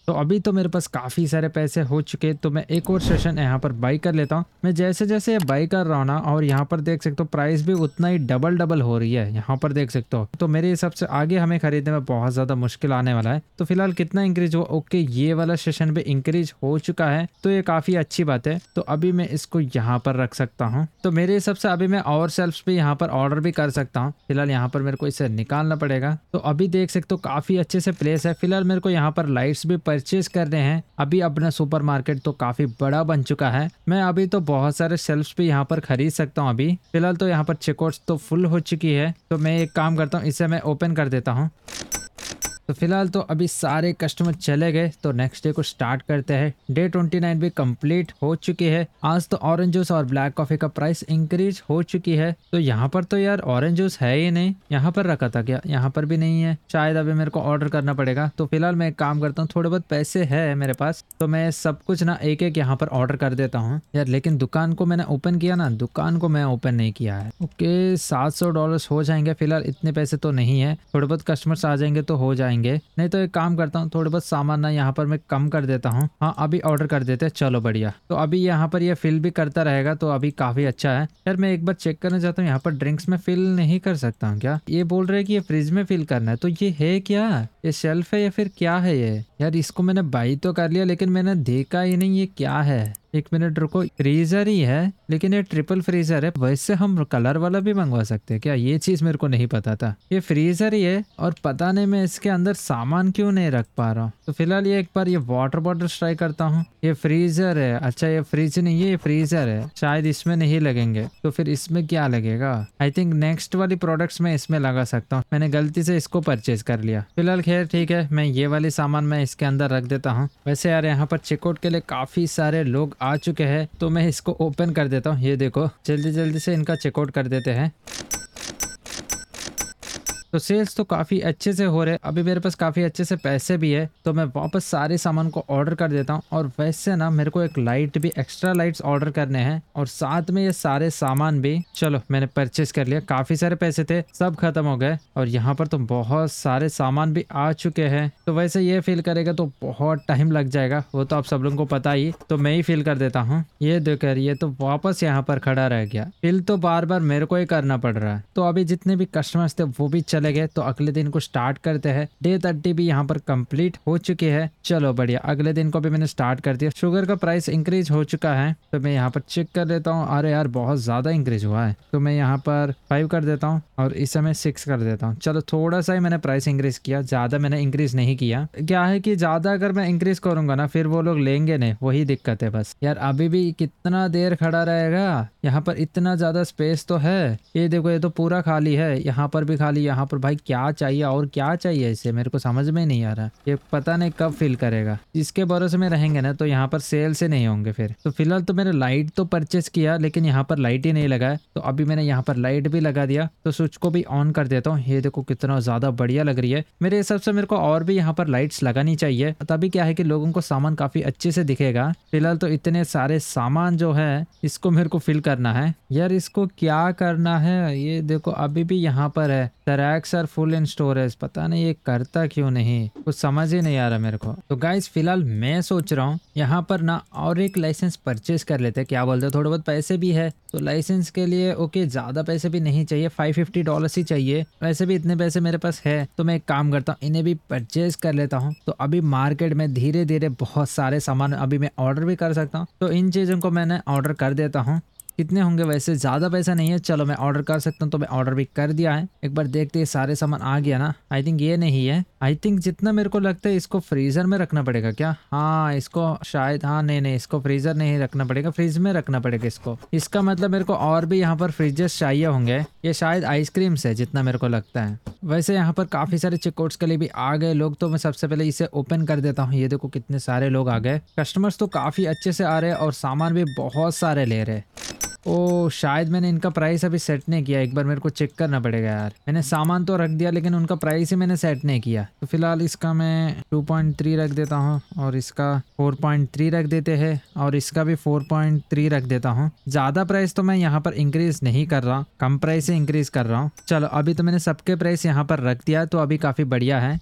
[SPEAKER 1] तो अभी तो मेरे पास काफ़ी सारे पैसे हो चुके तो मैं एक और सेशन यहाँ पर बाई कर लेता हूँ। मैं जैसे जैसे बाई कर रहा हूँ ना, और यहाँ पर देख सकते हो प्राइस भी उतना ही डबल डबल हो रही है, यहाँ पर देख सकते हो। तो मेरे हिसाब से आगे हमें खरीदने में बहुत ज़्यादा मुश्किल आने वाला है। तो फ़िलहाल कितना इंक्रीज हुआ? ओके ये वाला सेशन भी इंक्रीज हो चुका है तो ये काफ़ी अच्छी बात है। तो अभी मैं इसको यहाँ पर रख सकता हूँ। तो मेरे हिसाब से अभी मैं और सेल्फ भी यहाँ पर ऑर्डर भी कर सकता हूँ। फ़िलहाल यहाँ पर मेरे को इसे निकालना पड़ेगा। तो अभी देख सकते हो काफ़ी अच्छे से प्लेस है। फ़िलहाल मेरे को यहाँ पर लाइट्स भी परचेज कर रहे हैं। अभी अपना सुपरमार्केट तो काफ़ी बड़ा बन चुका है। मैं अभी तो बहुत सारे सेल्फ भी यहाँ पर खरीद सकता हूँ अभी। फ़िलहाल तो यहाँ पर चेकआउट तो फुल हो चुकी है। तो मैं एक काम करता हूँ, इसे मैं ओपन कर देता हूँ। तो फ़िलहाल तो अभी सारे कस्टमर चले गए तो नेक्स्ट डे को स्टार्ट करते हैं। डे 29 भी कंप्लीट हो चुकी है। आज तो ऑरेंज जूस और ब्लैक कॉफ़ी का प्राइस इंक्रीज हो चुकी है। तो यहाँ पर तो यार ऑरेंज जूस है ही नहीं। यहाँ पर रखा था क्या? यहाँ पर भी नहीं है। शायद अभी मेरे को ऑर्डर करना पड़ेगा। तो फ़िलहाल मैं एक काम करता हूँ, थोड़े बहुत पैसे है मेरे पास। तो मैं सब कुछ ना एक एक यहाँ पर ऑर्डर कर देता हूँ। यार लेकिन दुकान को मैंने ओपन किया ना, दुकान को मैं ओपन नहीं किया है। ओके सात सौ डॉलर हो जाएँगे। फ़िलहाल इतने पैसे तो नहीं है। थोड़े बहुत कस्टमर्स आ जाएँगे तो हो जाएँगे। नहीं तो एक काम करता हूँ, थोड़े बहुत सामान ना यहाँ पर मैं कम कर देता हूँ। हाँ अभी ऑर्डर कर देते चलो बढ़िया। तो अभी यहाँ पर ये फिल भी करता रहेगा तो अभी काफ़ी अच्छा है। यार मैं एक बार चेक करना चाहता हूँ, यहाँ पर ड्रिंक्स में फिल नहीं कर सकता हूँ क्या? ये बोल रहे हैं कि ये फ्रिज में फिल करना है तो ये है क्या? ये शेल्फ है या फिर क्या है ये? यार, इसको मैंने बाई तो कर लिया, लेकिन मैंने देखा ही नहीं ये क्या है। एक मिनट रुको फ्रीजर ही है, लेकिन ये ट्रिपल फ्रीजर है, वैसे हम कलर वाला भी मंगवा सकते हैं। क्या ये चीज़ मेरे को नहीं पता था? ये फ्रीजर ही है, और पता नहीं मैं इसके अंदर सामान क्यों नहीं रख पा रहा हूँ। तो फ़िलहाल ये एक बार ये वाटर बॉटल ट्राई करता हूँ। ये फ्रीजर है अच्छा ये फ्रिज नहीं है ये फ्रीजर है, शायद इसमें नहीं लगेंगे। तो फिर इसमें क्या लगेगा? आई थिंक नेक्स्ट वाली प्रोडक्ट्स में इसमें लगा सकता हूँ। मैंने गलती से इसको परचेज कर लिया। फ़िलहाल खैर ठीक है, मैं ये वाली सामान मैं इसके अंदर रख देता हूँ। वैसे यार यहाँ पर चेकआउट के लिए काफ़ी सारे लोग आ चुके हैं तो मैं इसको ओपन कर देता हूँ। ये देखो जल्दी जल्दी से इनका चेकआउट कर देते हैं। तो सेल्स तो काफ़ी अच्छे से हो रहे अभी मेरे पास काफ़ी अच्छे से पैसे भी है तो मैं वापस सारे सामान को ऑर्डर कर देता हूँ। और वैसे ना, मेरे को एक लाइट भी एक्स्ट्रा लाइट्स ऑर्डर करने हैं। और साथ में ये सारे सामान भी, चलो, मैंने परचेज कर लिया। काफ़ी सारे पैसे थे, सब खत्म हो गए। और यहाँ पर तो बहुत सारे सामान भी आ चुके हैं। तो वैसे ये फील करेगा तो बहुत टाइम लग जाएगा। वो तो आप सब लोगों को पता ही तो मैं ही फील कर देता हूँ। ये देखकर ये तो वापस यहाँ पर खड़ा रह गया। फील तो बार बार मेरे को ही करना पड़ रहा है। तो अभी जितने भी कस्टमर्स थे, वो भी चले गए तो अगले दिन को स्टार्ट करते हैं। डे थर्टी भी यहाँ पर कंप्लीट हो चुकी है। चलो बढ़िया, अगले दिन को भी मैंने स्टार्ट कर दिया। शुगर का प्राइस इंक्रीज हो चुका है तो मैं यहाँ पर चेक कर लेता हूँ। अरे यार, बहुत ज़्यादा इंक्रीज हुआ है। तो मैं यहाँ पर फाइव कर देता हूँ और इस समय सिक्स कर देता हूँ। चलो थोड़ा सा ही मैंने प्राइस इंक्रीज किया, ज़्यादा मैंने इंक्रीज नहीं किया। क्या है कि ज़्यादा अगर मैं इंक्रीज करूँगा ना, फिर वो लोग लेंगे नहीं, वही दिक्कत है बस। यार, अभी भी कितना देर खड़ा रहेगा? यहाँ पर इतना ज़्यादा स्पेस तो है। ये देखो, ये तो पूरा खाली है। यहाँ पर भी खाली, यहाँ पर भाई क्या चाहिए और क्या चाहिए इसे? मेरे को समझ में नहीं आ रहा। ये पता नहीं कब फील करेगा। इसके भरोसे में रहेंगे ना तो यहाँ पर सेल से नहीं होंगे फिर। तो फ़िलहाल तो मैंने लाइट तो परचेस किया, लेकिन यहाँ पर लाइट ही नहीं लगा तो अभी मैंने यहाँ पर लाइट भी लगा दिया। तो स्विच को भी ऑन कर देता हूँ। ये देखो कितना ज़्यादा बढ़िया लग रही है। मेरे हिसाब से मेरे को और भी यहाँ पर लाइट्स लगानी चाहिए। तभी क्या है कि लोगों को सामान काफ़ी अच्छे से दिखेगा। फ़िलहाल तो इतने सारे सामान जो है, इसको मेरे को फिल करना है? यार, इसको क्या करना है? ये देखो, अभी भी यहाँ पर है। Tracks are full in storage पता नहीं ये करता क्यों नहीं? कुछ समझ ही नहीं आ रहा मेरे को। तो गाइज़ फ़िलहाल मैं सोच रहा हूँ, यहाँ पर ना और एक लाइसेंस परचेज कर लेते हैं। क्या बोलते थोड़े बहुत पैसे भी है। तो लाइसेंस के लिए ओके ज़्यादा पैसे भी नहीं चाहिए। फाइव फिफ्टी डॉलर ही चाहिए। वैसे भी इतने पैसे मेरे पास है। तो मैं एक काम करता हूँ, इन्हें भी परचेज कर लेता हूँ। तो अभी मार्केट में धीरे धीरे बहुत सारे सामान अभी मैं ऑर्डर भी कर सकता हूँ। तो इन चीज़ों को मैंने ऑर्डर कर देता हूँ। कितने होंगे? वैसे ज़्यादा पैसा नहीं है। चलो मैं ऑर्डर कर सकता हूँ तो मैं ऑर्डर भी कर दिया है। एक बार देखते हैं सारे सामान आ गया ना? आई थिंक ये नहीं है। आई थिंक जितना मेरे को लगता है, इसको फ्रीजर में रखना पड़ेगा क्या? हाँ इसको शायद हाँ नहीं नहीं, इसको फ्रीजर नहीं रखना पड़ेगा। फ्रिज में रखना पड़ेगा इसको। इसका मतलब मेरे को और भी यहाँ पर फ्रिजेस चाहिए होंगे। ये शायद आइसक्रीम्स है, जितना मेरे को लगता है। वैसे यहाँ पर काफ़ी सारे चेकआउट्स के लिए भी आ गए लोग तो मैं सबसे पहले इसे ओपन कर देता हूँ। ये देखो कितने सारे लोग आ गए। कस्टमर्स तो काफ़ी अच्छे से आ रहे हैं और सामान भी बहुत सारे ले रहे ओ शायद मैंने इनका प्राइस अभी सेट नहीं किया। एक बार मेरे को चेक करना पड़ेगा यार। मैंने सामान तो रख दिया, लेकिन उनका प्राइस ही मैंने सेट नहीं किया। तो फ़िलहाल इसका मैं 2.3 रख देता हूँ और इसका 4.3 रख देते हैं और इसका भी 4.3 रख देता हूँ। ज़्यादा प्राइस तो मैं यहाँ पर इंक्रीज नहीं कर रहा। कम प्राइस से इंक्रीज कर रहा हूँ। चलो, अभी तो मैंने सबके प्राइस यहाँ पर रख दिया तो अभी काफ़ी बढ़िया है।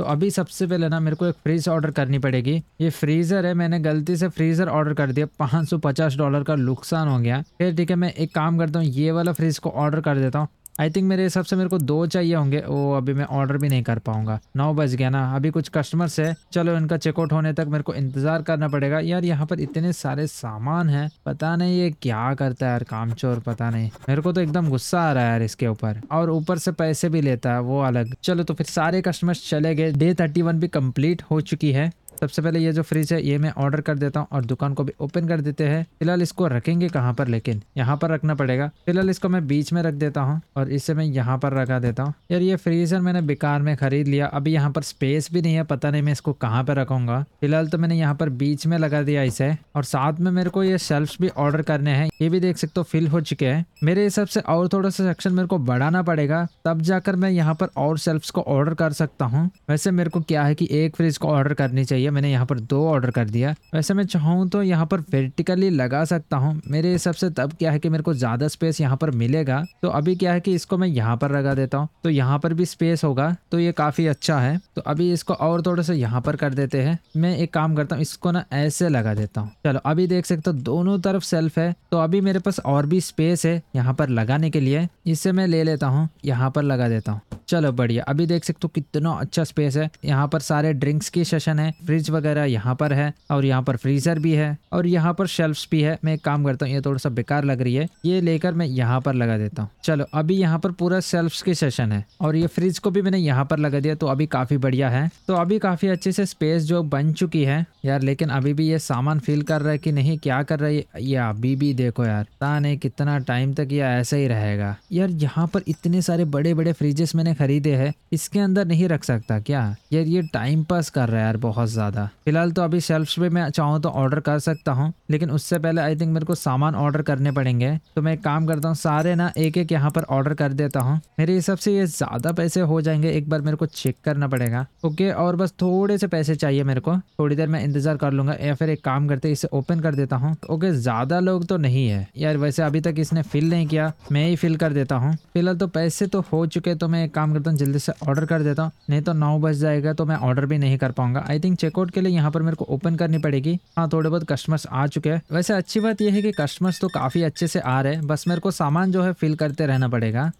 [SPEAKER 1] तो अभी सबसे पहले ना मेरे को एक फ्रिज ऑर्डर करनी पड़ेगी। ये फ्रीजर है, मैंने गलती से फ्रीजर ऑर्डर कर दिया। पाँच सौ पचास डॉलर का नुकसान हो गया। फिर ठीक है, मैं एक काम करता हूँ, ये वाला फ्रिज को ऑर्डर कर देता हूँ। आई थिंक मेरे हिसाब से मेरे को दो चाहिए होंगे। वो अभी मैं ऑर्डर भी नहीं कर पाऊँगा। नौ बज गया ना। अभी कुछ कस्टमर्स है। चलो, इनका चेकआउट होने तक मेरे को इंतज़ार करना पड़ेगा। यार, यहाँ पर इतने सारे सामान है। पता नहीं ये क्या करता है यार काम चोर पता नहीं। मेरे को तो एकदम गुस्सा आ रहा है यार इसके ऊपर। और ऊपर से पैसे भी लेता है, वो अलग। चलो तो फिर सारे कस्टमर्स चले गए। डे थर्टी भी कंप्लीट हो चुकी है। सबसे पहले ये जो फ्रिज है, ये मैं ऑर्डर कर देता हूँ और दुकान को भी ओपन कर देते हैं। फ़िलहाल इसको रखेंगे कहाँ पर? लेकिन यहाँ पर रखना पड़ेगा। फ़िलहाल इसको मैं बीच में रख देता हूँ और इसे मैं यहाँ पर रखा देता हूँ। यार, ये फ्रीजर मैंने बेकार में खरीद लिया। अभी यहाँ पर स्पेस भी नहीं है, पता नहीं मैं इसको कहाँ पर रखूँगा। फ़िलहाल तो मैंने यहाँ पर बीच में लगा दिया इसे और साथ में मेरे को ये शेल्फ भी ऑर्डर करने हैं। ये भी देख सकते हो फिल हो चुके हैं। मेरे हिसाब से और थोड़ा सा सेक्शन मेरे को बढ़ाना पड़ेगा। तब जाकर मैं यहाँ पर और सेल्फ को ऑर्डर कर सकता हूँ। वैसे मेरे को क्या है की एक फ्रिज को ऑर्डर करनी चाहिए। मैंने यहाँ पर दो ऑर्डर कर दिया। वैसे मैं चाहूँ तो यहाँ पर वर्टिकली लगा सकता हूँ। मेरे हिसाब से तब क्या है कि मेरे को ज़्यादा स्पेस यहाँ पर मिलेगा। तो अभी क्या है कि इसको मैं यहाँ पर लगा देता हूँ। तो यहाँ पर भी स्पेस होगा तो ये काफ़ी अच्छा है। तो अभी इसको और थोड़ा सा यहाँ पर कर देते हैं। मैं एक काम करता हूँ, इसको ना ऐसे लगा देता हूँ। चलो, अभी देख सकते हो, दोनों तरफ़ सेल्फ है। तो अभी मेरे पास और भी स्पेस है यहाँ पर लगाने के लिए। इससे मैं ले लेता हूँ, यहाँ पर लगा देता हूँ। चलो, बढ़िया। अभी देख सकते हो, कितना अच्छा स्पेस है। यहाँ पर सारे ड्रिंक्स की सेशन है। फ्रिज फ्रिज वगैरह यहाँ पर है और यहाँ पर फ्रीजर भी है और यहाँ पर शेल्फ्स भी है। मैं एक काम करता हूँ, ये थोड़ा सा बेकार लग रही है। ये लेकर मैं यहाँ पर लगा देता हूँ। चलो, अभी यहाँ पर पूरा शेल्फ्स की सेशन है और ये फ्रिज को भी मैंने यहाँ पर लगा दिया तो अभी काफ़ी बढ़िया है। तो अभी काफ़ी अच्छे से स्पेस जो बन चुकी है यार, लेकिन अभी भी ये सामान फील कर रहा है कि नहीं, क्या कर रहा है ये? अभी भी देखो यार, पता नहीं कितना टाइम तक ये ऐसा ही रहेगा। यार, यहाँ पर इतने सारे बड़े बड़े फ्रिजेस मैंने खरीदे है, इसके अंदर नहीं रख सकता क्या? यार, ये टाइम पास कर रहा है यार, बहुत ज़्यादा। फ़िलहाल तो अभी शेल्फ्स पे मैं चाहूँ तो ऑर्डर कर सकता हूँ, लेकिन उससे पहले आई थिंक मेरे को सामान ऑर्डर करने पड़ेंगे। तो मैं एक काम करता हूँ, सारे ना एक एक यहाँ पर ऑर्डर कर देता हूँ। मेरे हिसाब से ये ज़्यादा पैसे हो जाएँगे, एक बार मेरे को चेक करना पड़ेगा। ओके, और बस थोड़े से पैसे चाहिए मेरे को। थोड़ी देर में इंतज़ार कर लूँगा, या फिर एक काम करते इसे ओपन कर देता हूँ। ओके, ज़्यादा लोग तो नहीं है। यार वैसे अभी तक इसने फिल नहीं किया, मैं ही फिल कर देता हूँ। फ़िलहाल तो पैसे तो हो चुके तो मैं एक काम करता हूँ, जल्दी से ऑर्डर कर देता हूँ। नहीं तो नौ बज जाएगा तो मैं ऑर्डर भी नहीं कर पाऊँगा। आई थिंक चेकआउट के लिए यहाँ पर मेरे को ओपन करनी पड़ेगी। हाँ थोड़े बहुत कस्टमर्स आ चुके हैं। वैसे अच्छी बात यह है कि कस्टमर्स तो काफ़ी अच्छे से आ रहे हैं। बस मेरे को सामान जो है फिल करते रहना पड़ेगा।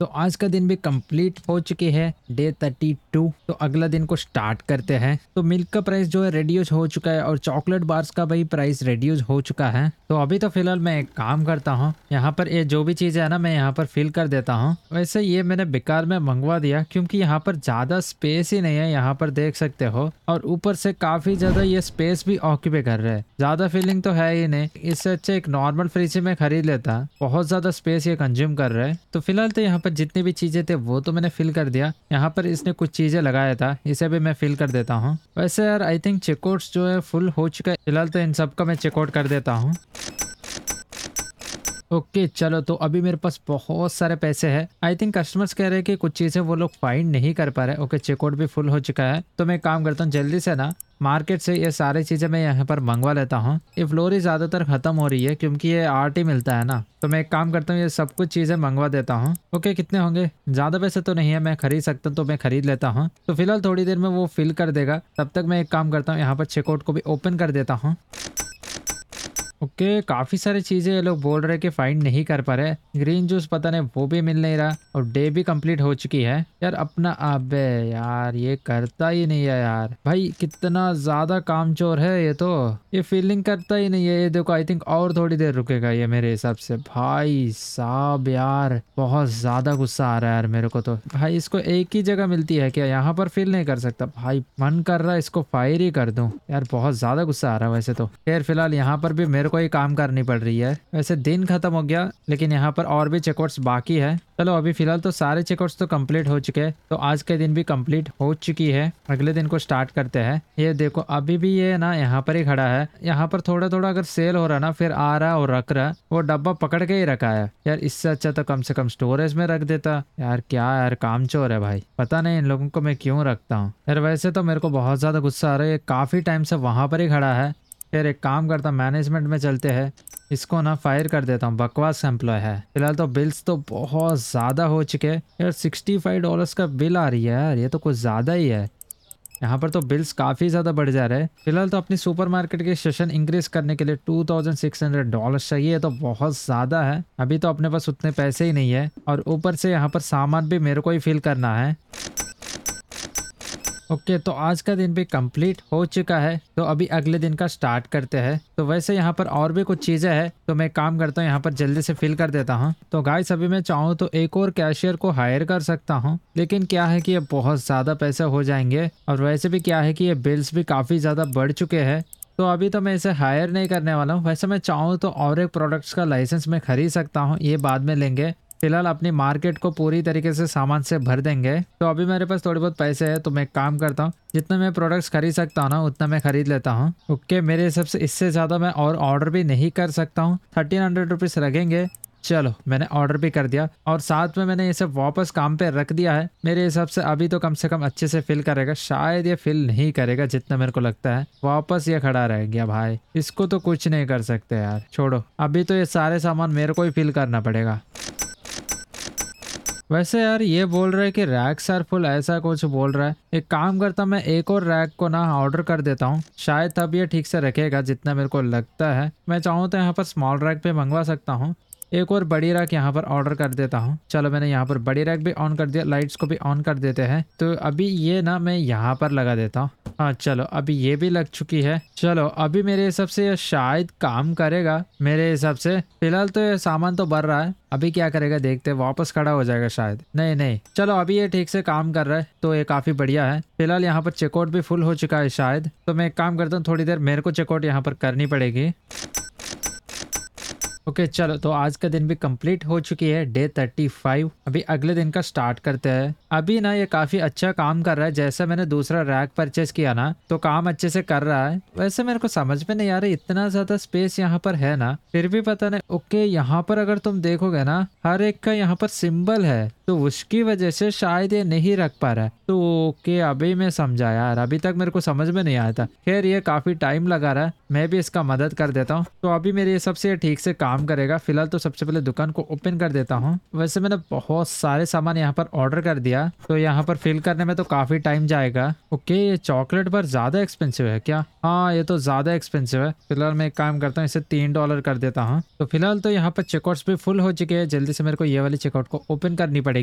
[SPEAKER 1] तो आज का दिन भी कंप्लीट हो चुके हैं डे थर्टी टू तो अगला दिन को स्टार्ट करते हैं। तो मिल्क का प्राइस जो है रेड्यूज हो चुका है और चॉकलेट बार्स का भाई प्राइस रेड्यूज हो चुका है। तो अभी तो फ़िलहाल मैं एक काम करता हूँ। यहाँ पर ये जो भी चीज़ है ना, मैं यहाँ पर फिल कर देता हूँ। वैसे ये मैंने बेकार में मंगवा दिया क्योंकि यहाँ पर ज़्यादा स्पेस ही नहीं है, यहाँ पर देख सकते हो। और ऊपर से काफ़ी ज़्यादा ये स्पेस भी ऑक्यूपे कर रहे हैं। ज़्यादा फीलिंग तो है ही नहीं। इससे अच्छा एक नॉर्मल फ्रिज में खरीद लेता। बहुत ज़्यादा स्पेस ये कंज्यूम कर रहे हैं। तो फ़िलहाल तो यहाँ पर जितनी भी चीज़ें थे, वो तो मैंने फिल कर दिया। यहाँ पर इसने कुछ चीज़ें लगाया था, इसे भी मैं फिल कर देता हूँ। वैसे यार आई थिंक चेकआउट जो है फुल हो चुका है। फ़िलहाल तो इन सब का मैं चेकआउट कर देता हूँ। ओके, चलो तो अभी मेरे पास बहुत सारे पैसे हैं। आई थिंक कस्टमर्स कह रहे हैं कि कुछ चीज़ें वो लोग फाइंड नहीं कर पा रहे। ओके चेकआउट भी फुल हो चुका है। तो मैं काम करता हूँ, जल्दी से ना मार्केट से ये सारी चीज़ें मैं यहाँ पर मंगवा लेता हूँ। ये फ्लोर ज़्यादातर ख़त्म हो रही है, क्योंकि ये आर्ट ही मिलता है ना। तो मैं एक काम करता हूँ, ये सब कुछ चीज़ें मंगवा देता हूँ। ओके, कितने होंगे? ज़्यादा पैसे तो नहीं है, मैं खरीद सकता हूँ तो मैं खरीद लेता हूँ। तो फ़िलहाल थोड़ी देर में वो फिल कर देगा। तब तक मैं एक काम करता हूँ, यहाँ पर चेकआउट को भी ओपन कर देता हूँ। ओके, काफ़ी सारी चीज़ें ये लोग बोल रहे कि फाइंड नहीं कर पा रहे। ग्रीन जूस पता नहीं, वो भी मिल नहीं रहा और डे भी कंप्लीट हो चुकी है। यार, अपना अबे यार, ये करता ही नहीं है यार। भाई, कितना ज़्यादा काम चोर है ये तो। ये फीलिंग करता ही नहीं है। ये देखो आई थिंक और थोड़ी देर रुकेगा ये मेरे हिसाब से। भाई साहब यार, बहुत ज़्यादा गुस्सा आ रहा है यार मेरे को तो। भाई, इसको एक ही जगह मिलती है क्या? यहाँ पर फील नहीं कर सकता। भाई, मन कर रहा है इसको फायर ही कर दूँ। यार, बहुत ज़्यादा गुस्सा आ रहा है वैसे तो। खैर, फ़िलहाल यहाँ पर भी मेरे को ही काम करनी पड़ रही है। वैसे दिन खत्म हो गया, लेकिन यहाँ पर और भी चेकआउट्स बाकी है। चलो, अभी फ़िलहाल तो सारे चेकआउट्स तो कंप्लीट हो चुके हैं तो आज के दिन भी कंप्लीट हो चुकी है। अगले दिन को स्टार्ट करते हैं। ये देखो, अभी भी ये ना यहाँ पर ही खड़ा है। यहाँ पर थोड़ा थोड़ा अगर सेल हो रहा ना, फिर आ रहा और रख रहा वो डब्बा पकड़ के ही रखा है। यार, इससे अच्छा तो कम से कम स्टोरेज में रख देता। यार, क्या यार, काम चोर है भाई। पता नहीं इन लोगों को मैं क्यों रखता हूँ। यार, वैसे तो मेरे को बहुत ज़्यादा गुस्सा आ रहा है। काफ़ी टाइम से वहाँ पर ही खड़ा है। फिर एक काम करता मैनेजमेंट में चलते हैं। इसको ना फायर कर देता हूँ, बकवास एम्प्लॉय है। फ़िलहाल तो बिल्स तो बहुत ज़्यादा हो चुके हैं। यार सिक्सटी फाइव डॉलर्स का बिल आ रही है यार, ये तो कुछ ज़्यादा ही है। यहाँ पर तो बिल्स काफ़ी ज़्यादा बढ़ जा रहे हैं। फ़िलहाल तो अपनी सुपरमार्केट के सेशन इंक्रीज करने के लिए two thousand six hundred dollar चाहिए तो बहुत ज़्यादा है। अभी तो अपने पास उतने पैसे ही नहीं है। और ऊपर से यहाँ पर सामान भी मेरे को ही फिल करना है। ओके okay, तो आज का दिन भी कंप्लीट हो चुका है। तो अभी अगले दिन का स्टार्ट करते हैं। तो वैसे यहाँ पर और भी कुछ चीज़ें हैं तो मैं काम करता हूँ यहाँ पर जल्दी से फिल कर देता हूँ। तो गाइस अभी मैं चाहूँ तो एक और कैशियर को हायर कर सकता हूँ। लेकिन क्या है कि ये बहुत ज़्यादा पैसे हो जाएँगे और वैसे भी क्या है कि ये बिल्स भी काफ़ी ज़्यादा बढ़ चुके हैं। तो अभी तो मैं इसे हायर नहीं करने वाला हूँ। वैसे मैं चाहूँ तो और एक प्रोडक्ट्स का लाइसेंस मैं खरीद सकता हूँ ये बाद में लेंगे। फ़िलहाल अपनी मार्केट को पूरी तरीके से सामान से भर देंगे। तो अभी मेरे पास थोड़े बहुत पैसे है तो मैं काम करता हूँ। जितना मैं प्रोडक्ट्स खरीद सकता हूँ ना, उतना मैं खरीद लेता हूँ। ओके मेरे हिसाब से इससे ज़्यादा मैं और ऑर्डर भी नहीं कर सकता हूँ। थर्टीन हंड्रेड रुपीज़ लगेंगे। चलो, मैंने ऑर्डर भी कर दिया। और साथ में मैंने ये सब वापस काम पे रख दिया है। मेरे हिसाब से अभी तो कम से कम अच्छे से फिल करेगा। शायद ये फिल नहीं करेगा, जितना मेरे को लगता है। वापस ये खड़ा रह गया भाई। इसको तो कुछ नहीं कर सकते यार। छोड़ो, अभी तो ये सारे सामान मेरे को ही फिल करना पड़ेगा। वैसे यार ये बोल रहे कि रैक्स आर फुल ऐसा कुछ बोल रहा है। एक काम करता मैं एक और रैक को ना ऑर्डर कर देता हूँ। शायद तब ये ठीक से रखेगा, जितना मेरे को लगता है। मैं चाहूँ तो यहाँ पर स्मॉल रैक पे मंगवा सकता हूँ। एक और बड़ी रैक यहाँ पर ऑर्डर कर देता हूँ। चलो मैंने यहाँ पर बड़ी रैक भी ऑन कर दिया लाइट्स को भी ऑन कर देते हैं। तो अभी ये ना मैं यहाँ पर लगा देता हूँ। हाँ चलो, अभी ये भी लग चुकी है। चलो, अभी मेरे हिसाब से ये शायद काम करेगा, मेरे हिसाब से। फ़िलहाल तो ये सामान तो बढ़ रहा है। अभी क्या करेगा, देखते हैं, वापस खड़ा हो जाएगा शायद। नहीं नहीं, चलो, अभी ये ठीक से काम कर रहा है तो ये काफ़ी बढ़िया है। फ़िलहाल यहाँ पर चेकआउट भी फुल हो चुका है शायद। तो मैं एक काम करता हूँ, थोड़ी देर मेरे को चेकआउट यहाँ पर करनी पड़ेगी। ओके okay, चलो तो आज का दिन भी कंप्लीट हो चुकी है डे थर्टी फाइव अभी अगले दिन का स्टार्ट करते हैं। अभी ना ये काफ़ी अच्छा काम कर रहा है जैसे मैंने दूसरा रैक परचेज किया ना तो काम अच्छे से कर रहा है। वैसे मेरे को समझ में नहीं आ रहा इतना ज़्यादा स्पेस यहाँ पर है ना फिर भी पता नहीं ओके यहाँ पर अगर तुम देखोगे ना हर एक का यहाँ पर सिंबल है। तो उसकी वजह से शायद ये नहीं रख पा रहा है। तो ओके, अभी मैं समझा यार। अभी तक मेरे को समझ में नहीं आया था। खैर, ये काफ़ी टाइम लगा रहा है। मैं भी इसका मदद कर देता हूँ। तो अभी मेरे ये सबसे ठीक से काम करेगा। फ़िलहाल तो सबसे पहले दुकान को ओपन कर देता हूँ। वैसे मैंने बहुत सारे सामान यहाँ पर ऑर्डर कर दिया। तो यहाँ पर फिल करने में तो काफ़ी टाइम जाएगा। ओके, ये चॉकलेट पर ज़्यादा एक्सपेंसिव है क्या? हाँ ये तो ज़्यादा एक्सपेंसिव है। फ़िलहाल मैं एक काम करता हूँ, इसे तीन डॉलर कर देता हूँ। तो फ़िलहाल तो यहाँ पर चेकआउट्स भी फुल हो चुके हैं। जल्दी से मेरे को ये वाली चेकआउट को ओपन करनी पड़ेगी।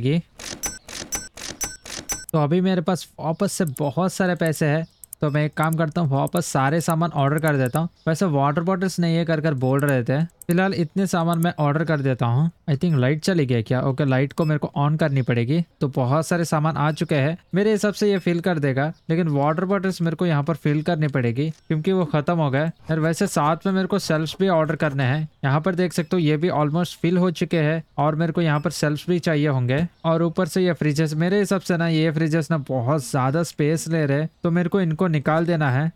[SPEAKER 1] तो अभी मेरे पास वापस से बहुत सारे पैसे हैं। तो मैं एक काम करता हूँ, वापस सारे सामान ऑर्डर कर देता हूँ। वैसे वाटर बॉटल्स नहीं है कर कर बोल रहे थे। फ़िलहाल इतने सामान मैं ऑर्डर कर देता हूँ। आई थिंक लाइट चली गई क्या? ओके लाइट को मेरे को ऑन करनी पड़ेगी। तो बहुत सारे सामान आ चुके हैं। मेरे हिसाब से ये फिल कर देगा, लेकिन वाटर बॉटल्स मेरे को यहाँ पर फिल करनी पड़ेगी, क्योंकि वो खत्म हो गए। और वैसे साथ में मेरे को सेल्फ भी ऑर्डर करने हैं। यहाँ पर देख सकते हो, ये भी ऑलमोस्ट फिल हो चुके हैं, और मेरे को यहाँ पर सेल्फ भी चाहिए होंगे। और ऊपर से ये फ्रिजेस मेरे हिसाब से ना, ये फ्रिजेस ना बहुत ज़्यादा स्पेस ले रहे तो मेरे को इनको निकाल देना है।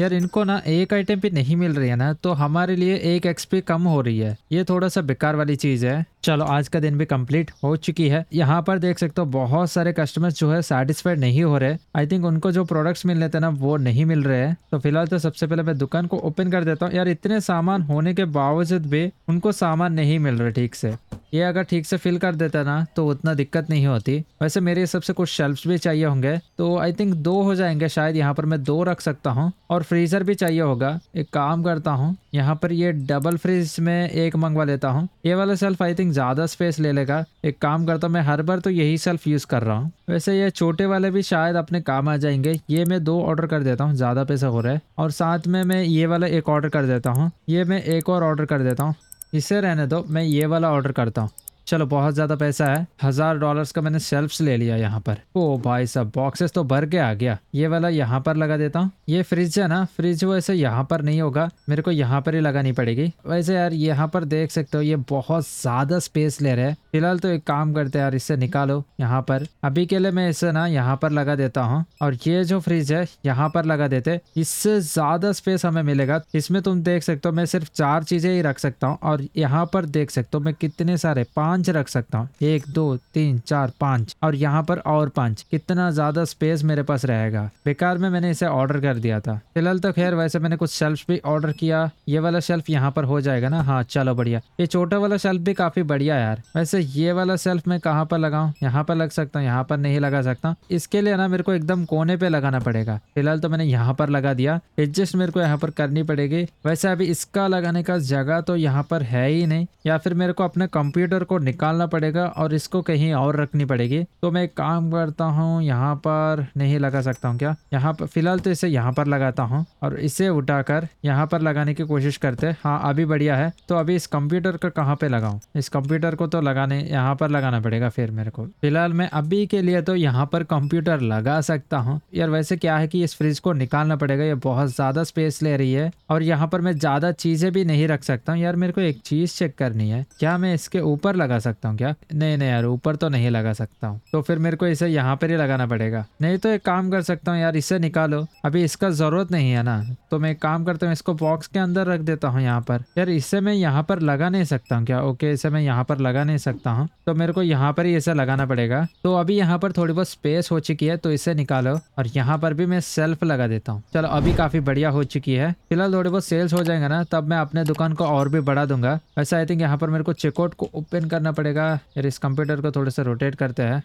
[SPEAKER 1] यार, इनको ना एक आइटम भी नहीं मिल रही है ना तो हमारे लिए एक एक्सपी कम हो रही है। ये थोड़ा सा बेकार वाली चीज़ है। चलो, आज का दिन भी कंप्लीट हो चुकी है। यहाँ पर देख सकते हो, बहुत सारे कस्टमर्स जो है सेटिस्फाइड नहीं हो रहे। आई थिंक उनको जो प्रोडक्ट्स मिलने थे ना, वो नहीं मिल रहे हैं। तो फ़िलहाल तो सबसे पहले मैं दुकान को ओपन कर देता हूँ। यार, इतने सामान होने के बावजूद भी उनको सामान नहीं मिल रहे ठीक से। ये अगर ठीक से फिल कर देता ना तो उतना दिक्कत नहीं होती। वैसे मेरे हिसाब से कुछ शेल्फ्स भी चाहिए होंगे तो आई थिंक दो हो जाएँगे शायद, यहाँ पर मैं दो रख सकता हूँ। और फ्रीजर भी चाहिए होगा। एक काम करता हूँ, यहाँ पर ये डबल फ्रिज में एक मंगवा लेता हूँ। ये वाला सेल्फ आई थिंक ज़्यादा स्पेस ले लेगा। एक काम करता हूँ, मैं हर बार तो यही सेल्फ यूज़ कर रहा हूँ। वैसे ये छोटे वाले भी शायद अपने काम आ जाएँगे। ये मैं दो ऑर्डर कर देता हूँ, ज़्यादा पैसा हो रहा है। और साथ में मैं ये वाला एक ऑर्डर कर देता हूँ। ये मैं एक और ऑर्डर कर देता हूँ। इसे रहने दो मैं ये वाला ऑर्डर करता हूँ। चलो, बहुत ज़्यादा पैसा है। हज़ार डॉलर्स का मैंने सेल्फ्स ले लिया यहाँ पर। ओ भाई साहब बॉक्सेस तो भर के आ गया। ये वाला यहाँ पर लगा देता हूँ। ये फ्रिज है ना? फ्रिज वैसे यहाँ पर नहीं होगा। मेरे को यहाँ पर ही लगानी पड़ेगी। वैसे यार, यहाँ पर देख सकते हो, ये बहुत ज़्यादा स्पेस ले रहे हैं। फ़िलहाल तो एक काम करते हैं यार, इससे निकालो यहाँ पर। अभी के लिए मैं इसे ना यहाँ पर लगा देता हूँ। और ये जो फ्रिज है, यहाँ पर लगा देते इससे ज़्यादा स्पेस हमें मिलेगा। इसमें तुम देख सकते हो, मैं सिर्फ़ चार चीज़ें ही रख सकता हूँ। और यहाँ पर देख सकते हो, मैं कितने सारे, पाँच रख सकता हूँ। एक, दो, तीन, चार, पाँच। और यहाँ पर और पाँच। कितना ज़्यादा स्पेस मेरे पास रहेगा। बेकार में मैंने इसे ऑर्डर कर दिया था। फ़िलहाल तो खैर वैसे मैंने कुछ शेल्फ भी ऑर्डर किया। ये वाला शेल्फ यहाँ पर हो जाएगा ना? हाँ चलो बढ़िया। ये छोटा वाला शेल्फ भी काफ़ी बढ़िया यार। वैसे ये वाला शेल्फ मैं कहाँ पर लगाऊँ? यहाँ पर लग सकता हूँ, यहाँ पर नहीं लगा सकता इसके लिए ना मेरे को एकदम कोने पे लगाना पड़ेगा। फ़िलहाल तो मैंने यहाँ पर लगा दिया। एडजस्ट मेरे को यहाँ पर करनी पड़ेगी। वैसे अभी इसका लगाने का जगह तो यहाँ पर है ही नहीं। या फिर मेरे को अपने कंप्यूटर को निकालना पड़ेगा और इसको कहीं और रखनी पड़ेगी। तो मैं काम करता हूँ, यहाँ पर नहीं लगा सकता हूँ क्या? यहाँ पर, फ़िलहाल तो इसे यहाँ पर लगाता हूँ और इसे उठाकर यहाँ पर लगाने की कोशिश करते हैं। हाँ अभी बढ़िया है। तो अभी इस कंप्यूटर का कहाँ पे लगाऊँ? इस कंप्यूटर को तो लगाने, यहाँ पर लगाना पड़ेगा फिर मेरे को। फ़िलहाल मैं अभी के लिए तो यहाँ पर कंप्यूटर लगा सकता हूँ। यार वैसे क्या है कि इस फ्रिज को निकालना पड़ेगा, ये बहुत ज़्यादा स्पेस ले रही है और यहाँ पर मैं ज़्यादा चीज़ें भी नहीं रख सकता हूँ। यार मेरे को एक चीज़ चेक करनी है। क्या मैं इसके ऊपर लगा सकता हूँ क्या? नहीं नहीं यार, ऊपर तो नहीं लगा सकता हूँ। तो फिर मेरे को इसे यहाँ पर ही लगाना पड़ेगा। नहीं तो एक काम कर सकता हूँ यार, इसे निकालो। अभी इसका ज़रूरत नहीं है ना। तो मैं काम करता हूँ, इसको बॉक्स के अंदर रख देता हूँ यहाँ पर। यार इससे मैं यहाँ पर लगा नहीं सकता हूँ क्या? ओके इसे मैं यहाँ पर लगा नहीं सकता हूँ। तो मेरे को यहाँ पर ही इसे लगाना पड़ेगा। तो अभी यहाँ पर थोड़ी बहुत स्पेस हो चुकी है तो इसे निकालो। और यहाँ पर भी मैं सेल्फ लगा देता हूँ। चलो, अभी काफ़ी बढ़िया हो चुकी है। फ़िलहाल थोड़ी बहुत सेल्स हो जाएँगे ना, तब मैं अपने दुकान को और भी बढ़ा दूँगा। वैसे आई थिंक यहाँ पर मेरे को चेकआउट को ओपन करना पड़ेगा। यार इस कंप्यूटर को थोड़ा सा रोटेट करते हैं।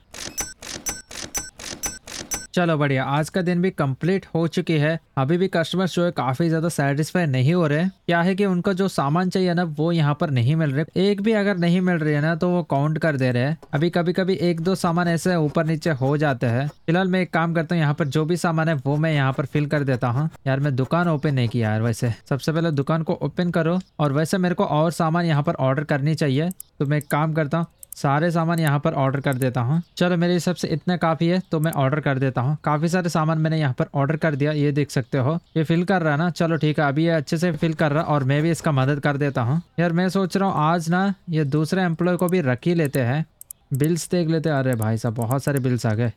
[SPEAKER 1] चलो बढ़िया, आज का दिन भी कंप्लीट हो चुकी है। अभी भी कस्टमर्स जो है काफ़ी ज़्यादा सेटिस्फाई नहीं हो रहे क्या है कि उनका जो सामान चाहिए ना, वो यहाँ पर नहीं मिल रहे। एक भी अगर नहीं मिल रही है ना तो वो काउंट कर दे रहे हैं। अभी कभी कभी एक दो सामान ऐसे ऊपर नीचे हो जाते हैं। फ़िलहाल मैं एक काम करता हूँ, यहाँ पर जो भी सामान है, वो मैं यहाँ पर फिल कर देता हूँ। यार, मैं दुकान ओपन नहीं किया यार वैसे। सबसे पहले दुकान को ओपन करो और वैसे मेरे को और सामान यहाँ पर ऑर्डर करनी चाहिए। तो मैं एक काम करता हूँ सारे सामान यहाँ पर ऑर्डर कर देता हूँ। चलो मेरे हिसाब से इतना काफ़ी है तो मैं ऑर्डर कर देता हूँ। काफ़ी सारे सामान मैंने यहाँ पर ऑर्डर कर दिया, ये देख सकते हो। ये फिल कर रहा है ना? चलो ठीक है, अभी ये अच्छे से फिल कर रहा और मैं भी इसका मदद कर देता हूँ। यार मैं सोच रहा हूँ, आज ना ये दूसरे एम्प्लॉय को भी रख ही लेते हैं। बिल्स देख लेते अरे भाई साहब, बहुत सारे बिल्स आ गए।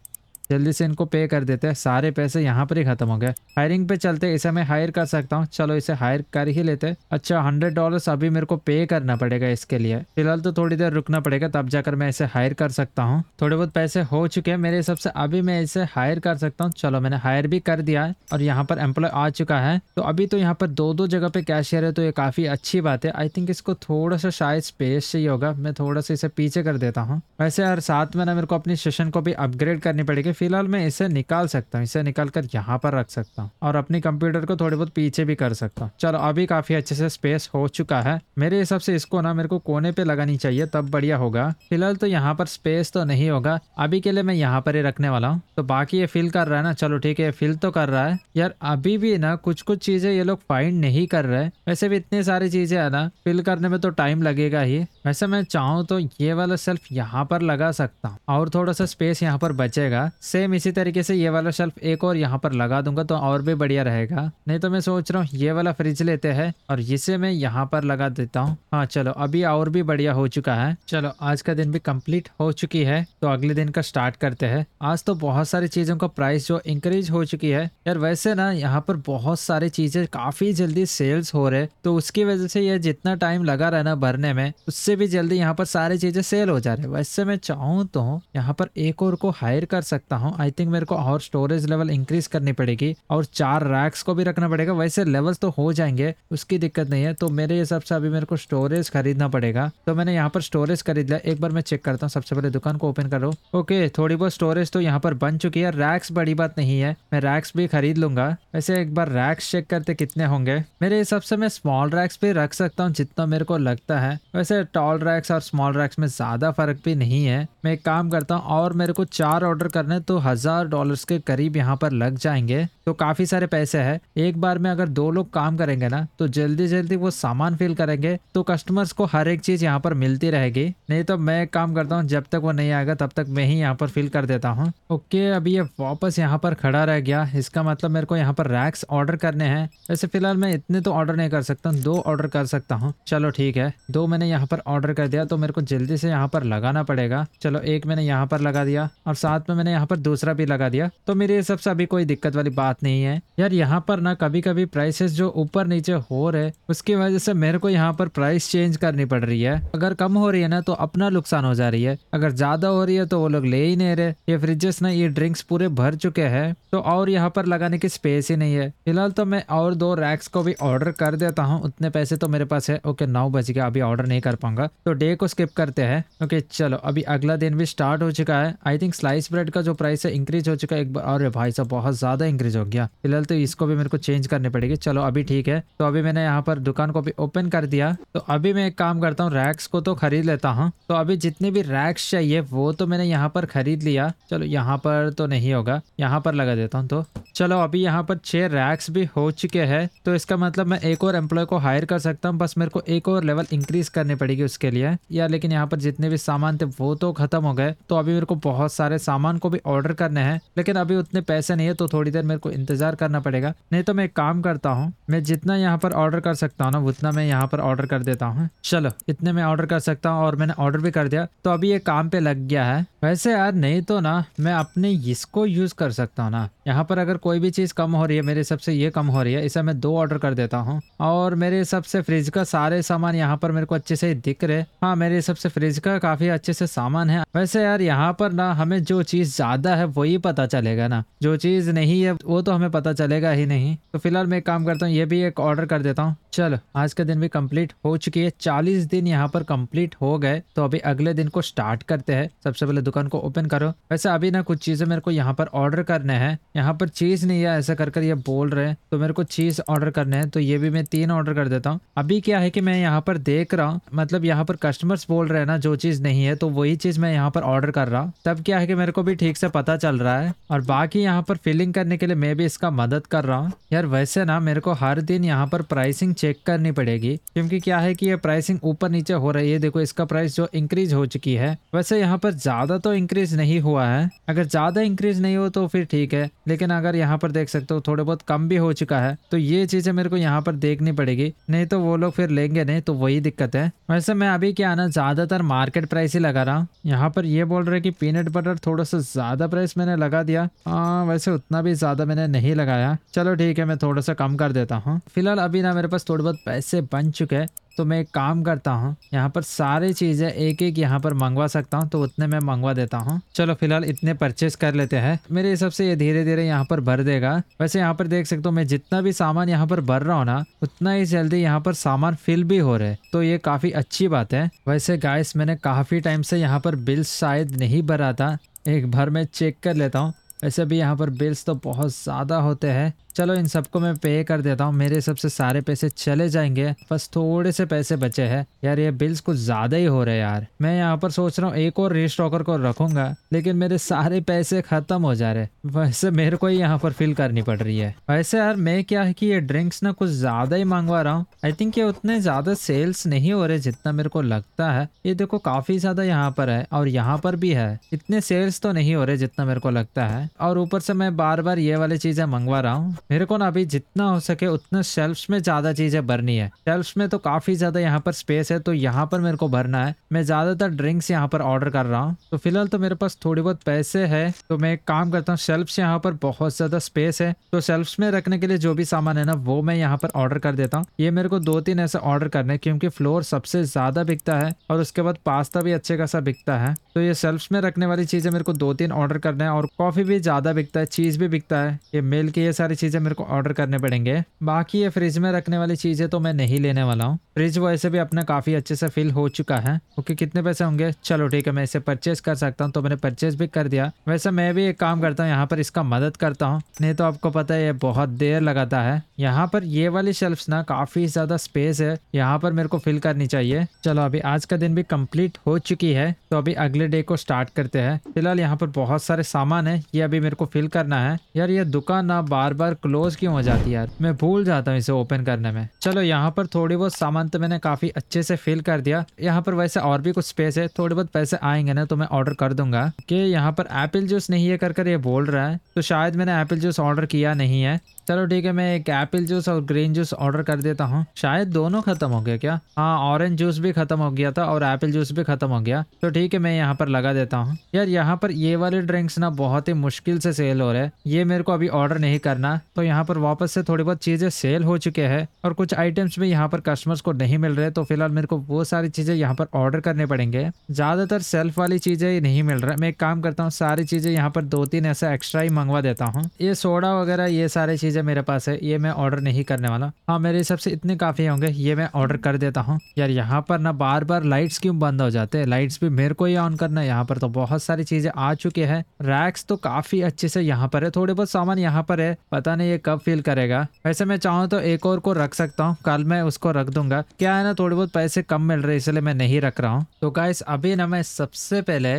[SPEAKER 1] जल्दी से इनको पे कर देते हैं। सारे पैसे यहाँ पर ही खत्म हो गए। हायरिंग पे चलते इसे मैं हायर कर सकता हूँ। चलो इसे हायर कर ही लेते अच्छा हंड्रेड डॉलर अभी मेरे को पे करना पड़ेगा इसके लिए। फ़िलहाल तो थोड़ी देर रुकना पड़ेगा, तब जाकर मैं इसे हायर कर सकता हूँ। थोड़े बहुत पैसे हो चुके हैं मेरे हिसाब से। अभी मैं इसे हायर कर सकता हूँ। चलो, मैंने हायर भी कर दिया है और यहाँ पर एम्प्लॉय आ चुका है। तो अभी तो यहाँ पर दो दो जगह पे कैशियर है तो ये काफ़ी अच्छी बात है। आई थिंक इसको थोड़ा सा शायद स्पेस चाहिए होगा। मैं थोड़ा सा इसे पीछे कर देता हूँ। वैसे यार, साथ में ना मेरे को अपनी सेशन को भी अपग्रेड करनी पड़ेगी। फ़िलहाल मैं इसे निकाल सकता हूँ, इसे निकाल कर यहाँ पर रख सकता हूँ और अपनी कंप्यूटर को थोड़ी बहुत पीछे भी कर सकता हूँ। चलो, अभी काफ़ी अच्छे से स्पेस हो चुका है। मेरे हिसाब से इसको ना, मेरे को कोने पे लगानी चाहिए, तब बढ़िया होगा। फ़िलहाल तो यहाँ पर स्पेस तो नहीं होगा। अभी के लिए मैं यहाँ पर ही रखने वाला हूँ। तो बाकी ये फिल कर रहा है ना, चलो ठीक है फिल तो कर रहा है। यार, अभी भी ना कुछ कुछ चीज़ें ये लोग फाइंड नहीं कर रहे वैसे भी इतनी सारी चीज़ें है ना फिल करने में तो टाइम लगेगा ही। वैसे मैं चाहूँ तो ये वाला सेल्फ यहाँ पर लगा सकता हूँ और थोड़ा सा स्पेस यहाँ पर बचेगा। सेम इसी तरीके से ये वाला शेल्फ एक और यहाँ पर लगा दूँगा तो और भी बढ़िया रहेगा। नहीं तो मैं सोच रहा हूँ ये वाला फ्रिज लेते हैं और इसे मैं यहाँ पर लगा देता हूँ। हाँ चलो, अभी और भी बढ़िया हो चुका है। चलो, आज का दिन भी कंप्लीट हो चुकी है तो अगले दिन का स्टार्ट करते हैं। आज तो बहुत सारी चीज़ों का प्राइस जो इंक्रीज हो चुकी है। यार, वैसे ना, यहाँ पर बहुत सारी चीज़ें काफ़ी जल्दी सेल्स हो रहे तो उसकी वजह से ये जितना टाइम लगा रहा ना भरने में, उससे भी जल्दी यहाँ पर सारी चीज़ें सेल हो जा रहे वैसे मैं चाहूँ तो यहाँ पर एक और को हायर कर सकता हूँ। आई थिंक मेरे को और स्टोरेज लेवल इंक्रीज करनी पड़ेगी और चार रैक्स को भी रखना पड़ेगा। वैसे लेवल्स तो हो जाएँगे, उसकी दिक्कत नहीं है। तो मेरे हिसाब से अभी मेरे को स्टोरेज खरीदना पड़ेगा। तो मैंने यहाँ पर स्टोरेज खरीद लिया। एक बार मैं चेक करता हूँ। सबसे पहले दुकान को ओपन करो। ओके थोड़ी बहुत स्टोरेज तो यहाँ पर बन चुकी है। रैक्स बड़ी बात नहीं है। मैं रैक्स भी खरीद लूँगा। वैसे एक बार रैक्स चेक करते कितने होंगे। मेरे हिसाब से मैं स्मॉल रैक्स भी रख सकता हूँ जितना मेरे को लगता है। वैसे टॉल रैक्स और स्मॉल रैक्स में ज़्यादा फ़र्क भी नहीं है। मैं एक काम करता हूँ और मेरे को चार ऑर्डर करने तो हज़ार डॉलर्स के करीब यहाँ पर लग जाएँगे। तो काफ़ी सारे पैसे है। एक बार में अगर दो लोग काम करेंगे ना तो जल्दी जल्दी वो सामान फिल करेंगे तो कस्टमर्स को हर एक चीज़ यहाँ पर मिलती रहेगी। नहीं तो मैं काम करता हूँ, जब तक वो नहीं आएगा, तब तक मैं ही यहाँ पर फिल कर देता हूँ। ओके, अभी ये वापस यहाँ पर खड़ा रह गया। इसका मतलब मेरे को यहाँ पर रैक्स ऑर्डर करने हैं। वैसे फ़िलहाल मैं इतने तो ऑर्डर नहीं कर सकता दो ऑर्डर कर सकता हूँ। चलो ठीक है, दो मैंने यहाँ पर ऑर्डर कर दिया तो मेरे को जल्दी से यहाँ पर लगाना पड़ेगा। चलो एक मैंने यहाँ पर लगा दिया, और साथ में मैंने यहाँ पर दूसरा भी लगा दिया। तो मेरे हिसाब से अभी कोई दिक्कत वाली बात नहीं है। यार, यहाँ पर ना कभी कभी प्राइसेस जो ऊपर नीचे हो रहे उसकी वजह से मेरे को यहाँ पर प्राइस चेंज करनी पड़ रही है। अगर कम हो रही है ना तो अपना नुकसान हो जा रही है। अगर ज़्यादा हो रही है तो वो लोग ले ही नहीं रहे। ये फ्रिजेस ना, ये ड्रिंक्स पूरे भर चुके हैं। तो और यहाँ पर लगाने की स्पेस ही नहीं है। फ़िलहाल तो मैं और दो रैक्स को भी ऑर्डर कर देता हूँ। उतने पैसे तो मेरे पास है। ओके, नौ बज गया। अभी ऑर्डर नहीं कर पाऊँगा। तो डे को स्किप करते हैं। ओके, चलो, अभी अगला दिन भी स्टार्ट हो चुका है। आई थिंक स्लाइस ब्रेड का जो प्राइस है इंक्रीज हो चुका है। एक बार, अरे भाई साहब, बहुत ज़्यादा इंक्रीज हो गया। फ़िलहाल तो इसको भी मेरे को चेंज करनी पड़ेगी। चलो, अभी ठीक है। तो अभी मैंने यहाँ पर दुकान को भी ओपन कर दिया। तो अभी मैं एक काम करता हूँ रैक्स को तो खरीद लेता हूँ। तो अभी जितने भी रैक्स चाहिए, वो तो मैंने यहाँ पर खरीद लिया। चलो, यहाँ पर तो नहीं होगा। यहाँ पर लगा देता हूँ तो। चलो, अभी यहाँ पर छह रैक्स भी हो चुके हैं। तो इसका मतलब मैं एक और एम्प्लॉय को हायर कर सकता हूँ। बस मेरे को एक और लेवल इंक्रीज करनी पड़ेगी उसके लिए। या लेकिन यहाँ पर जितने भी सामान थे, वो तो खत्म हो गए। तो अभी मेरे को बहुत सारे सामान को भी ऑर्डर करने हैं। लेकिन अभी उतने पैसे नहीं है तो थोड़ी देर मेरे को इंतज़ार करना पड़ेगा। नहीं तो मैं एक काम करता हूँ, मैं जितना यहाँ पर ऑर्डर कर सकता हूँ ना, उतना मैं यहाँ पर ऑर्डर कर देता हूँ। चलो, इतने में ऑर्डर कर सकता हूँ और मैंने ऑर्डर भी कर दिया। तो अभी ये काम पे लग गया है। वैसे यार, नहीं तो ना, मैं अपने इसको यूज़ कर सकता हूँ ना। यहाँ पर अगर कोई भी चीज़ कम हो रही है, मेरे हिसाब से ये कम हो रही है, इसे मैं दो ऑर्डर कर देता हूँ। और मेरे हिसाब से फ्रिज का सारे सामान यहाँ पर मेरे को अच्छे से दिख रहे हाँ। मेरे हिसाब से फ्रिज का काफ़ी अच्छे से सामान है। वैसे यार, यहाँ पर ना हमें जो चीज़ ज़्यादा ज़्यादा है, वही पता चलेगा ना। जो चीज़ नहीं है, वो तो हमें पता चलेगा ही नहीं। तो फ़िलहाल मैं एक काम करता हूँ, ये भी एक ऑर्डर कर देता हूँ। चलो, आज का दिन भी कंप्लीट हो चुकी है। चालीस दिन यहाँ पर कंप्लीट हो गए तो अभी अगले दिन को स्टार्ट करते हैं। सबसे पहले दुकान को ओपन करो। वैसे अभी ना कुछ चीज़ें मेरे को यहाँ पर ऑर्डर करने हैं। यहाँ पर चीज़ नहीं है, ऐसा कर कर ये बोल रहे हैं। तो मेरे को चीज़ ऑर्डर करने हैं तो ये भी मैं तीन ऑर्डर कर देता हूँ। अभी क्या है कि मैं यहाँ पर देख रहा हूँ मतलब यहाँ पर कस्टमर्स बोल रहे हैं ना, जो चीज़ नहीं है तो वही चीज़ मैं यहाँ पर ऑर्डर कर रहा हूँ। तब क्या है कि मेरे को भी ठीक से पता चल रहा है। और बाकी यहाँ पर फिलिंग करने के लिए मैं भी इसका मदद कर रहा हूँ। यार वैसे ना मेरे को हर दिन यहाँ पर प्राइसिंग चेक करनी पड़ेगी, क्योंकि क्या है कि ये प्राइसिंग ऊपर नीचे हो रही है। देखो, इसका प्राइस जो इंक्रीज हो चुकी है, वैसे यहाँ पर ज़्यादा तो इंक्रीज नहीं हुआ है। अगर ज़्यादा इंक्रीज नहीं हो तो फिर ठीक है, लेकिन अगर यहाँ पर देख सकते हो, थोड़े बहुत कम भी हो चुका है तो ये चीज़ें मेरे को यहाँ पर देखनी पड़ेगी। नहीं तो वो लोग फिर लेंगे नहीं तो वही दिक्कत है। वैसे मैं अभी क्या ना, ज़्यादातर मार्केट प्राइस ही लगा रहा हूँ। यहाँ पर ये बोल रहे कि पीनट बटर थोड़ा सा ज़्यादा प्राइस मैंने लगा दिया। हाँ वैसे उतना भी ज़्यादा नहीं लगाया। चलो ठीक है, मैं थोड़ा सा कम कर देता हूँ। फ़िलहाल अभी ना मेरे पास थोड़े बहुत पैसे बन चुके हैं तो मैं एक काम करता हूँ। यहाँ पर सारी चीज़ें एक एक यहाँ पर मंगवा सकता हूँ तो उतने में मंगवा देता हूँ। चलो फ़िलहाल इतने परचेस कर लेते हैं। मेरे हिसाब से ये धीरे धीरे यहाँ पर भर देगा। वैसे यहाँ पर देख सकते हो, मैं जितना भी सामान यहाँ पर भर रहा हूँ ना, उतना ही जल्दी यहाँ पर सामान फिल भी हो रहे तो ये काफ़ी अच्छी बात है। वैसे गाइस मैंने काफ़ी टाइम से यहाँ पर बिल शायद नहीं भरा था। एक बार मैं चेक कर लेता हूँ। वैसे भी यहाँ पर बिल्स तो बहुत ज़्यादा होते हैं। चलो इन सबको मैं पे कर देता हूँ। मेरे हिसाब से सारे पैसे चले जाएँगे। बस थोड़े से पैसे बचे हैं। यार, ये बिल्स कुछ ज़्यादा ही हो रहे यार। मैं यहाँ पर सोच रहा हूँ एक और रिस्टॉकर को रखूँगा, लेकिन मेरे सारे पैसे खत्म हो जा रहे वैसे मेरे को ही यहाँ पर फिल करनी पड़ रही है। वैसे यार, मैं क्या है कि ये ड्रिंक्स ना कुछ ज़्यादा ही मंगवा रहा हूँ। आई थिंक ये उतने ज़्यादा सेल्स नहीं हो रहे जितना मेरे को लगता है। ये देखो, काफ़ी ज़्यादा यहाँ पर है और यहाँ पर भी है। इतने सेल्स तो नहीं हो रहे जितना मेरे को लगता है। और ऊपर से मैं बार बार ये वाली चीज़ें मंगवा रहा हूँ। मेरे को ना अभी जितना हो सके उतना शेल्फ्स में ज़्यादा चीज़ें भरनी है। शेल्फ्स में तो काफ़ी ज़्यादा यहाँ पर स्पेस है तो यहाँ पर मेरे को भरना है। मैं ज़्यादातर ड्रिंक्स यहाँ पर ऑर्डर कर रहा हूँ। तो फ़िलहाल तो मेरे पास थोड़ी बहुत पैसे है तो मैं एक काम करता हूँ शेल्फ्स यहाँ पर बहुत ज़्यादा स्पेस है तो शेल्फ्स में रखने के लिए जो भी सामान है ना, वो मैं यहाँ पर ऑर्डर कर देता हूँ। ये मेरे को दो तीन ऐसे ऑर्डर करने क्योंकि फ्लोर सबसे ज़्यादा बिकता है और उसके बाद पास्ता भी अच्छे खासा बिकता है। तो ये शेल्फ्स में रखने वाली चीज़ें मेरे को दो तीन ऑर्डर करना है और कॉफ़ी भी ज़्यादा बिकता है चीज़ भी बिकता है, ये मिल्क ये सारी चीज़ें मेरे को ऑर्डर करने पड़ेंगे। बाकी ये फ्रिज में रखने वाली चीज़ें तो मैं नहीं लेने वाला हूँ। फ्रिज वैसे भी अपना काफ़ी अच्छे से फिल हो चुका है। ओके, कितने पैसे होंगे? चलो, ठीक है, मैं इसे परचेज कर सकता हूँ। तो मैंने परचेज भी कर दिया। वैसे मैं भी एक काम करता हूँ, यहाँ पर इसका मदद करता हूँ। नहीं तो आपको पता है, ये बहुत देर लगाता है। यहाँ पर ये वाली शेल्फ ना काफ़ी ज़्यादा स्पेस है। यहाँ पर मेरे को फिल करनी चाहिए। चलो, अभी आज का दिन भी कंप्लीट हो चुकी है। तो अभी अगले डे को स्टार्ट करते हैं। फ़िलहाल यहाँ पर बहुत सारे सामान है। ये अभी मेरे को फिल करना है। यार, ये दुकान ना बार बार क्लोज क्यों हो जाती है यार? मैं भूल जाता हूँ इसे ओपन करने में। चलो, यहाँ पर थोड़ी बहुत सामान तो मैंने काफ़ी अच्छे से फिल कर दिया। यहाँ पर वैसे और भी कुछ स्पेस है। थोड़े बहुत पैसे आएँगे ना तो मैं ऑर्डर कर दूँगा। कि यहाँ पर एप्पल जूस नहीं है कर कर ये बोल रहा है। तो शायद मैंने एप्पल जूस ऑर्डर किया नहीं है। चलो ठीक है, मैं एक एप्पल जूस और ग्रीन जूस ऑर्डर कर देता हूँ। शायद दोनों खत्म हो गए क्या? हाँ ऑरेंज जूस भी खत्म हो गया था और एप्पल जूस भी खत्म हो गया। तो ठीक है, मैं यहाँ पर लगा देता हूँ। यार, यहाँ पर ये वाले ड्रिंक्स ना बहुत ही मुश्किल से सेल हो रहे हैं। ये मेरे को अभी ऑर्डर नहीं करना। तो यहाँ पर वापस से थोड़ी बहुत चीज़ें सेल हो चुके हैं और कुछ आइटम्स भी यहाँ पर कस्टमर्स को नहीं मिल रहे। तो फ़िलहाल मेरे को वो सारी चीज़ें यहाँ पर ऑर्डर करने पड़ेंगे। ज़्यादातर सेल्फ वाली चीज़ें नहीं मिल रहा। मैं एक काम करता हूँ, सारी चीज़ें यहाँ पर दो तीन ऐसा एक्स्ट्रा ही मंगवा देता हूँ। ये सोडा वगैरह, ये सारी चीज़ें मेरे पास है, ये मैं ऑर्डर नहीं करने वाला। हाँ मेरे हिसाब से इतने काफ़ी होंगे, ये मैं ऑर्डर कर देता हूँ। यार, यहाँ पर ना बार बार लाइट्स क्यों बंद हो जाते हैं? लाइट्स भी मेरे को ही ऑन करना है, यहाँ पर तो बहुत सारी चीज़ें आ चुके हैं। रैक्स तो काफ़ी अच्छे से यहाँ पर है, थोड़े बहुत सामान यहाँ पर है, पता नहीं ये कब फील करेगा। वैसे मैं चाहूँ तो एक और को रख सकता हूँ, कल मैं उसको रख दूँगा। क्या है ना, थोड़े बहुत पैसे कम मिल रहे इसलिए मैं नहीं रख रहा हूँ। तो गाइस अभी ना मैं सबसे पहले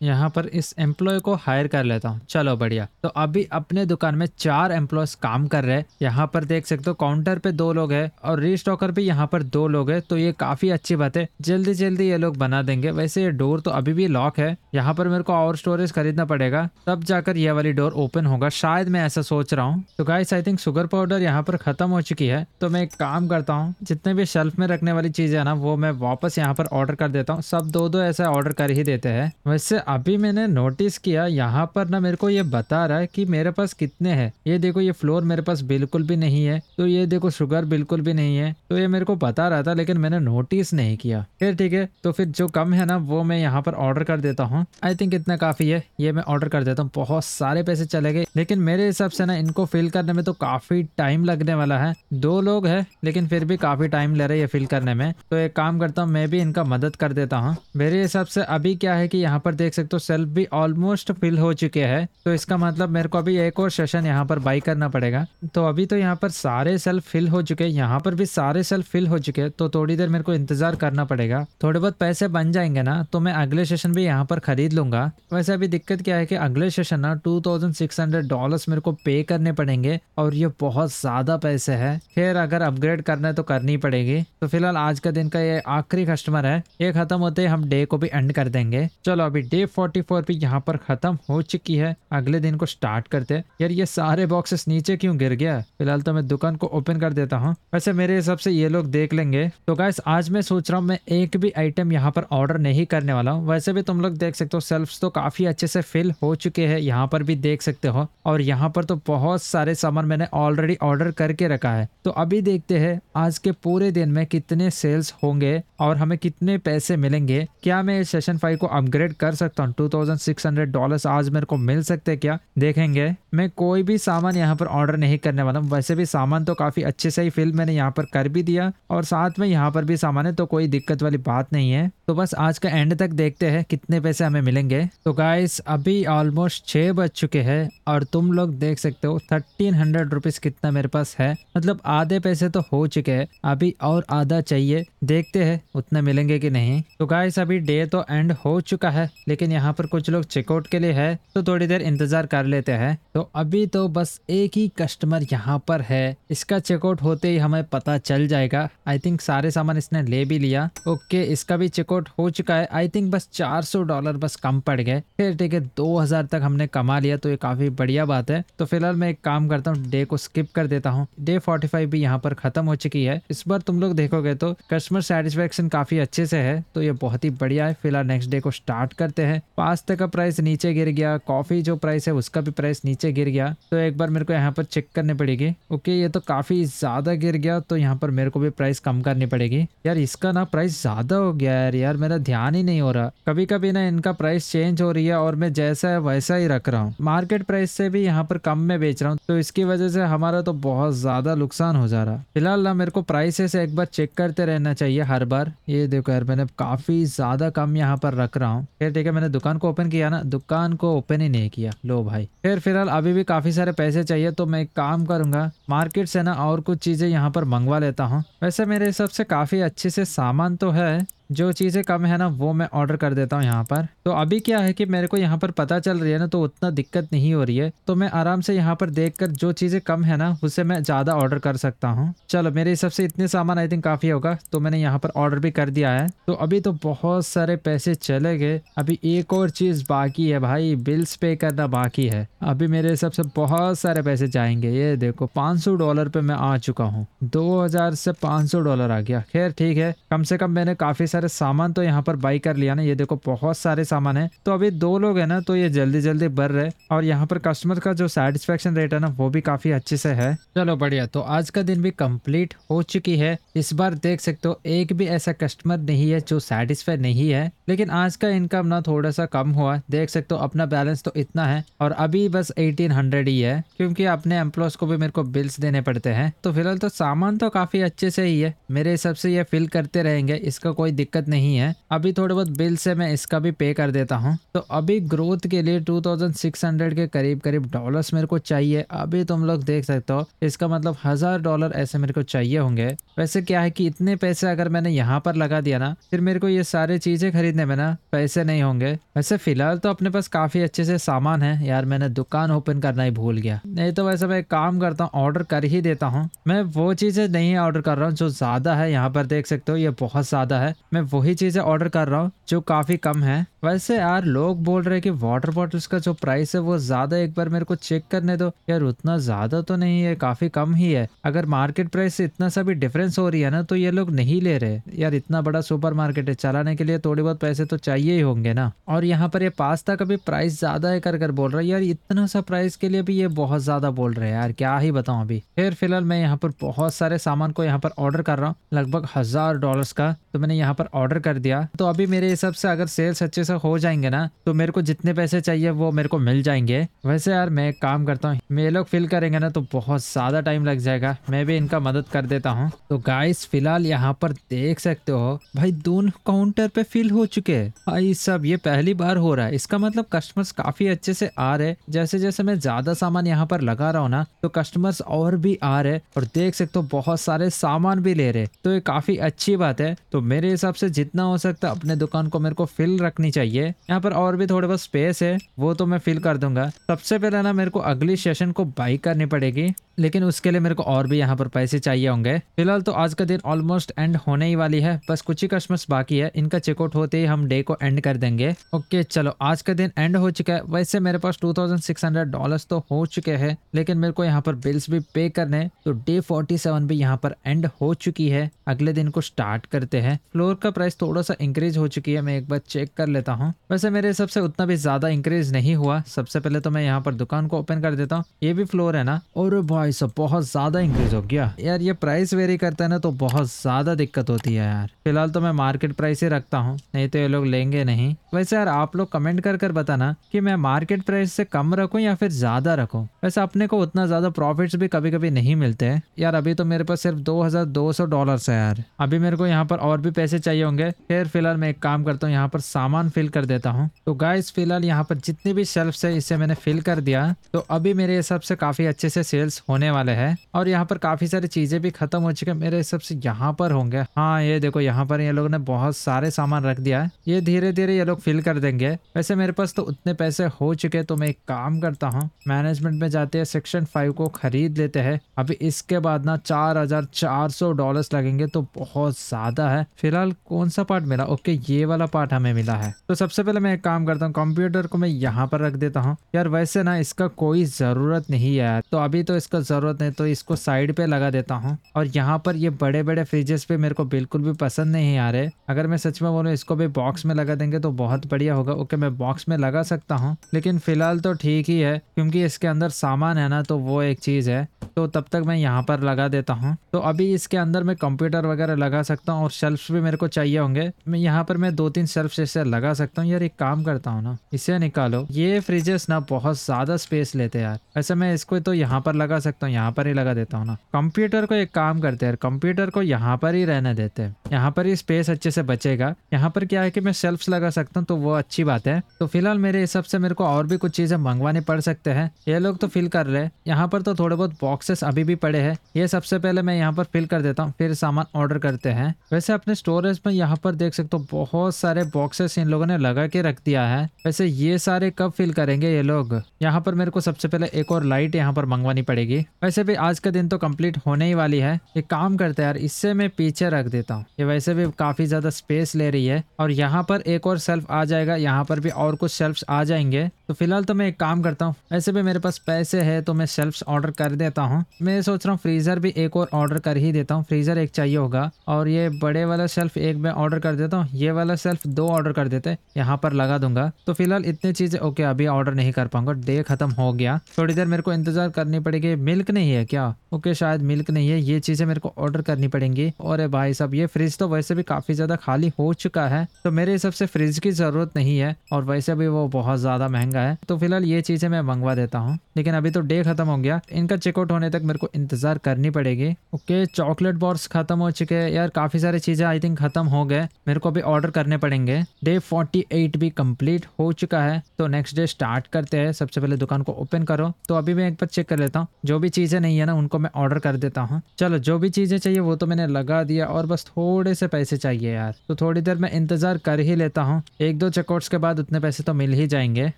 [SPEAKER 1] यहाँ पर इस एम्प्लॉय को हायर कर लेता हूँ। चलो बढ़िया। तो अभी अपने दुकान में चार एम्प्लॉयज़ काम कर रहे हैं। यहाँ पर देख सकते हो काउंटर पे दो लोग हैं और रीस्टॉकर भी यहाँ पर दो लोग हैं। तो ये काफ़ी अच्छी बात है। जल्दी जल्दी ये लोग बना देंगे। वैसे ये डोर तो अभी भी लॉक है। यहाँ पर मेरे को और स्टोरेज खरीदना पड़ेगा। तब जाकर ये वाली डोर ओपन होगा। शायद मैं ऐसा सोच रहा हूँ। तो guys I think sugar powder यहाँ पर खत्म हो चुकी है। तो मैं एक काम करता हूँ। जितने भी शेल्फ में रखने वाली चीज़ें है ना, वो मैं वापस यहाँ पर ऑर्डर कर देता हूँ। सब दो दो ऐसे ऑर्डर कर ही देते हैं। वैसे अभी मैंने नोटिस किया, यहाँ पर ना मेरे को ये बता रहा है कि मेरे पास कितने हैं। ये देखो, ये फ्लोर मेरे पास बिल्कुल भी नहीं है। तो ये देखो शुगर बिल्कुल भी नहीं है। तो ये मेरे को बता रहा था, लेकिन मैंने नोटिस नहीं किया। फिर ठीक है तो फिर जो कम है ना, वो मैं यहाँ पर ऑर्डर कर देता हूँ। आई थिंक इतना काफ़ी है। ये मैं ऑर्डर कर देता हूँ। बहुत सारे पैसे चले गए। लेकिन मेरे हिसाब से ना, इनको फिल करने में तो काफ़ी टाइम लगने वाला है। दो लोग है, लेकिन फिर भी काफ़ी टाइम ले रहे हैं फिल करने में। तो एक काम करता हूँ, मैं भी इनका मदद कर देता हूँ। मेरे हिसाब से अभी क्या है कि यहाँ पर देख सकते हो सेल्फ भी ऑलमोस्ट फिल हो चुके हैं। तो इसका मतलब मेरे को अभी एक और सेशन यहाँ पर बाई करना पड़ेगा। तो अभी तो यहाँ पर सारे सेल्फ फिल हो चुके हैं। यहाँ पर भी सारे सेल्फ फिल हो चुके हैं। तो थोड़ी देर मेरे को इंतज़ार करना पड़ेगा। थोड़े बहुत पैसे बन जाएँगे ना तो मैं अगले सेशन भी यहाँ पर खरीद लूँगा। वैसे अभी दिक्कत क्या है कि अगले सेशन ना टू डॉलर्स मेरे को पे करने पड़ेंगे और ये बहुत ज़्यादा पैसे है। फिर अगर अपग्रेड करना है तो करनी पड़ेगी। तो फ़िलहाल आज का दिन का ये आखिरी कस्टमर है। ये खत्म होते हम डे को भी एंड कर देंगे। चलो, अभी डे 44 भी यहाँ पर खत्म हो चुकी है। अगले दिन को स्टार्ट करते हैं। यार, ये सारे बॉक्सेस नीचे क्यों गिर गया? फ़िलहाल तो मैं दुकान को ओपन कर देता हूँ। वैसे मेरे हिसाब से ये लोग देख लेंगे। तो गाइस आज मैं सोच रहा हूँ मैं एक भी आइटम यहाँ पर ऑर्डर नहीं करने वाला हूँ। वैसे भी तुम लोग देख सकते हो सेल्फ तो काफ़ी अच्छे से फिल हो चुके हैं। यहाँ पर भी देख सकते हो। और यहाँ पर तो बहुत सारे सामान मैंने ऑलरेडी ऑर्डर करके रखा है। तो अभी देखते हैं आज के पूरे दिन में कितने सेल्स होंगे और हमें कितने पैसे मिलेंगे। क्या मैं सेशन फाइव को अपग्रेड कर सकता हूँ। Two thousand six hundred dollar आज मेरे को मिल सकते क्या? देखेंगे। मैं कोई भी सामान यहाँ पर ऑर्डर नहीं करने वाला हूँ। वैसे भी सामान तो काफ़ी अच्छे से ही फिल मैंने यहाँ पर कर भी दिया। और साथ में यहाँ पर भी सामान है तो कोई दिक्कत वाली बात नहीं है। तो बस आज का एंड तक देखते हैं, कितने पैसे हमें मिलेंगे। तो गाइस अभी ऑलमोस्ट छह बज चुके हैं, और तुम लोग देख सकते हो थर्टीन हंड्रेड रुपीज़ कितना मेरे पास है। मतलब आधे पैसे तो हो चुके हैं, अभी और आधा चाहिए। देखते हैं, उतना मिलेंगे कि नहीं। तो गाइस अभी डे तो एंड हो चुका है, लेकिन यहाँ पर कुछ लोग चेकआउट के लिए है तो थोड़ी देर इंतज़ार कर लेते हैं। तो अभी तो बस एक ही कस्टमर यहाँ पर है। इसका चेकआउट होते ही हमें पता चल जाएगा। आई थिंक सारे सामान इसने ले भी लिया। ओके इसका भी चेकआउट हो चुका है। आई थिंक बस 400 डॉलर बस कम पड़ गए। फिर ठीक है 2000 तक हमने कमा लिया तो ये काफ़ी बढ़िया बात है। तो फ़िलहाल मैं एक काम करता हूँ डे को स्किप कर देता हूँ। डे 45 भी यहाँ पर खत्म हो चुकी है। इस बार तुम लोग देखोगे तो कस्टमर सेटिस्फेक्शन काफ़ी अच्छे से है। तो ये बहुत ही बढ़िया है। फ़िलहाल नेक्स्ट डे को स्टार्ट करते हैं। पास्ता का प्राइस नीचे गिर गया कॉफ़ी जो प्राइस है उसका भी प्राइस नीचे गिर गया। तो एक बार मेरे को यहाँ पर चेक करनी पड़ेगी। ओके ये तो काफ़ी ज़्यादा गिर गया तो यहाँ पर मेरे को भी प्राइस कम करनी पड़ेगी। यार इसका ना प्राइस ज़्यादा हो गया यार यार मेरा ध्यान ही नहीं हो रहा। कभी कभी ना इनका प्राइस चेंज हो रही है और मैं जैसा है वैसा ही रख रहा हूँ। मार्केट प्राइस से भी यहाँ पर कम में बेच रहा हूँ तो इसकी वजह से हमारा तो बहुत ज़्यादा नुकसान हो जा रहा। फ़िलहाल ना मेरे को प्राइस से एक बार चेक करते रहना चाहिए हर बार। ये देखो यार, मैंने काफ़ी ज़्यादा कम यहाँ पर रख रहा हूँ। ठीक है मैंने दुकान को ओपन किया ना, दुकान को ओपन ही नहीं किया। लो भाई। फिर फ़िलहाल अभी भी काफ़ी सारे पैसे चाहिए तो मैं काम करूँगा मार्केट से ना और कुछ चीज़ें यहाँ पर मंगवा लेता हूँ। वैसे मेरे हिसाब से काफ़ी अच्छे से सामान तो है जो चीज़ें कम है ना, वो मैं ऑर्डर कर देता हूँ यहाँ पर। तो अभी क्या है कि मेरे को यहाँ पर पता चल रही है ना तो उतना दिक्कत नहीं हो रही है। तो मैं आराम से यहाँ पर देख कर जो चीज़ें कम है ना उससे मैं ज़्यादा ऑर्डर कर सकता हूँ। चलो, मेरे हिसाब से इतने सामान आई थिंक काफ़ी होगा तो मैंने यहाँ पर ऑर्डर भी कर दिया है। तो अभी तो बहुत सारे पैसे चले गए। अभी एक और चीज़ बाकी है भाई बिल्स पे करना बाकी है। अभी मेरे हिसाब से बहुत सारे पैसे जाएँगे। ये देखो, पाँच डॉलर पे मैं आ चुका हूँ। दो हज़ार से पाँच डॉलर आ गया। खैर, ठीक है। कम से कम मैंने काफ़ी सारे सामान तो यहाँ पर बाई कर लिया ना। ये देखो, बहुत सारे सामान है। तो अभी दो लोग है ना तो ये जल्दी जल्दी बढ़ रहे और यहाँ पर कस्टमर का जो सेटिस्फेक्शन रेट है ना, वो भी काफ़ी अच्छे से है। चलो, बढ़िया। तो आज का दिन भी कंप्लीट हो चुकी है। इस बार देख सकते हो, एक भी ऐसा कस्टमर नहीं है जो सेटिस्फाई नहीं है। लेकिन आज का इनकम ना थोड़ा सा कम हुआ। देख सकते हो, अपना बैलेंस तो इतना है। और अभी बस एटीन हंड्रेड ही है, क्योंकि अपने एम्प्लॉयज़ को भी मेरे को बिल्स देने पड़ते हैं। तो फ़िलहाल तो सामान तो काफ़ी अच्छे से ही है। मेरे हिसाब से ये फिल करते रहेंगे। इसका कोई दिक्कत नहीं है। अभी थोड़े बहुत बिल से मैं इसका भी पे कर देता हूँ। तो अभी ग्रोथ के लिए 2600 के करीब करीब डॉलर्स मेरे को चाहिए। अभी तुम लोग देख सकते हो, इसका मतलब हज़ार डॉलर ऐसे मेरे को चाहिए होंगे। वैसे क्या है कि इतने पैसे अगर मैंने यहाँ पर लगा दिया ना, फिर मेरे को ये सारी चीज़ें खरीदने में ना पैसे नहीं होंगे। वैसे फ़िलहाल तो अपने पास काफ़ी अच्छे से सामान है। यार, मैंने दुकान ओपन करना ही भूल गया। नहीं तो वैसे मैं काम करता हूँ ऑर्डर कर ही देता हूँ। मैं वो चीज़ें नहीं ऑर्डर कर रहा हूँ जो ज़्यादा है। यहाँ पर देख सकते हो, ये बहुत ज़्यादा है। मैं मैं वही चीज़ें ऑर्डर कर रहा हूँ, जो काफ़ी कम है। वैसे यार, लोग बोल रहे हैं कि वाटर बॉटल्स का जो प्राइस है, वो ज़्यादा एक बार मेरे को चेक करने दो। यार, उतना ज़्यादा तो नहीं है, काफ़ी कम ही है। अगर मार्केट प्राइस से इतना सा भी डिफरेंस हो रही है ना तो ये लोग नहीं ले रहे। यार, इतना बड़ा सुपर मार्केट है, चलाने के लिए थोड़ी बहुत पैसे तो चाहिए ही होंगे ना। और यहाँ पर ये पास्ता का भी प्राइस ज़्यादा है, कर कर बोल रहा है। यार, इतना सा प्राइस के लिए भी ये बहुत ज़्यादा बोल रहे हैं यार, क्या ही बताऊँ अभी। फिर फ़िलहाल मैं यहाँ पर बहुत सारे सामान को यहाँ पर ऑर्डर कर रहा हूँ, लगभग हज़ार डॉलर का। तो मैंने यहाँ पर ऑर्डर कर दिया। तो अभी मेरे हिसाब से अगर सेल्स अच्छे से हो जाएँगे ना तो मेरे को जितने पैसे चाहिए वो मेरे को मिल जाएँगे। वैसे यार मैं काम करता हूँ मेरे लोग फिल करेंगे ना तो बहुत ज़्यादा टाइम लग जाएगा। मैं भी इनका मदद कर देता हूँ। तो गाइस फ़िलहाल यहाँ पर देख सकते हो, भाई दोनों काउंटर पे फिल हो चुके हैं। भाई सब ये पहली बार हो रहा है। इसका मतलब कस्टमर्स काफ़ी अच्छे से आ रहे जैसे जैसे मैं ज़्यादा सामान यहाँ पर लगा रहा हूँ ना तो कस्टमर्स और भी आ रहे और देख सकते हो, बहुत सारे सामान भी ले रहे तो ये काफ़ी अच्छी बात है। तो मेरे हिसाब से जितना हो सकता है अपने दुकान को मेरे को फिल रखनी चाहिए। यहाँ पर और भी थोड़े बहुत स्पेस है, वो तो मैं फिल कर दूँगा। सबसे पहले ना मेरे को अगली सेशन को बाई करनी पड़ेगी। लेकिन उसके लिए मेरे को और भी यहाँ पर पैसे चाहिए होंगे। फ़िलहाल तो आज का दिन ऑलमोस्ट एंड होने ही वाली है। बस कुछ ही कस्टमर्स बाकी है। इनका चेकआउट होते ही हम डे को एंड कर देंगे। ओके चलो, आज का दिन एंड हो चुका है। वैसे मेरे पास 2600 डॉलर्स तो हो चुके हैं, लेकिन मेरे को यहाँ पर बिल्स भी पे करने तो डे 47 भी यहाँ पर एंड हो चुकी है। अगले दिन को स्टार्ट करते हैं। फ्लोर का प्राइस थोड़ा सा इंक्रीज हो चुकी है। मैं एक बार चेक कर लेता हूँ। वैसे मेरे हिसाब से उतना भी ज़्यादा इंक्रीज नहीं हुआ। सबसे पहले तो मैं यहाँ पर दुकान को ओपन कर देता हूँ। ये भी फ्लोर है ना? और भाई सब बहुत ज़्यादा इंक्रीज हो गया। यार, ये प्राइस वेरी करता है ना तो बहुत ज़्यादा दिक्कत होती है यार। फ़िलहाल तो मैं मार्केट प्राइस ही रखता हूँ, नहीं तो ये लोग लेंगे नहीं। वैसे यार, आप लोग कमेंट कर कर बताना कि मैं मार्केट प्राइस से कम रखूँ या फिर ज़्यादा रखूँ। वैसे अपने को उतना ज़्यादा प्रॉफिट्स भी कभी कभी नहीं मिलते हैं। यार, अभी तो मेरे पास सिर्फ़ 2200 डॉलर्स है यार। अभी मेरे को यहाँ पर और भी पैसे चाहिए होंगे। फिर फ़िलहाल मैं एक काम करता हूँ, यहाँ पर सामान फिल कर देता हूँ। तो गाइस फ़िलहाल यहाँ पर जितनी भी शेल्फ है, इसे मैंने फिल कर दिया। तो अभी मेरे हिसाब से काफ़ी अच्छे से सेल्स होने वाले है। और यहाँ पर काफ़ी सारी चीज़ें भी खत्म हो चुकी मेरे हिसाब से यहाँ पर होंगे। हाँ ये देखो, यहाँ पर ये लोग ने बहुत सारे सामान रख दिया है। ये धीरे धीरे ये लोग फिल कर देंगे। वैसे मेरे पास तो उतने पैसे हो चुके तो मैं एक काम करता हूँ। मैनेजमेंट में जाते हैं सेक्शन फाइव को खरीद लेते हैं। अभी इसके बाद ना चार हज़ार चार सौ डॉलर लगेंगे तो बहुत ज़्यादा है। फ़िलहाल कौन सा पार्ट मिला? ओके, ये वाला पार्ट हमें मिला है। तो सबसे पहले मैं एक काम करता हूँ कंप्यूटर को मैं यहाँ पर रख देता हूँ। यार, वैसे ना इसका कोई ज़रूरत नहीं है तो अभी तो इसका ज़रूरत नहीं तो इसको साइड पे लगा देता हूँ। और यहाँ पर ये बड़े बड़े फ्रिजेस पे मेरे को बिल्कुल भी पसंद नहीं आ रहे। अगर मैं सच में बोलूँ, इसको भी बॉक्स में लगा देंगे तो बहुत बढ़िया होगा। ओके, मैं बॉक्स में लगा सकता हूँ, लेकिन फ़िलहाल तो ठीक ही है, क्योंकि इसके अंदर सामान है ना तो वो एक चीज़ है। तो तब तक मैं यहाँ पर लगा देता हूँ। तो अभी इसके अंदर मैं कंप्यूटर वगैरह लगा सकता हूँ और शेल्फ भी मेरे को चाहिए होंगे। मैं यहाँ पर मैं दो तीन शेल्फ जैसे लगा सकता हूँ। यार एक काम करता हूँ ना, इसे निकालो। ये फ्रिजेस ना बहुत ज़्यादा स्पेस लेते हैं यार। ऐसे मैं इसको तो यहाँ पर लगा हूँ, यहाँ पर ही लगा देता हूँ ना। कंप्यूटर को एक काम करते हैं कंप्यूटर को यहाँ पर ही रहने देते हैं। यहाँ पर ही स्पेस अच्छे से बचेगा। यहाँ पर क्या है कि मैं शेल्फ लगा सकता हूँ तो वो अच्छी बात है। तो फ़िलहाल मेरे हिसाब से मेरे को और भी कुछ चीज़ें मंगवानी पड़ सकते हैं। ये लोग तो फिल कर रहे हैं। यहाँ पर तो थोड़े बहुत बॉक्सेस अभी भी पड़े हैं। ये सबसे पहले मैं यहाँ पर फिल कर देता हूँ, फिर सामान ऑर्डर करते हैं। वैसे अपने स्टोरेज में यहाँ पर देख सकते हो, बहुत सारे बॉक्सेस इन लोगों ने लगा के रख दिया है। वैसे ये सारे कब फिल करेंगे ये लोग? यहाँ पर मेरे को सबसे पहले एक और लाइट यहाँ पर मंगवानी पड़ेगी। वैसे भी आज का दिन तो कंप्लीट होने ही वाली है। एक काम करते यार, इससे मैं पीछे रख देता हूँ। ये वैसे भी काफ़ी ज़्यादा स्पेस ले रही है। और यहाँ पर एक और सेल्फ आ जाएगा, यहाँ पर भी और कुछ सेल्फ आ जाएँगे। तो फ़िलहाल तो मैं एक काम करता हूँ। ऐसे भी मेरे पास पैसे है तो मैं सेल्फ ऑर्डर कर देता हूँ। मैं सोच रहा हूँ फ्रीजर भी एक और ऑर्डर कर ही देता हूँ। फ्रीजर एक चाहिए होगा, और ये बड़े वाला सेल्फ एक मैं ऑर्डर कर देता हूँ। ये वाला सेल्फ दो ऑर्डर कर देते यहाँ पर लगा दूँगा। तो फ़िलहाल इतनी चीज़ें ओके अभी ऑर्डर नहीं कर पाऊँगा। डे खत्म हो गया। थोड़ी देर मेरे को इंतज़ार करनी पड़ेगी। मिल्क नहीं है क्या? ओके शायद मिल्क नहीं है। ये चीज़ें मेरे को ऑर्डर करनी पड़ेंगी। और भाई साहब, ये फ्रिज तो वैसे भी काफ़ी ज़्यादा खाली हो चुका है। तो मेरे हिसाब से फ्रिज की ज़रूरत नहीं है, और वैसे भी वो बहुत ज़्यादा महँगा है। तो फ़िलहाल ये चीज़ें मैं मंगवा देता हूँ। लेकिन अभी तो डे खत्म हो गया। इनका चेकआउट होने तक मेरे को इंतज़ार करनी पड़ेगी। ओके चॉकलेट बॉक्स खत्म हो चुके हैं। यार, काफ़ी सारी चीज़ें आई थिंक खत्म हो गए। मेरे को अभी ऑर्डर करने पड़ेंगे। डे 48 भी कंप्लीट हो चुका है। तो नेक्स्ट डे स्टार्ट करते हैं। सबसे पहले दुकान को ओपन करो। तो अभी मैं एक बार चेक कर लेता हूँ। जो भी चीज़ें नहीं है ना, उनको मैं ऑर्डर कर देता हूँ। चलो, जो भी चीज़ें चाहिए वो तो मैंने लगा दिया और बस थोड़े से पैसे चाहिए यार। तो थोड़ी देर मैं इंतज़ार कर ही लेता हूँ। एक दो चेकआउट्स के बाद उतने पैसे तो मिल ही जाएँगे।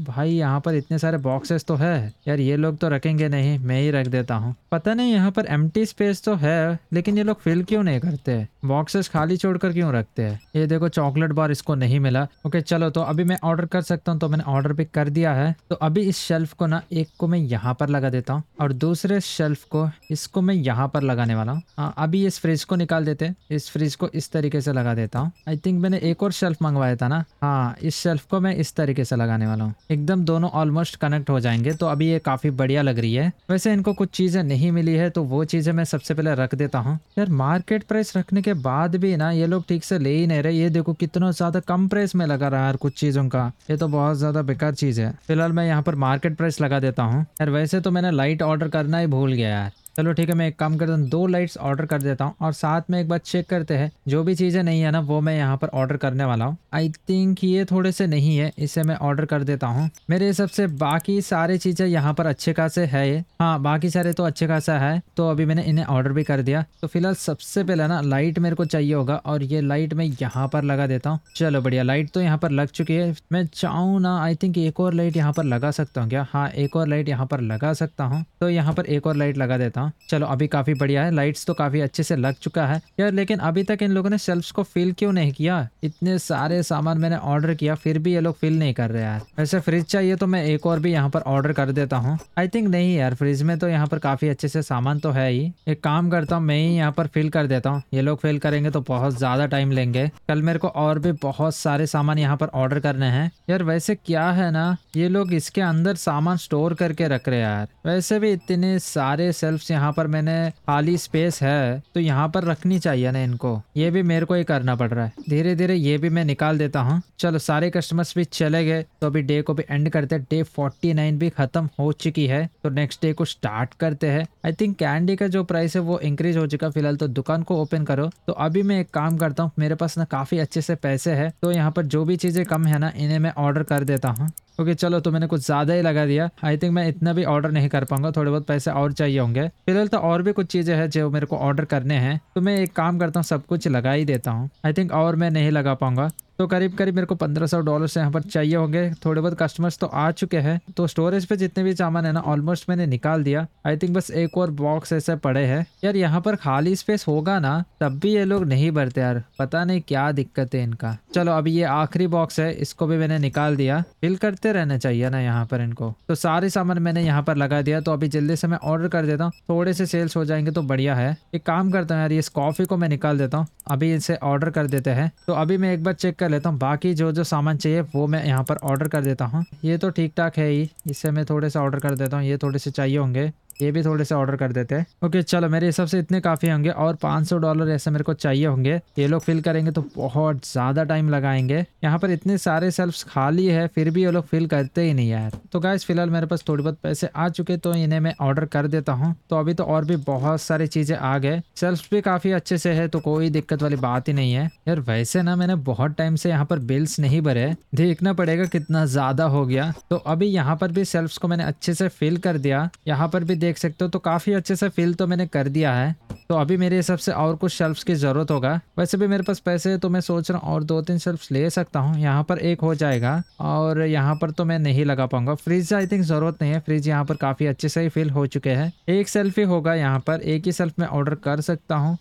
[SPEAKER 1] भाई भाई यहाँ पर इतने सारे बॉक्सेस तो है। यार ये लोग तो रखेंगे नहीं मैं ही रख देता हूँ। पता नहीं यहाँ पर एम स्पेस तो है लेकिन ये लोग फिल क्यों नहीं करते? बॉक्सेस खाली छोड़कर क्यों रखते हैं? ये देखो चॉकलेट बार इसको नहीं मिला। ओके चलो तो अभी मैं ऑर्डर कर सकता हूँ तो मैंने ऑर्डर भी कर दिया है। तो अभी इस शेल्फ को ना एक को मैं यहाँ पर लगा देता हूँ और दूसरे शेल्फ को इसको मैं यहाँ पर लगाने वाला हूँ। हाँ, अभी इस फ्रिज को निकाल देते इस फ्रिज को इस तरीके से लगा देता हूँ। आई थिंक मैंने एक और शेल्फ मंगवाया था ना। हाँ इस शेल्फ को मैं इस तरीके से लगाने वाला हूँ। एकदम दोनों ऑलमोस्ट कनेक्ट हो जाएँगे तो अभी ये काफ़ी बढ़िया लग रही है। वैसे इनको कुछ चीज़ें नहीं मिली है तो वो चीज़ें मैं सबसे पहले रख देता हूँ। यार मार्केट प्राइस रखने के बाद भी ना, ये लोग ठीक से ले ही नहीं रहे। ये देखो कितना ज़्यादा कम प्राइस में लगा रहा है कुछ चीज़ों का। ये तो बहुत ज़्यादा बेकार चीज़ है। फ़िलहाल मैं यहाँ पर मार्केट प्राइस लगा देता हूँ। यार, वैसे तो मैंने लाइट ऑर्डर करना ही भूल गया यार। चलो ठीक है, मैं एक काम करता हूँ, दो लाइट्स ऑर्डर कर देता हूँ और साथ में एक बार चेक करते हैं। जो भी चीज़ें नहीं है ना, वो मैं यहाँ पर ऑर्डर करने वाला हूँ। आई थिंक ये थोड़े से नहीं है, इसे मैं ऑर्डर कर देता हूँ। मेरे हिसाब से बाकी सारी चीज़ें यहाँ पर अच्छे खासे है ये। हाँ बाकी सारे तो अच्छे खासा है तो अभी मैंने इन्हें ऑर्डर भी कर दिया। तो फ़िलहाल सबसे पहले ना लाइट मेरे को चाहिए होगा और ये लाइट मैं यहाँ पर लगा देता हूँ। चलो बढ़िया लाइट तो यहाँ पर लग चुकी है। मैं चाहूँ ना आई थिंक एक और लाइट यहाँ पर लगा सकता हूँ क्या? हाँ एक और लाइट यहाँ पर लगा सकता हूँ। तो यहाँ पर एक और लाइट लगा देता हूँ। चलो, अभी काफ़ी बढ़िया है। लाइट्स तो काफ़ी अच्छे से लग चुका है। यार, लेकिन अभी तक इन लोगों ने सेल्फ को फिल क्यों नहीं किया? इतने सारे सामान मैंने ऑर्डर किया, फिर भी ये लोग फिल नहीं कर रहे यार। वैसे फ्रिज चाहिए तो मैं एक और भी यहाँ पर ऑर्डर कर देता हूँ। आई थिंक नहीं यार फ्रिज में तो यहाँ पर काफ़ी अच्छे से सामान तो है ही। एक काम करता हूँ, मैं ही यहाँ पर फिल कर देता हूँ। ये लोग फिल करेंगे तो बहुत ज़्यादा टाइम लेंगे। कल मेरे को और भी बहुत सारे सामान यहाँ पर ऑर्डर करने हैं। यार, वैसे क्या है ना, ये लोग इसके अंदर सामान स्टोर करके रख रहे हैं यार। वैसे भी इतने सारे सेल्फ यहाँ पर मैंने खाली स्पेस है तो यहाँ पर रखनी चाहिए ना इनको। ये भी मेरे को ही करना पड़ रहा है। धीरे धीरे ये भी मैं निकाल देता हूँ। चलो, सारे कस्टमर्स भी चले गए तो अभी डे को भी एंड करते हैं। डे फोर्टी नाइन भी खत्म हो चुकी है तो नेक्स्ट डे को स्टार्ट करते हैं। आई थिंक कैंडी का जो प्राइस है वो इंक्रीज हो चुका फ़िलहाल तो दुकान को ओपन करो। तो अभी मैं एक काम करता हूँ, मेरे पास ना काफ़ी अच्छे से पैसे है तो यहाँ पर जो भी चीज़ें कम है ना, इन्हें मैं ऑर्डर कर देता हूँ। ओके okay, चलो तो मैंने कुछ ज़्यादा ही लगा दिया। आई थिंक मैं इतना भी ऑर्डर नहीं कर पाऊँगा थोड़े बहुत पैसे और चाहिए होंगे। फ़िलहाल तो और भी कुछ चीज़ें हैं जो मेरे को ऑर्डर करने हैं। तो मैं एक काम करता हूँ सब कुछ लगा ही देता हूँ। आई थिंक और मैं नहीं लगा पाऊँगा। तो करीब करीब मेरे को पंद्रह सौ डॉलर यहाँ पर चाहिए होंगे। थोड़े बहुत कस्टमर्स तो आ चुके हैं। तो स्टोरेज पे जितने भी सामान है ना ऑलमोस्ट मैंने निकाल दिया। आई थिंक बस एक और बॉक्स ऐसे पड़े हैं। यार यहाँ पर खाली स्पेस होगा ना, तब भी ये लोग नहीं भरते यार। पता नहीं क्या दिक्कत है इनका। चलो, अभी ये आखिरी बॉक्स है, इसको भी मैंने निकाल दिया। फिल करते रहना चाहिए ना यहाँ पर इनको। तो सारे सामान मैंने यहाँ पर लगा दिया। तो अभी जल्दी से मैं ऑर्डर कर देता हूँ। थोड़े से सेल्स हो जाएँगे तो बढ़िया है। एक काम करता हूँ यार, इस कॉफ़ी को मैं निकाल देता हूँ। अभी इसे ऑर्डर कर देते हैं। तो अभी मैं एक बार चेक कर लेता हूँ। बाकी जो जो सामान चाहिए, वो मैं यहाँ पर ऑर्डर कर देता हूँ। ये तो ठीक ठाक है ही। इससे मैं थोड़े से ऑर्डर कर देता हूँ। ये थोड़े से चाहिए होंगे। ये भी थोड़े से ऑर्डर कर देते हैं। ओके चलो, मेरे हिसाब से इतने काफ़ी होंगे और 500 डॉलर ऐसे मेरे को चाहिए होंगे। ये लोग फिल करेंगे तो बहुत ज़्यादा टाइम लगाएँगे। यहाँ पर इतने सारे सेल्फ खाली है, फिर भी ये लोग फिल करते ही नहीं यार। तो गाइस फ़िलहाल मेरे पास थोड़ी बहुत पैसे आ चुके तो इन्हें मैं ऑर्डर कर देता हूँ। तो अभी तो और भी बहुत सारी चीज़ें आ गए। सेल्फ भी काफ़ी अच्छे से है तो कोई दिक्कत वाली बात ही नहीं है। यार, वैसे ना मैंने बहुत टाइम से यहाँ पर बिल्स नहीं भरे देखना पड़ेगा कितना ज़्यादा हो गया। तो अभी यहाँ पर भी सेल्फ को मैंने अच्छे से फिल कर दिया। यहाँ पर भी देख सकते हो तो काफ़ी अच्छे से फिल तो मैंने कर दिया है। तो अभी मेरे हिसाब से और कुछ शेल्फ्स की ज़रूरत होगा। वैसे भी मेरे पास पैसे है तो मैं सोच रहा हूँ और दो तीन शेल्फ्स ले सकता हूँ। यहाँ पर एक हो जाएगा और यहाँ पर तो मैं नहीं लगा पाऊँगा। फ्रिज आई थिंक ज़रूरत नहीं है। फ्रिज यहाँ पर काफ़ी अच्छे से ही फिल हो चुके हैं। एक सेल्फ ही होगा यहाँ पर। एक ही सेल्फ में ऑर्डर कर सकता हूँ।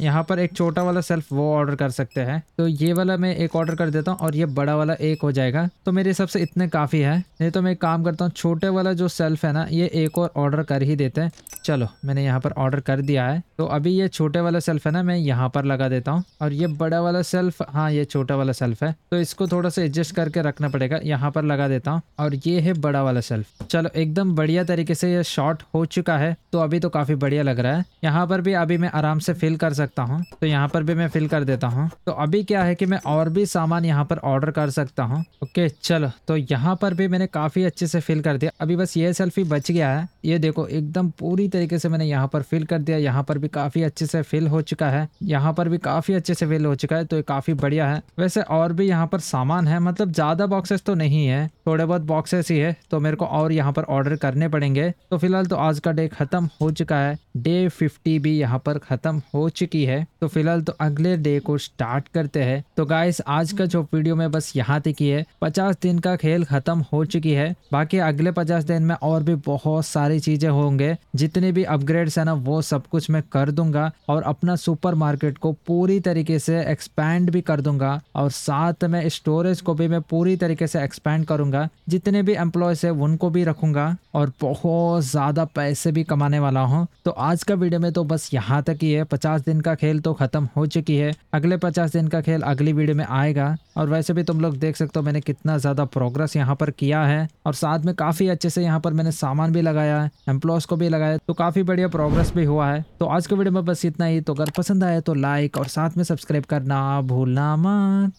[SPEAKER 1] यहाँ पर एक छोटा वाला सेल्फ वो ऑर्डर कर सकते हैं। तो ये वाला मैं एक ऑर्डर कर देता हूँ और ये बड़ा वाला एक हो जाएगा। तो मेरे हिसाब से इतने काफ़ी है। नहीं तो मैं काम करता हूँ, छोटे वाला जो सेल्फ है ना, ये एक और ऑर्डर कर ही देते हैं। चलो मैंने यहाँ पर ऑर्डर कर दिया है। तो अभी ये छोटे वाला सेल्फ है ना, मैं यहाँ पर लगा देता हूँ। और ये बड़ा वाला सेल्फ हाँ ये छोटा वाला सेल्फ है। तो इसको थोड़ा सा एडजस्ट करके रखना पड़ेगा। यहाँ पर लगा देता हूँ। और ये है बड़ा वाला सेल्फ चलो, एकदम बढ़िया तरीके से ये शॉर्ट हो चुका है। तो अभी तो काफ़ी बढ़िया लग रहा है। यहाँ पर भी अभी मैं आराम से फिल कर सकता हूँ। तो यहाँ पर भी मैं फिल कर देता हूँ। तो अभी क्या है कि मैं और भी सामान यहाँ पर ऑर्डर कर सकता हूँ। ओके चलो। तो यहाँ पर भी मैंने काफ़ी अच्छे से फिल कर दिया। अभी बस ये सेल्फी बच गया है। ये देखो, एकदम पूरी तरीके से मैंने यहाँ पर फिल कर दिया। यहाँ पर भी काफ़ी अच्छे से फिल हो चुका है। यहाँ पर भी काफ़ी अच्छे से फिल हो चुका है तो ये काफ़ी बढ़िया है। वैसे और भी यहाँ पर सामान है मतलब ज़्यादा बॉक्सेस तो नहीं है, थोड़े बहुत बॉक्सेस ही है तो मेरे को और यहाँ पर ऑर्डर करने पड़ेंगे। तो फ़िलहाल तो आज का डे खत्म हो चुका है। डे फिफ्टी भी यहाँ पर खत्म हो चुकी है। तो फ़िलहाल तो अगले डे को स्टार्ट करते हैं। तो गाइस आज का जो वीडियो में बस यहाँ तक ही है। पचास दिन का खेल खत्म हो चुकी है। बाकी अगले पचास दिन में और भी बहुत सारी चीज़ें होंगे। जितने भी अपग्रेड्स है ना, वो सब कुछ मैं कर दूँगा और अपना सुपर मार्केट को पूरी तरीके से एक्सपैंड भी कर दूँगा और साथ में स्टोरेज को भी मैं पूरी तरीके से एक्सपैंड करूँगा। जितने भी एम्प्लॉयज़ है, उनको भी रखूँगा और बहुत ज़्यादा पैसे भी कमाने वाला हूँ। तो आज का वीडियो में तो बस यहाँ तक ही है। पचास दिन का खेल तो खत्म हो चुकी है। अगले पचास दिन का खेल अगली वीडियो में आएगा। और वैसे भी तुम लोग देख सकते हो, मैंने कितना ज़्यादा प्रोग्रेस यहाँ पर किया है। और साथ में काफ़ी अच्छे से यहाँ पर मैंने सामान भी लगाया है एम्प्लॉयज़ को भी लगाया तो काफ़ी बढ़िया प्रोग्रेस भी हुआ है। तो आज के वीडियो में बस इतना ही। तो अगर पसंद आए तो लाइक और साथ में सब्सक्राइब करना भूलना मत।